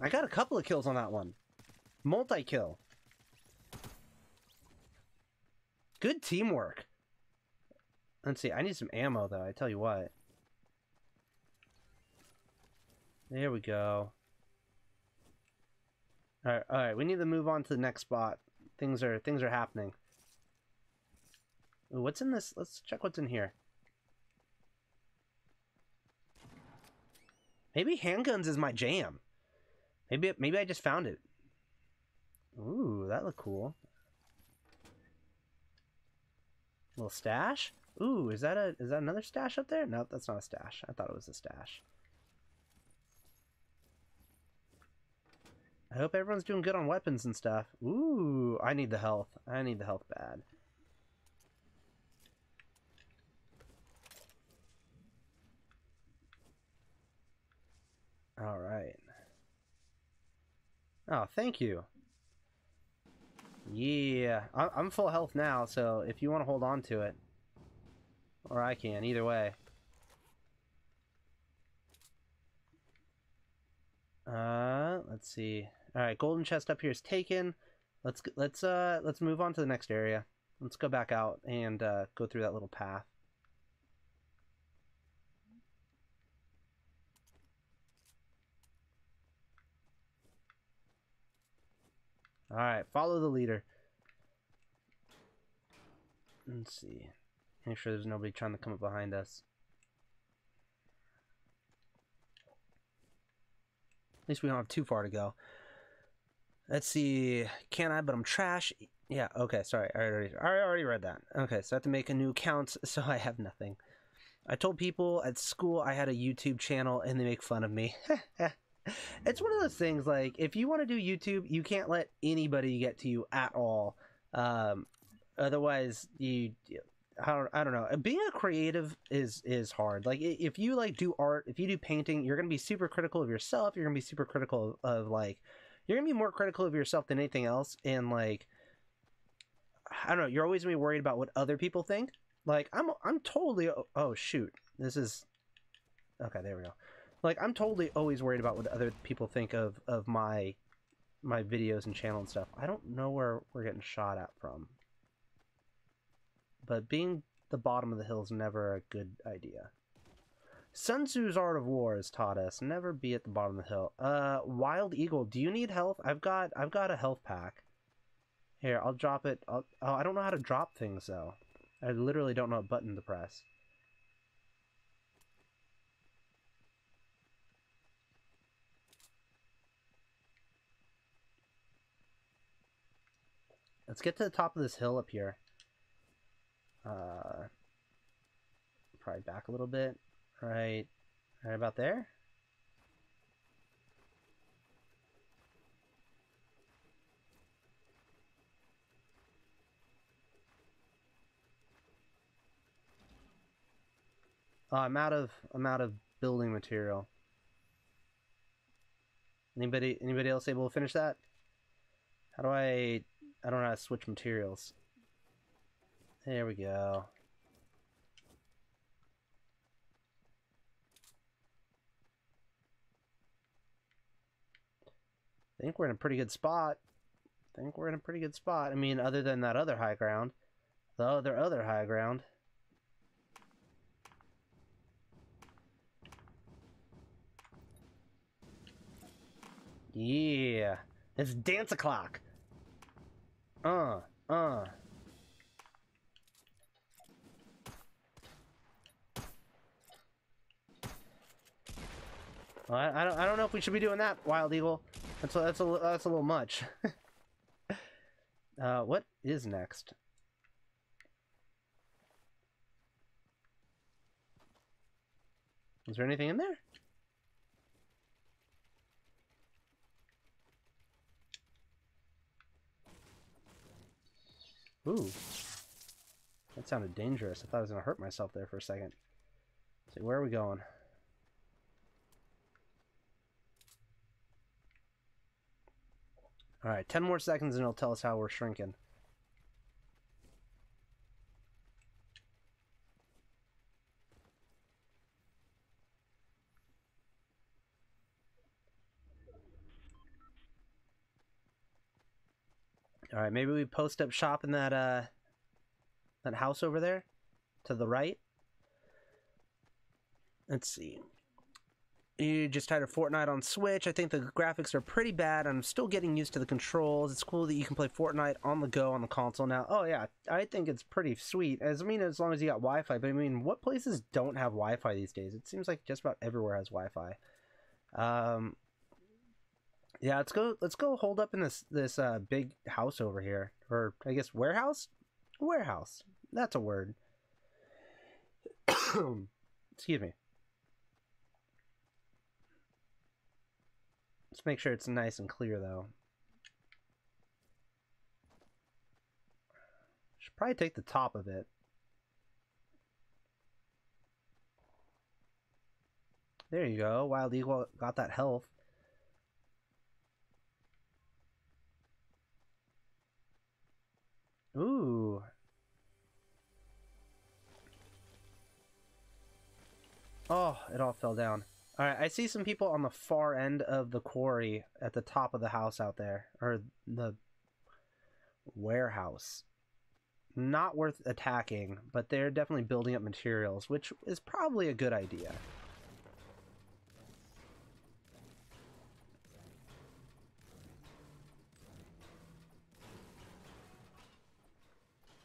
I got a couple of kills on that one. Multi-kill. Good teamwork. Let's see. I need some ammo, though. I tell you what. There we go. All right, all right. We need to move on to the next spot. Things are things are happening. Ooh, what's in this? Let's check what's in here. Maybe handguns is my jam. Maybe maybe I just found it. Ooh, that looked cool. Little stash? Ooh, is that a is that another stash up there? Nope, that's not a stash. I thought it was a stash. I hope everyone's doing good on weapons and stuff. Ooh, I need the health. I need the health bad. All right. Oh, thank you. Yeah, I'm full health now, so if you want to hold on to it, or I can, either way. Uh, let's see. All right, golden chest up here is taken. Let's let's uh let's move on to the next area. Let's go back out and uh, go through that little path. Alright, follow the leader. Let's see. Make sure there's nobody trying to come up behind us. At least we don't have too far to go. Let's see. Can I? But I'm trash. Yeah, okay, sorry. I already, I already read that. Okay, so I have to make a new account, so I have nothing. I told people at school I had a YouTube channel and they make fun of me. it's one of those things like if you want to do YouTube, you can't let anybody get to you at all. Um, otherwise, you, I don't, I don't know. Being a creative is is hard. Like if you like do art, if you do painting, you're gonna be super critical of yourself. You're gonna be super critical of, of like, you're gonna be more critical of yourself than anything else. And like, I don't know. You're always gonna be worried about what other people think. Like I'm I'm totally o- oh shoot. This is Okay, there we go. Like I'm totally always worried about what other people think of of my my videos and channel and stuff. I don't know where we're getting shot at from. But being the bottom of the hill is never a good idea. Sun Tzu's Art of War has taught us never be at the bottom of the hill. Uh, Wild Eagle, do you need health? I've got I've got a health pack. Here, I'll drop it. I'll, oh, I don't know how to drop things though. I literally don't know what button to press. Let's get to the top of this hill up here. Uh, probably back a little bit. Right, right about there. Oh, I'm out of I'm out of building material. Anybody anybody else able to finish that? How do I I don't know how to switch materials. There we go. I think we're in a pretty good spot. I think we're in a pretty good spot. I mean, other than that other high ground. The other other high ground. Yeah. It's dance o'clock. Uh, uh. Well, I, I don't I don't know if we should be doing that, Wild Eagle. That's a, that's a that's a little much. uh, what is next? Is there anything in there? Ooh. That sounded dangerous. I thought I was going to hurt myself there for a second. Let's see, where are we going? Alright, 10 more seconds and it'll tell us how we're shrinking. Alright, maybe we post up shop in that uh that house over there to the right. Let's see. You just had a Fortnite on Switch. I think the graphics are pretty bad. I'm still getting used to the controls. It's cool that you can play Fortnite on the go on the console now. Oh yeah, I think it's pretty sweet. As I mean, as long as you got Wi-Fi. But I mean, what places don't have Wi-Fi these days? It seems like just about everywhere has Wi-Fi. Um, yeah, let's go. Let's go hold up in this this uh, big house over here, or I guess warehouse. Warehouse. That's a word. Excuse me. Let's make sure it's nice and clear, though. Should probably take the top of it. There you go. Wild Eagle got that health. Ooh. Oh, it all fell down. Alright, I see some people on the far end of the quarry at the top of the house out there. Or the warehouse. Not worth attacking, but they're definitely building up materials, which is probably a good idea.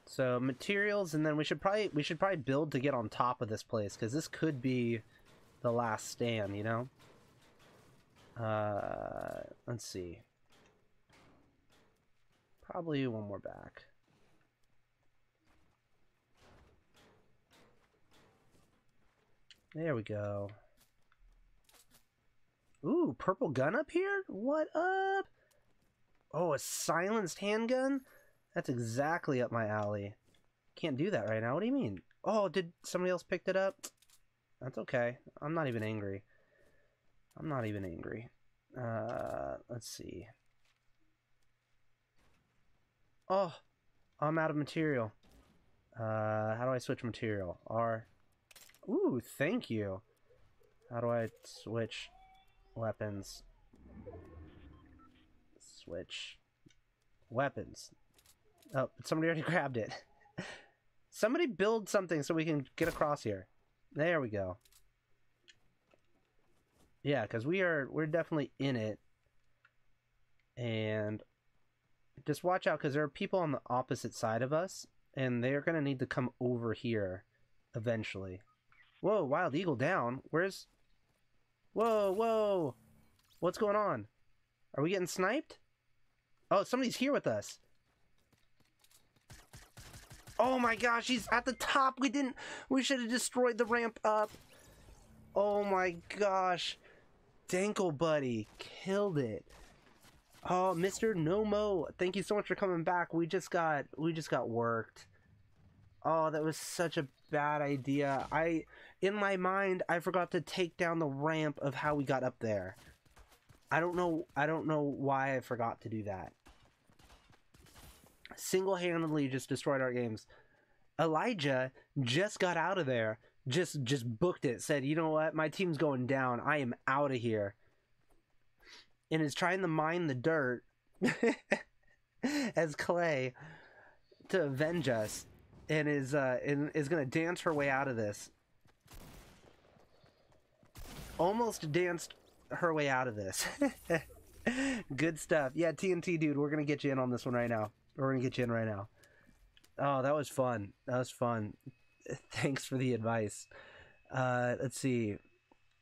So materials, and then we should probably we should probably build to get on top of this place because this could be the last stand, you know. Uh, let's see. Probably one more back. There we go. Ooh, purple gun up here? What up? Oh, a silenced handgun? That's exactly up my alley. Can't do that right now. What do you mean? Oh, did somebody else pick it up? That's okay. I'm not even angry. I'm not even angry. Uh, let's see. Oh, I'm out of material. Uh, how do I switch material? R. Ooh, thank you. How do I switch weapons? Switch weapons. Oh, somebody already grabbed it. somebody build something so we can get across here. There we go. Yeah, because we are we're definitely in it. And just watch out because there are people on the opposite side of us, and they're gonna need to come over here eventually. Whoa, wild eagle down. Where's Whoa, whoa. What's going on? Are we getting sniped? Oh, somebody's here with us. Oh my gosh, he's at the top. We didn't. We should have destroyed the ramp up. Oh my gosh. Dankle buddy killed it. Oh, Mr. Nomo, thank you so much for coming back. We just got we just got worked. Oh, that was such a bad idea. I in my mind I forgot to take down the ramp of how we got up there. I don't know I don't know why I forgot to do that. Single-handedly just destroyed our games. Elijah just got out of there. Just just booked it. Said, "You know what? My team's going down. I am out of here." And is trying to mine the dirt as Clay to avenge us and is uh and is gonna dance her way out of this. Almost danced her way out of this. Good stuff. Yeah, TNT dude, we're gonna get you in on this one right now. We're gonna get you in right now. Oh, that was fun. That was fun. Thanks for the advice. Uh, let's see.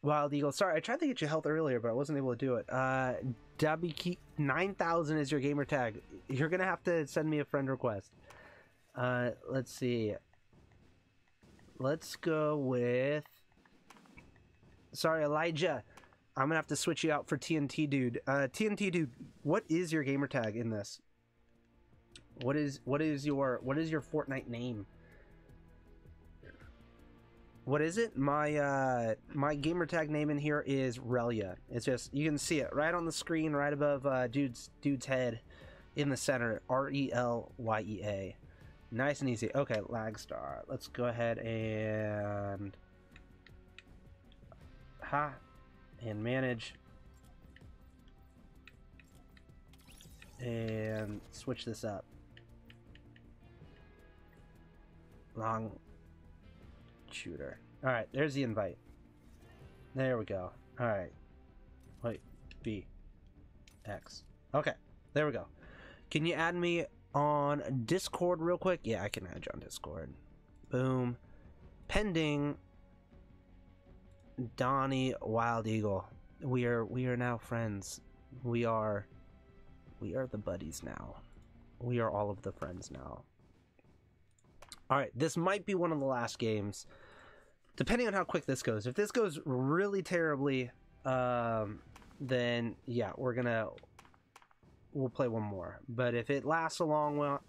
Wild Eagle. Sorry, I tried to get you health earlier, but I wasn't able to do it. Uh, WK nine thousand is your gamer tag. You're gonna have to send me a friend request. Uh, let's see. Let's go with. Sorry, Elijah. I'm gonna have to switch you out for TNT dude. Uh, TNT dude, what is your gamer tag in this? What is what is your what is your Fortnite name? What is it? My uh my gamer tag name in here is Relyea. It's just you can see it right on the screen, right above uh dude's dude's head in the center. R E L Y E A. Nice and easy. Okay, Lagstar. Let's go ahead and ha and manage and switch this up. Long shooter. All right, there's the invite. There we go. All right. Wait, B, X. Okay, there we go. Can you add me on Discord real quick? Yeah, I can add you on Discord. Boom. Pending. Donnie Wild Eagle. We are we are now friends. We are we are the buddies now. We are all of the friends now. All right, this might be one of the last games, depending on how quick this goes. If this goes really terribly, um, then yeah, we're gonna we'll play one more. But if it lasts a long while,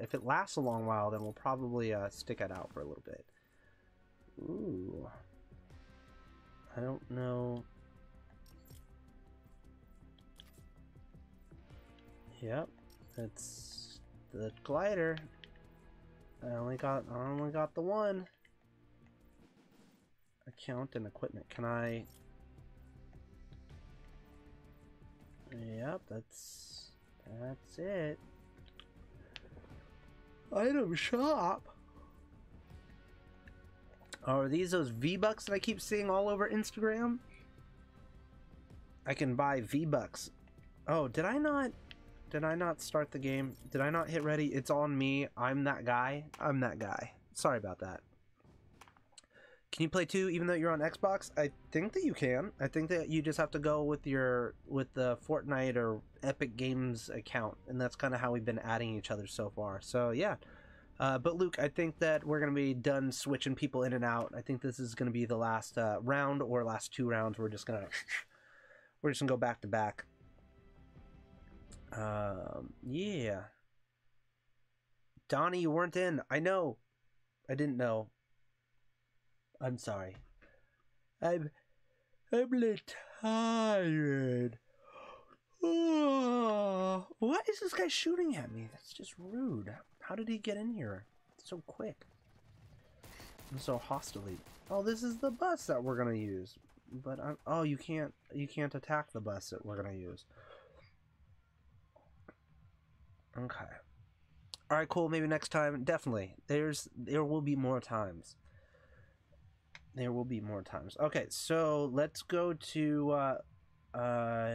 if it lasts a long while, then we'll probably uh, stick it out for a little bit. Ooh, I don't know. Yep, it's the glider. I only got I only got the one. Account and equipment. Can I Yep, that's that's it. Item shop. Oh, are these those V-Bucks that I keep seeing all over Instagram? I can buy V-Bucks. Oh, did I not did I not start the game? Did I not hit ready? It's on me. I'm that guy. I'm that guy. Sorry about that. Can you play two even though you're on Xbox? I think that you can. I think that you just have to go with your with the Fortnite or Epic Games account, and that's kind of how we've been adding each other so far. So yeah. Uh, but Luke, I think that we're gonna be done switching people in and out. I think this is gonna be the last uh, round or last two rounds. We're just gonna we're just gonna go back to back. Um, yeah. Donnie, you weren't in. I know. I didn't know. I'm sorry. I'm I'm tired. Oh, what is this guy shooting at me? That's just rude. How did he get in here? so quick. And so hostily. Oh, this is the bus that we're gonna use. But I'm, oh, you can't you can't attack the bus that we're gonna use. Okay. All right, cool. Maybe next time. Definitely. There's there will be more times. There will be more times. Okay, so let's go to uh uh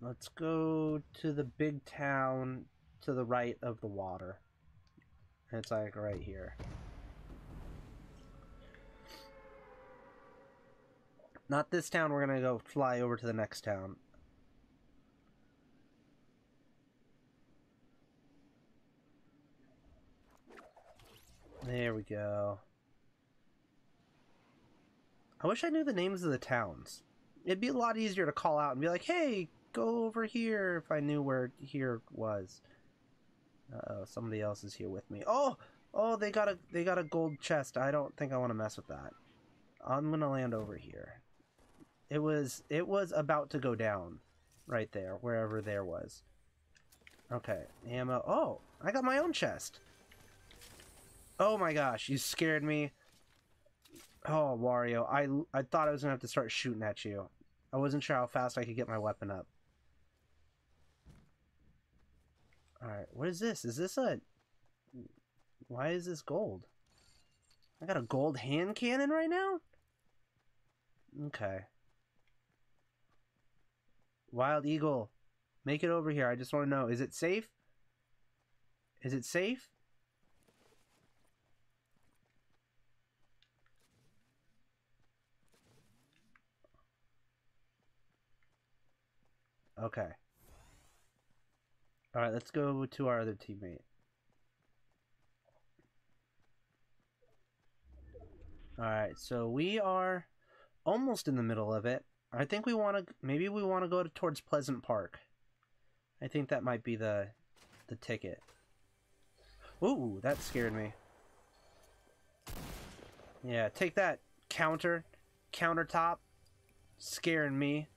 let's go to the big town to the right of the water. It's like right here. Not this town, we're gonna go fly over to the next town. There we go. I wish I knew the names of the towns. It'd be a lot easier to call out and be like, hey, go over here if I knew where here was. Uh oh, somebody else is here with me. Oh! Oh, they got a they got a gold chest. I don't think I want to mess with that. I'm gonna land over here. It was it was about to go down right there, wherever there was. Okay, ammo. Oh, I got my own chest. Oh my gosh, you scared me. Oh, Wario, I, I thought I was gonna have to start shooting at you. I wasn't sure how fast I could get my weapon up. Alright, what is this? Is this a... Why is this gold? I got a gold hand cannon right now? Okay. Wild Eagle, make it over here. I just want to know, is it safe? Is it safe? Okay. Alright, let's go to our other teammate. Alright, so we are almost in the middle of it. I think we want to, maybe we want to go to, towards Pleasant Park. I think that might be the, the ticket. Ooh, that scared me. Yeah, take that, counter, countertop, scaring me.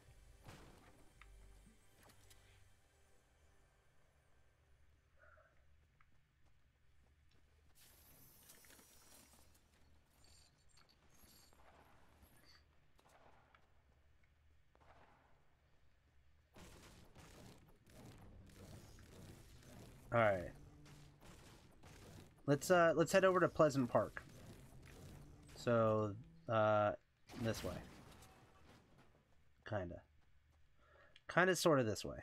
All right. Let's uh let's head over to Pleasant Park. So, uh this way. Kinda. Kinda sorta this way.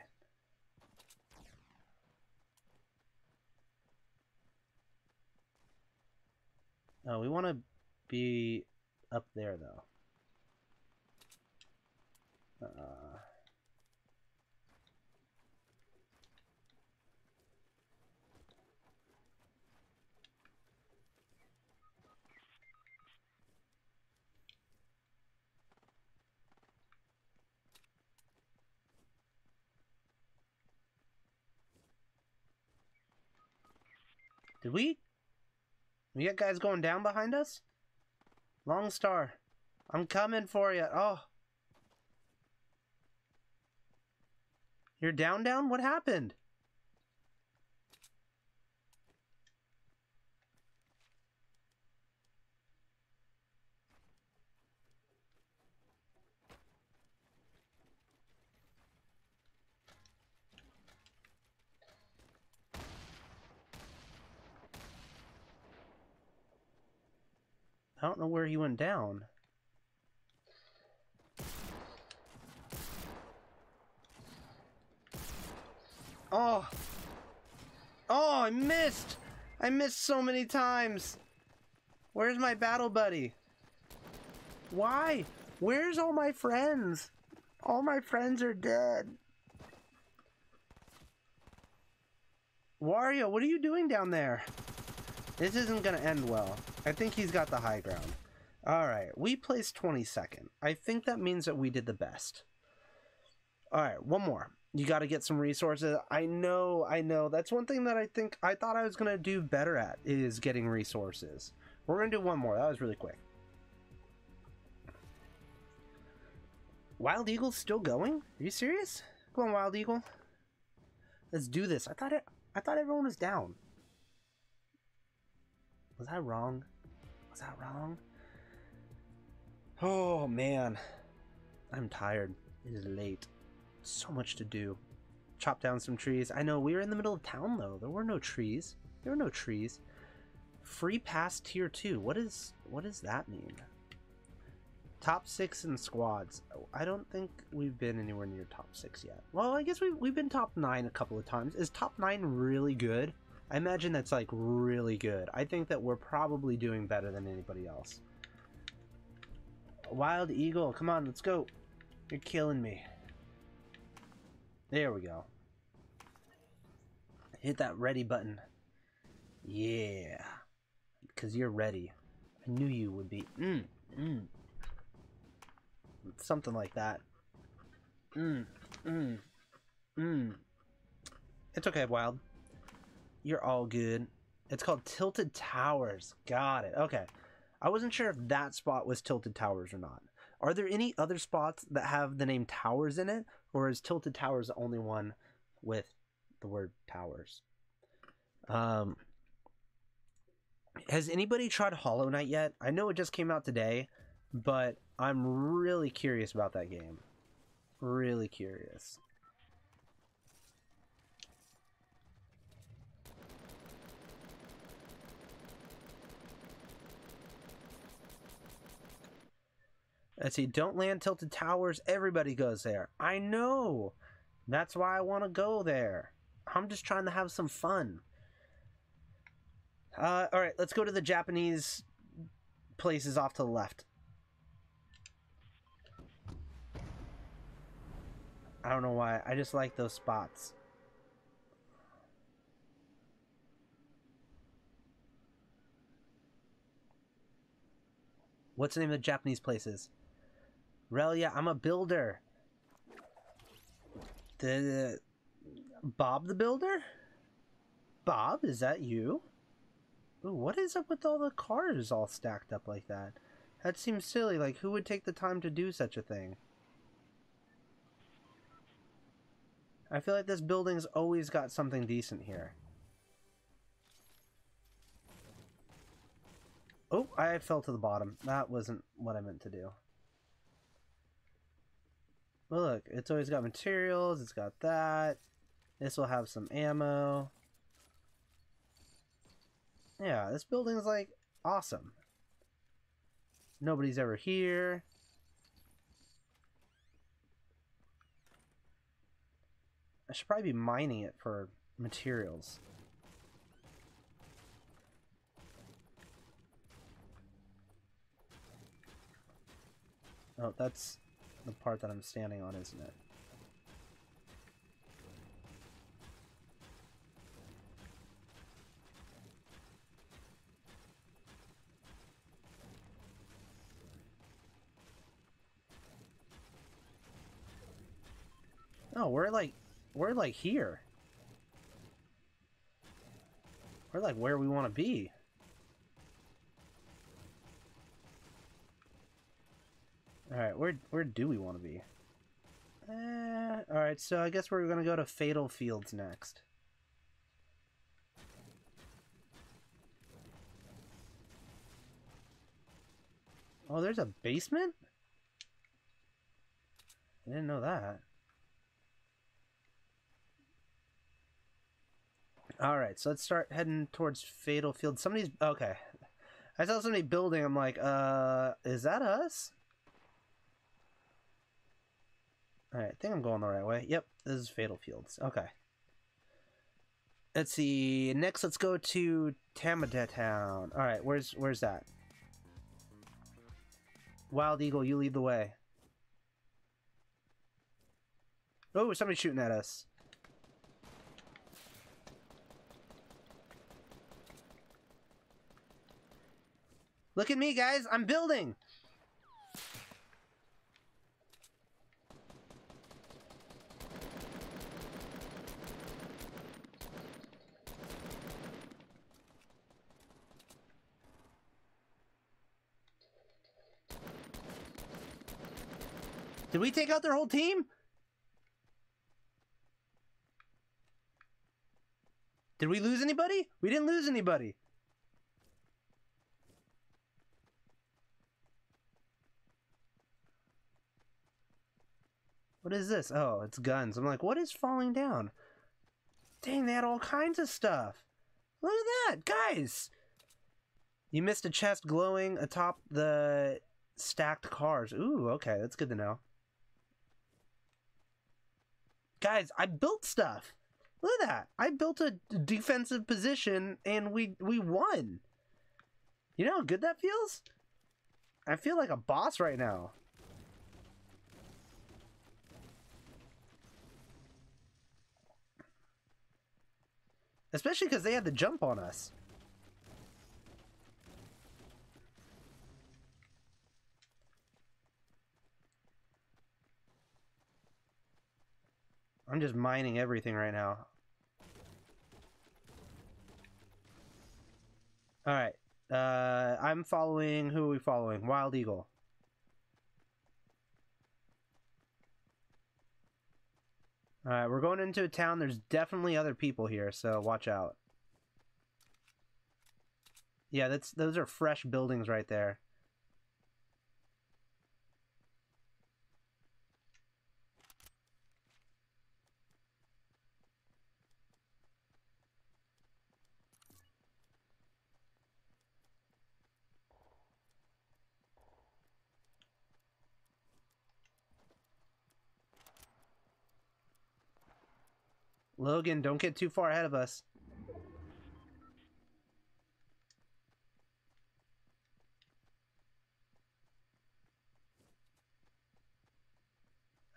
Oh, we want to be up there though. Uh Did we? We got guys going down behind us? Long Star. I'm coming for you. Oh. You're down, down? What happened? I don't know where he went down. Oh! Oh, I missed! I missed so many times! Where's my battle buddy? Why? Where's all my friends? All my friends are dead. Wario, what are you doing down there? This isn't gonna end well. I think he's got the high ground. Alright, we placed 22nd. I think that means that we did the best. Alright, one more. You gotta get some resources. I know, I know. That's one thing that I think I thought I was gonna do better at is getting resources. We're gonna do one more. That was really quick. Wild Eagle's still going? Are you serious? Come on, Wild Eagle. Let's do this. I thought it I thought everyone was down. Was I wrong? Was that wrong? Oh man. I'm tired. It is late. So much to do. Chop down some trees. I know we were in the middle of town though. There were no trees. There were no trees. Free pass tier 2. What is what does that mean? Top 6 in squads. I don't think we've been anywhere near top 6 yet. Well, I guess we've, we've been top 9 a couple of times. Is top 9 really good? I imagine that's like really good. I think that we're probably doing better than anybody else. Wild Eagle, come on, let's go. You're killing me. There we go. Hit that ready button. Yeah. Because you're ready. I knew you would be. Mm, mm. Something like that. Mm, mm, mm. It's okay, Wild. You're all good. It's called Tilted Towers. Got it. Okay. I wasn't sure if that spot was Tilted Towers or not. Are there any other spots that have the name Towers in it? Or is Tilted Towers the only one with the word Towers? Um, has anybody tried Hollow Knight yet? I know it just came out today, but I'm really curious about that game. Really curious. Let's see, don't land tilted towers. Everybody goes there. I know. That's why I want to go there. I'm just trying to have some fun. Uh, all right, let's go to the Japanese places off to the left. I don't know why. I just like those spots. What's the name of the Japanese places? Relyea, I'm a builder. The Bob the Builder? Bob, is that you? Ooh, what is up with all the cars all stacked up like that? That seems silly. Like, who would take the time to do such a thing? I feel like this building's always got something decent here. Oh, I fell to the bottom. That wasn't what I meant to do. But look, it's always got materials, it's got that. This will have some ammo. Yeah, this building's like awesome. Nobody's ever here. I should probably be mining it for materials. Oh, that's the part that I'm standing on, isn't it? No, we're like, we're like here. We're like where we want to be. Alright, where, where do we want to be? Uh, Alright, so I guess we're going to go to Fatal Fields next. Oh, there's a basement? I didn't know that. Alright, so let's start heading towards Fatal Field. Somebody's... Okay. I saw somebody building, I'm like, uh, is that us? Alright, I think I'm going the right way. Yep, this is Fatal Fields. Okay. Let's see. Next, let's go to Tomato Town. Alright, where's where's that? Wild Eagle, you lead the way. Oh, somebody's shooting at us. Look at me, guys. I'm building. Did we take out their whole team? Did we lose anybody? We didn't lose anybody. What is this? Oh, it's guns. I'm like, what is falling down? Dang, they had all kinds of stuff. Look at that, guys. You missed a chest glowing atop the stacked cars. Ooh, okay, that's good to know. Guys, I built stuff. Look at that. I built a defensive position and we we won. You know how good that feels? I feel like a boss right now. Especially because they had the jump on us. I'm just mining everything right now. Alright. Uh, I'm following... Who are we following? Wild Eagle. Alright, we're going into a town. There's definitely other people here, so watch out. Yeah, that's those are fresh buildings right there. Logan, don't get too far ahead of us.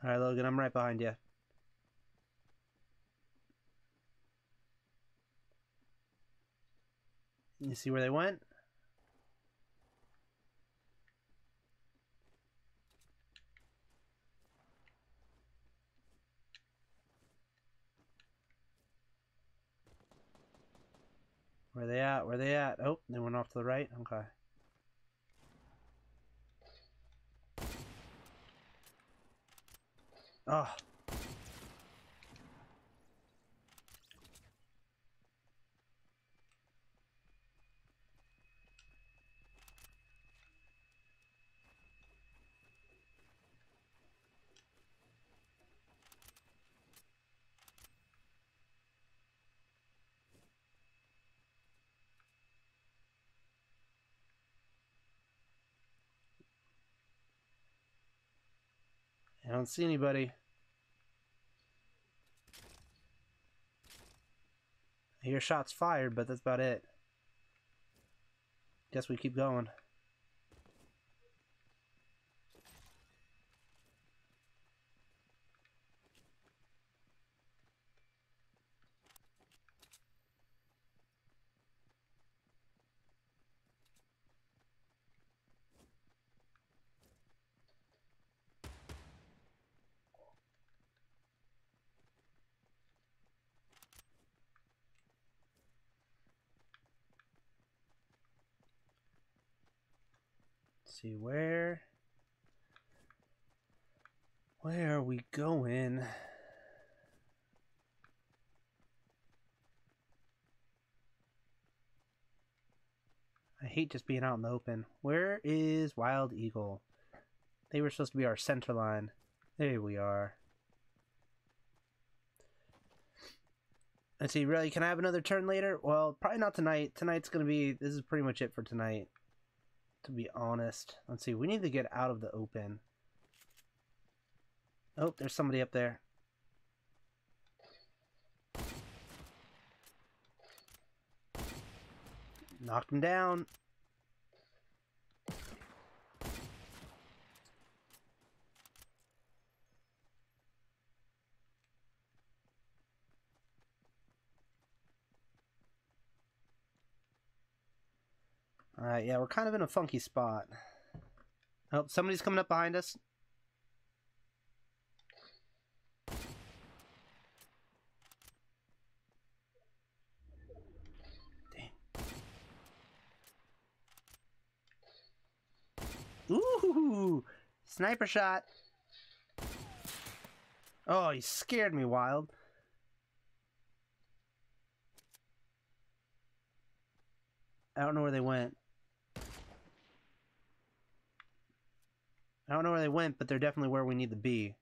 Alright, Logan, I'm right behind you. You see where they went? Where they at? Where they at? Oh, they went off to the right? Okay. Oh. I don't see anybody. I hear shots fired, but that's about it. Guess we keep going. See where where are we going? I hate just being out in the open. Where is Wild Eagle? They were supposed to be our center line. There we are. Let's see, really, can I have another turn later? Well, probably not tonight. Tonight's gonna be, this is pretty much it for tonight. To be honest. Let's see, we need to get out of the open. Oh, there's somebody up there. Knocked him down. Alright, yeah, we're kind of in a funky spot. Oh, somebody's coming up behind us. Ooh! Sniper shot! Oh, he scared me, Wild. I don't know where they went. I don't know where they went, but they're definitely where we need to be.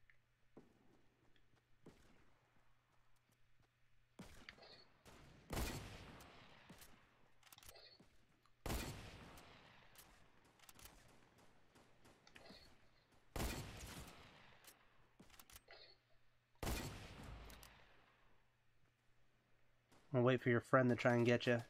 Gonna wait for your friend to try and get you.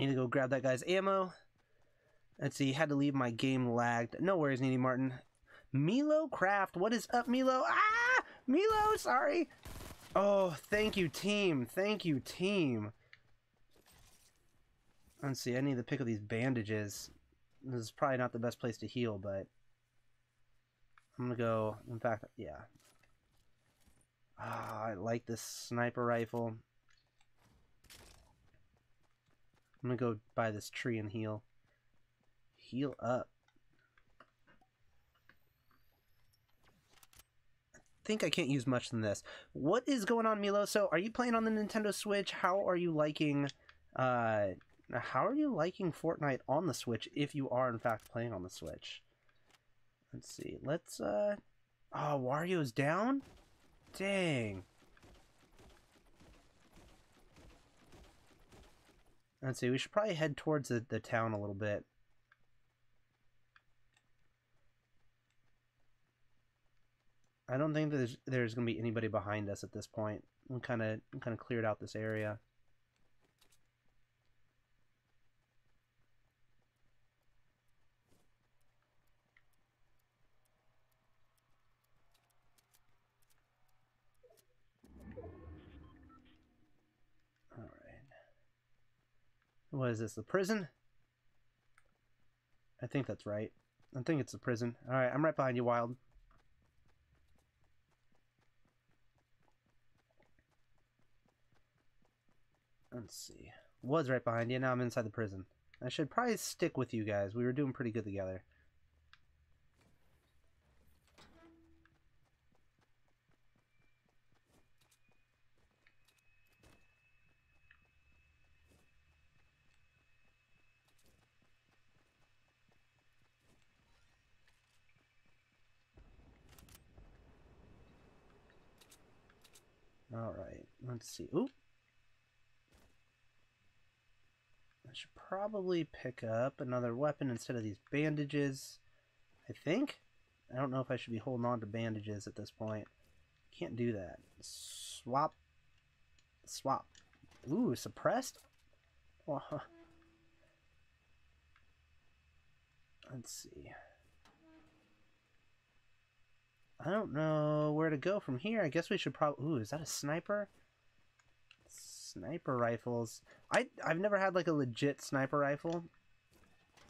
Need to go grab that guy's ammo. Let's see, had to leave my game lagged. No worries, Needy Martin. Milo Craft, what is up, Milo? Ah! Milo, sorry! Oh, thank you, team. Thank you, team. Let's see, I need to pick up these bandages. This is probably not the best place to heal, but... I'm gonna go... In fact, yeah. Ah, I like this sniper rifle. I'm gonna go buy this tree and heal. Heal up. I think I can't use much than this. What is going on, Milo? So, are you playing on the Nintendo Switch? How are you liking, uh, how are you liking Fortnite on the Switch if you are in fact playing on the Switch? Let's see. Let's, uh, oh, Wario's down? Dang. Let's see, we should probably head towards the, the town a little bit. I don't think there's there's gonna be anybody behind us at this point. We kind of kind of cleared out this area. What is this? The prison? I think that's right. I think it's the prison. All right, I'm right behind you, Wild. Let's see. Was right behind you. Now I'm inside the prison. I should probably stick with you guys. We were doing pretty good together. All right. Let's see. Oop. I should probably pick up another weapon instead of these bandages. I think. I don't know if I should be holding on to bandages at this point. Can't do that. Swap. Swap. Ooh, suppressed? Oh, huh. Let's see. I don't know where to go from here. I guess we should probably... Ooh, is that a sniper? Sniper rifles. I, I've never had, like, a legit sniper rifle.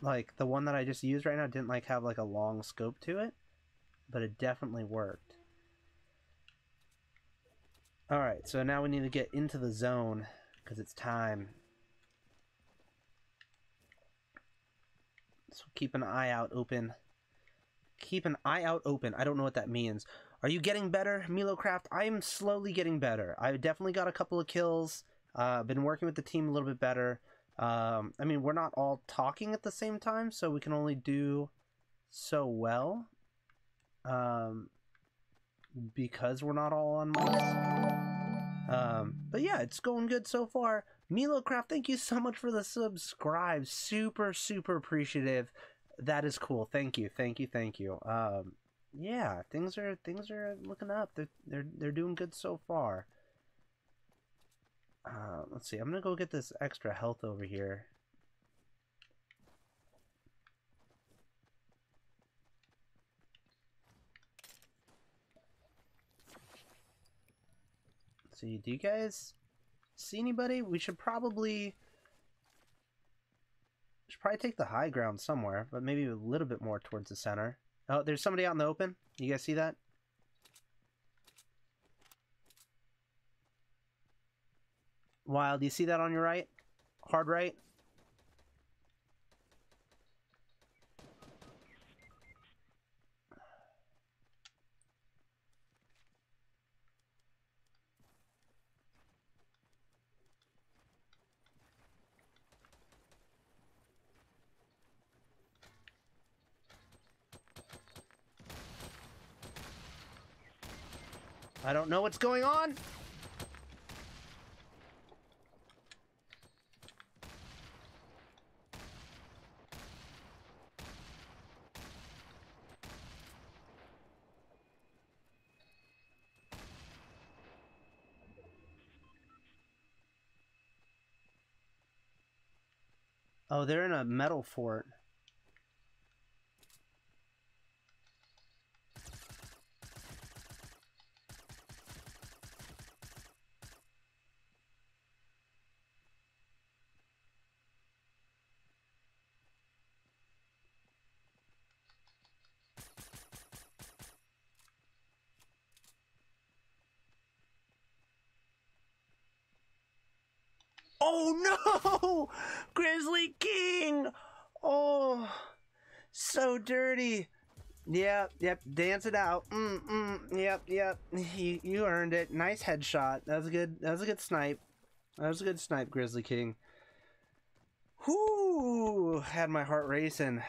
Like, the one that I just used right now didn't, like, have, like, a long scope to it. But it definitely worked. Alright, so now we need to get into the zone. Because it's time. So keep an eye out open keep an eye out open. I don't know what that means. Are you getting better, Milocraft? I am slowly getting better. I definitely got a couple of kills. Uh, I've been working with the team a little bit better. Um, I mean, we're not all talking at the same time, so we can only do so well. Um, because we're not all on mics. Um, but yeah, it's going good so far. Milocraft, thank you so much for the subscribe. Super, super appreciative that is cool. Thank you, thank you, thank you. Um, yeah, things are things are looking up. They're they're they're doing good so far. Uh, let's see. I'm gonna go get this extra health over here. Let's see. Do you guys see anybody? We should probably should probably take the high ground somewhere, but maybe a little bit more towards the center. Oh, there's somebody out in the open. You guys see that? Wild, you see that on your right? Hard right? I don't know what's going on. Oh, they're in a metal fort. Oh no! Grizzly King! Oh, so dirty. Yep, yep, dance it out. Mm, mm, yep, yep. You, you earned it. Nice headshot. That was a good. That was a good snipe. That was a good snipe, Grizzly King. Whoo! Had my heart racing.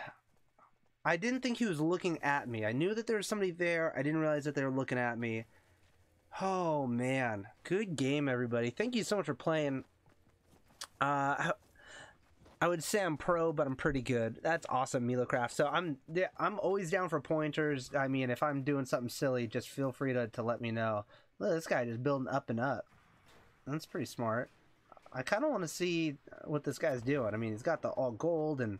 I didn't think he was looking at me. I knew that there was somebody there. I didn't realize that they were looking at me. Oh man, good game, everybody. Thank you so much for playing. Uh, I would say I'm pro, but I'm pretty good. That's awesome, Milocraft. So I'm I'm always down for pointers. I mean, if I'm doing something silly, just feel free to, to let me know. Look, this guy just building up and up. That's pretty smart. I kind of want to see what this guy's doing. I mean, he's got the all gold and.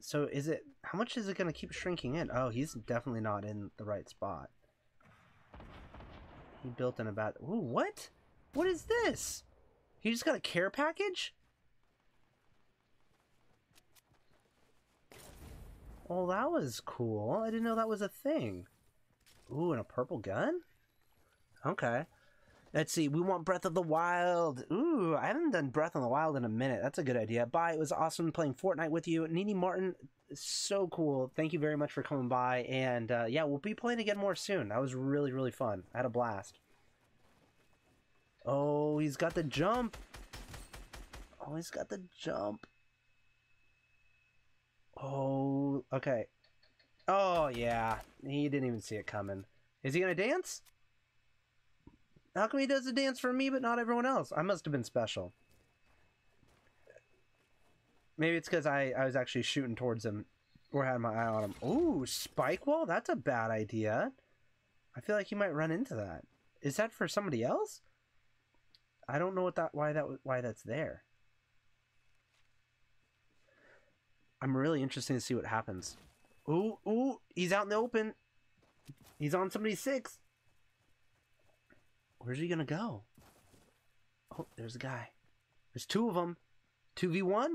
So is it how much is it going to keep shrinking in? Oh, he's definitely not in the right spot. He built in about. Ooh, what? What is this? He just got a care package? Oh, that was cool. I didn't know that was a thing. Ooh, and a purple gun? Okay. Let's see. We want Breath of the Wild. Ooh, I haven't done Breath of the Wild in a minute. That's a good idea. Bye. It was awesome playing Fortnite with you. Nini Martin, so cool. Thank you very much for coming by. And uh, yeah, we'll be playing again more soon. That was really, really fun. I had a blast. Oh, he's got the jump. Oh, he's got the jump. Oh, okay. Oh, yeah. He didn't even see it coming. Is he going to dance? How come he does the dance for me but not everyone else? I must have been special. Maybe it's because I, I was actually shooting towards him or had my eye on him. Ooh, spike wall? That's a bad idea. I feel like you might run into that. Is that for somebody else? I don't know what that why that why that's there. I'm really interested to see what happens. Ooh, ooh, he's out in the open. He's on somebody's six. Where's he gonna go? Oh, there's a guy. There's two of them. 2v1?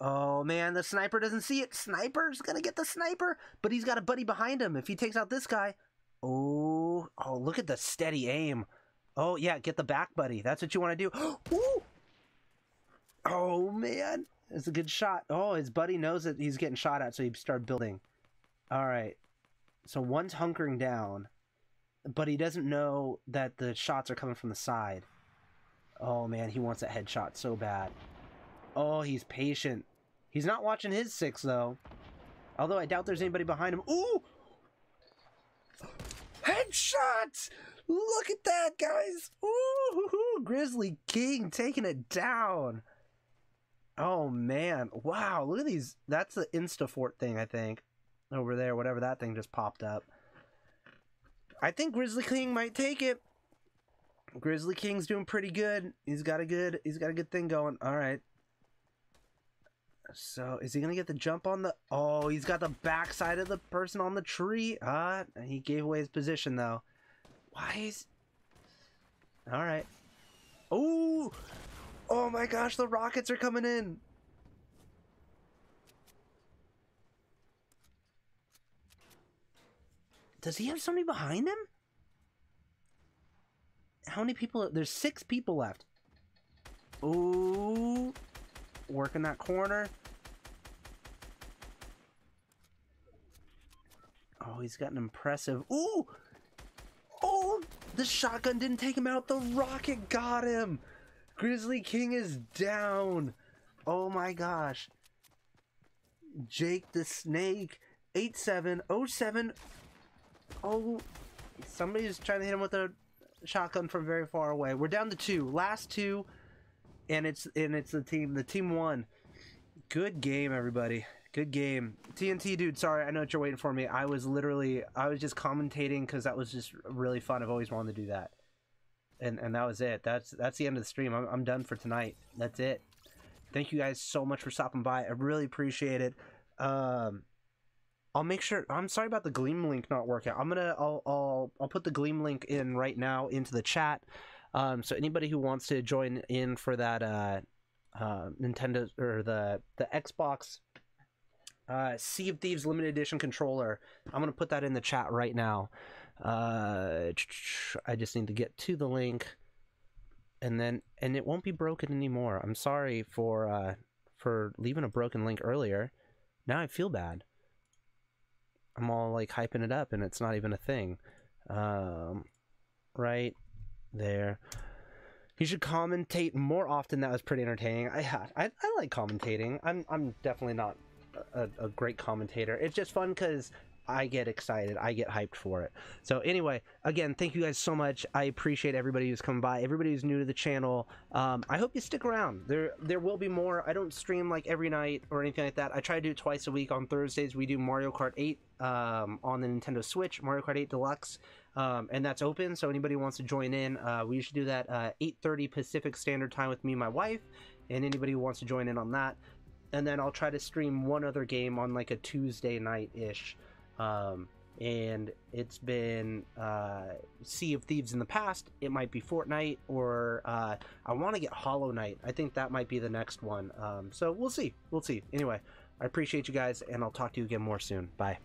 Oh man, the sniper doesn't see it. Sniper's gonna get the sniper, but he's got a buddy behind him. If he takes out this guy, oh, oh, look at the steady aim. Oh yeah, get the back, buddy. That's what you want to do. Ooh! Oh man, it's a good shot. Oh, his buddy knows that he's getting shot at, so he started building. All right, so one's hunkering down, but he doesn't know that the shots are coming from the side. Oh man, he wants that headshot so bad. Oh, he's patient. He's not watching his six though. Although I doubt there's anybody behind him. Ooh! Headshot! Look at that, guys! Ooh, Grizzly King taking it down. Oh man, wow! Look at these. That's the Instafort thing, I think, over there. Whatever that thing just popped up. I think Grizzly King might take it. Grizzly King's doing pretty good. He's got a good. He's got a good thing going. All right. So is he gonna get the jump on the? Oh, he's got the backside of the person on the tree. Ah, he gave away his position though. Why is... Alright. Oh! Oh my gosh, the rockets are coming in! Does he have somebody behind him? How many people? There's six people left. Ooh, working that corner. Oh, he's got an impressive. Ooh, oh, the shotgun didn't take him out. The rocket got him. Grizzly King is down. Oh my gosh. Jake the Snake, 8707. Oh, somebody's trying to hit him with a shotgun from very far away. We're down to two. Last two, and it's and it's the team. The team won. Good game, everybody. Good game. TNT dude, sorry, I know what you're waiting for me. I was literally I was just commentating because that was just really fun. I've always wanted to do that. And and that was it. That's that's the end of the stream. I'm I'm done for tonight. That's it. Thank you guys so much for stopping by. I really appreciate it. Um I'll make sure. I'm sorry about the Gleam link not working. I'm gonna. I'll. I'll. I'll put the Gleam link in right now into the chat. Um, so anybody who wants to join in for that uh, uh, Nintendo or the the Xbox uh, Sea of Thieves limited edition controller, I'm gonna put that in the chat right now. Uh, I just need to get to the link, and then and it won't be broken anymore. I'm sorry for uh, for leaving a broken link earlier. Now I feel bad. I'm all like hyping it up and it's not even a thing. Um, right there. You should commentate more often. That was pretty entertaining. I I, I like commentating. I'm I'm definitely not a, a great commentator. It's just fun because I get excited. I get hyped for it. So anyway, again, thank you guys so much. I appreciate everybody who's come by. Everybody who's new to the channel. Um, I hope you stick around. There there will be more. I don't stream like every night or anything like that. I try to do it twice a week. On Thursdays we do Mario Kart 8 um, on the Nintendo Switch, Mario Kart 8 Deluxe. Um, and that's open, so anybody wants to join in, uh, we usually do that uh, 8:30 Pacific Standard Time with me and my wife, and anybody who wants to join in on that. And then I'll try to stream one other game on like a Tuesday night ish. Um, and it's been uh, Sea of Thieves in the past. It might be Fortnite, or uh, I want to get Hollow Knight. I think that might be the next one. Um, so we'll see. We'll see. Anyway, I appreciate you guys, and I'll talk to you again more soon. Bye.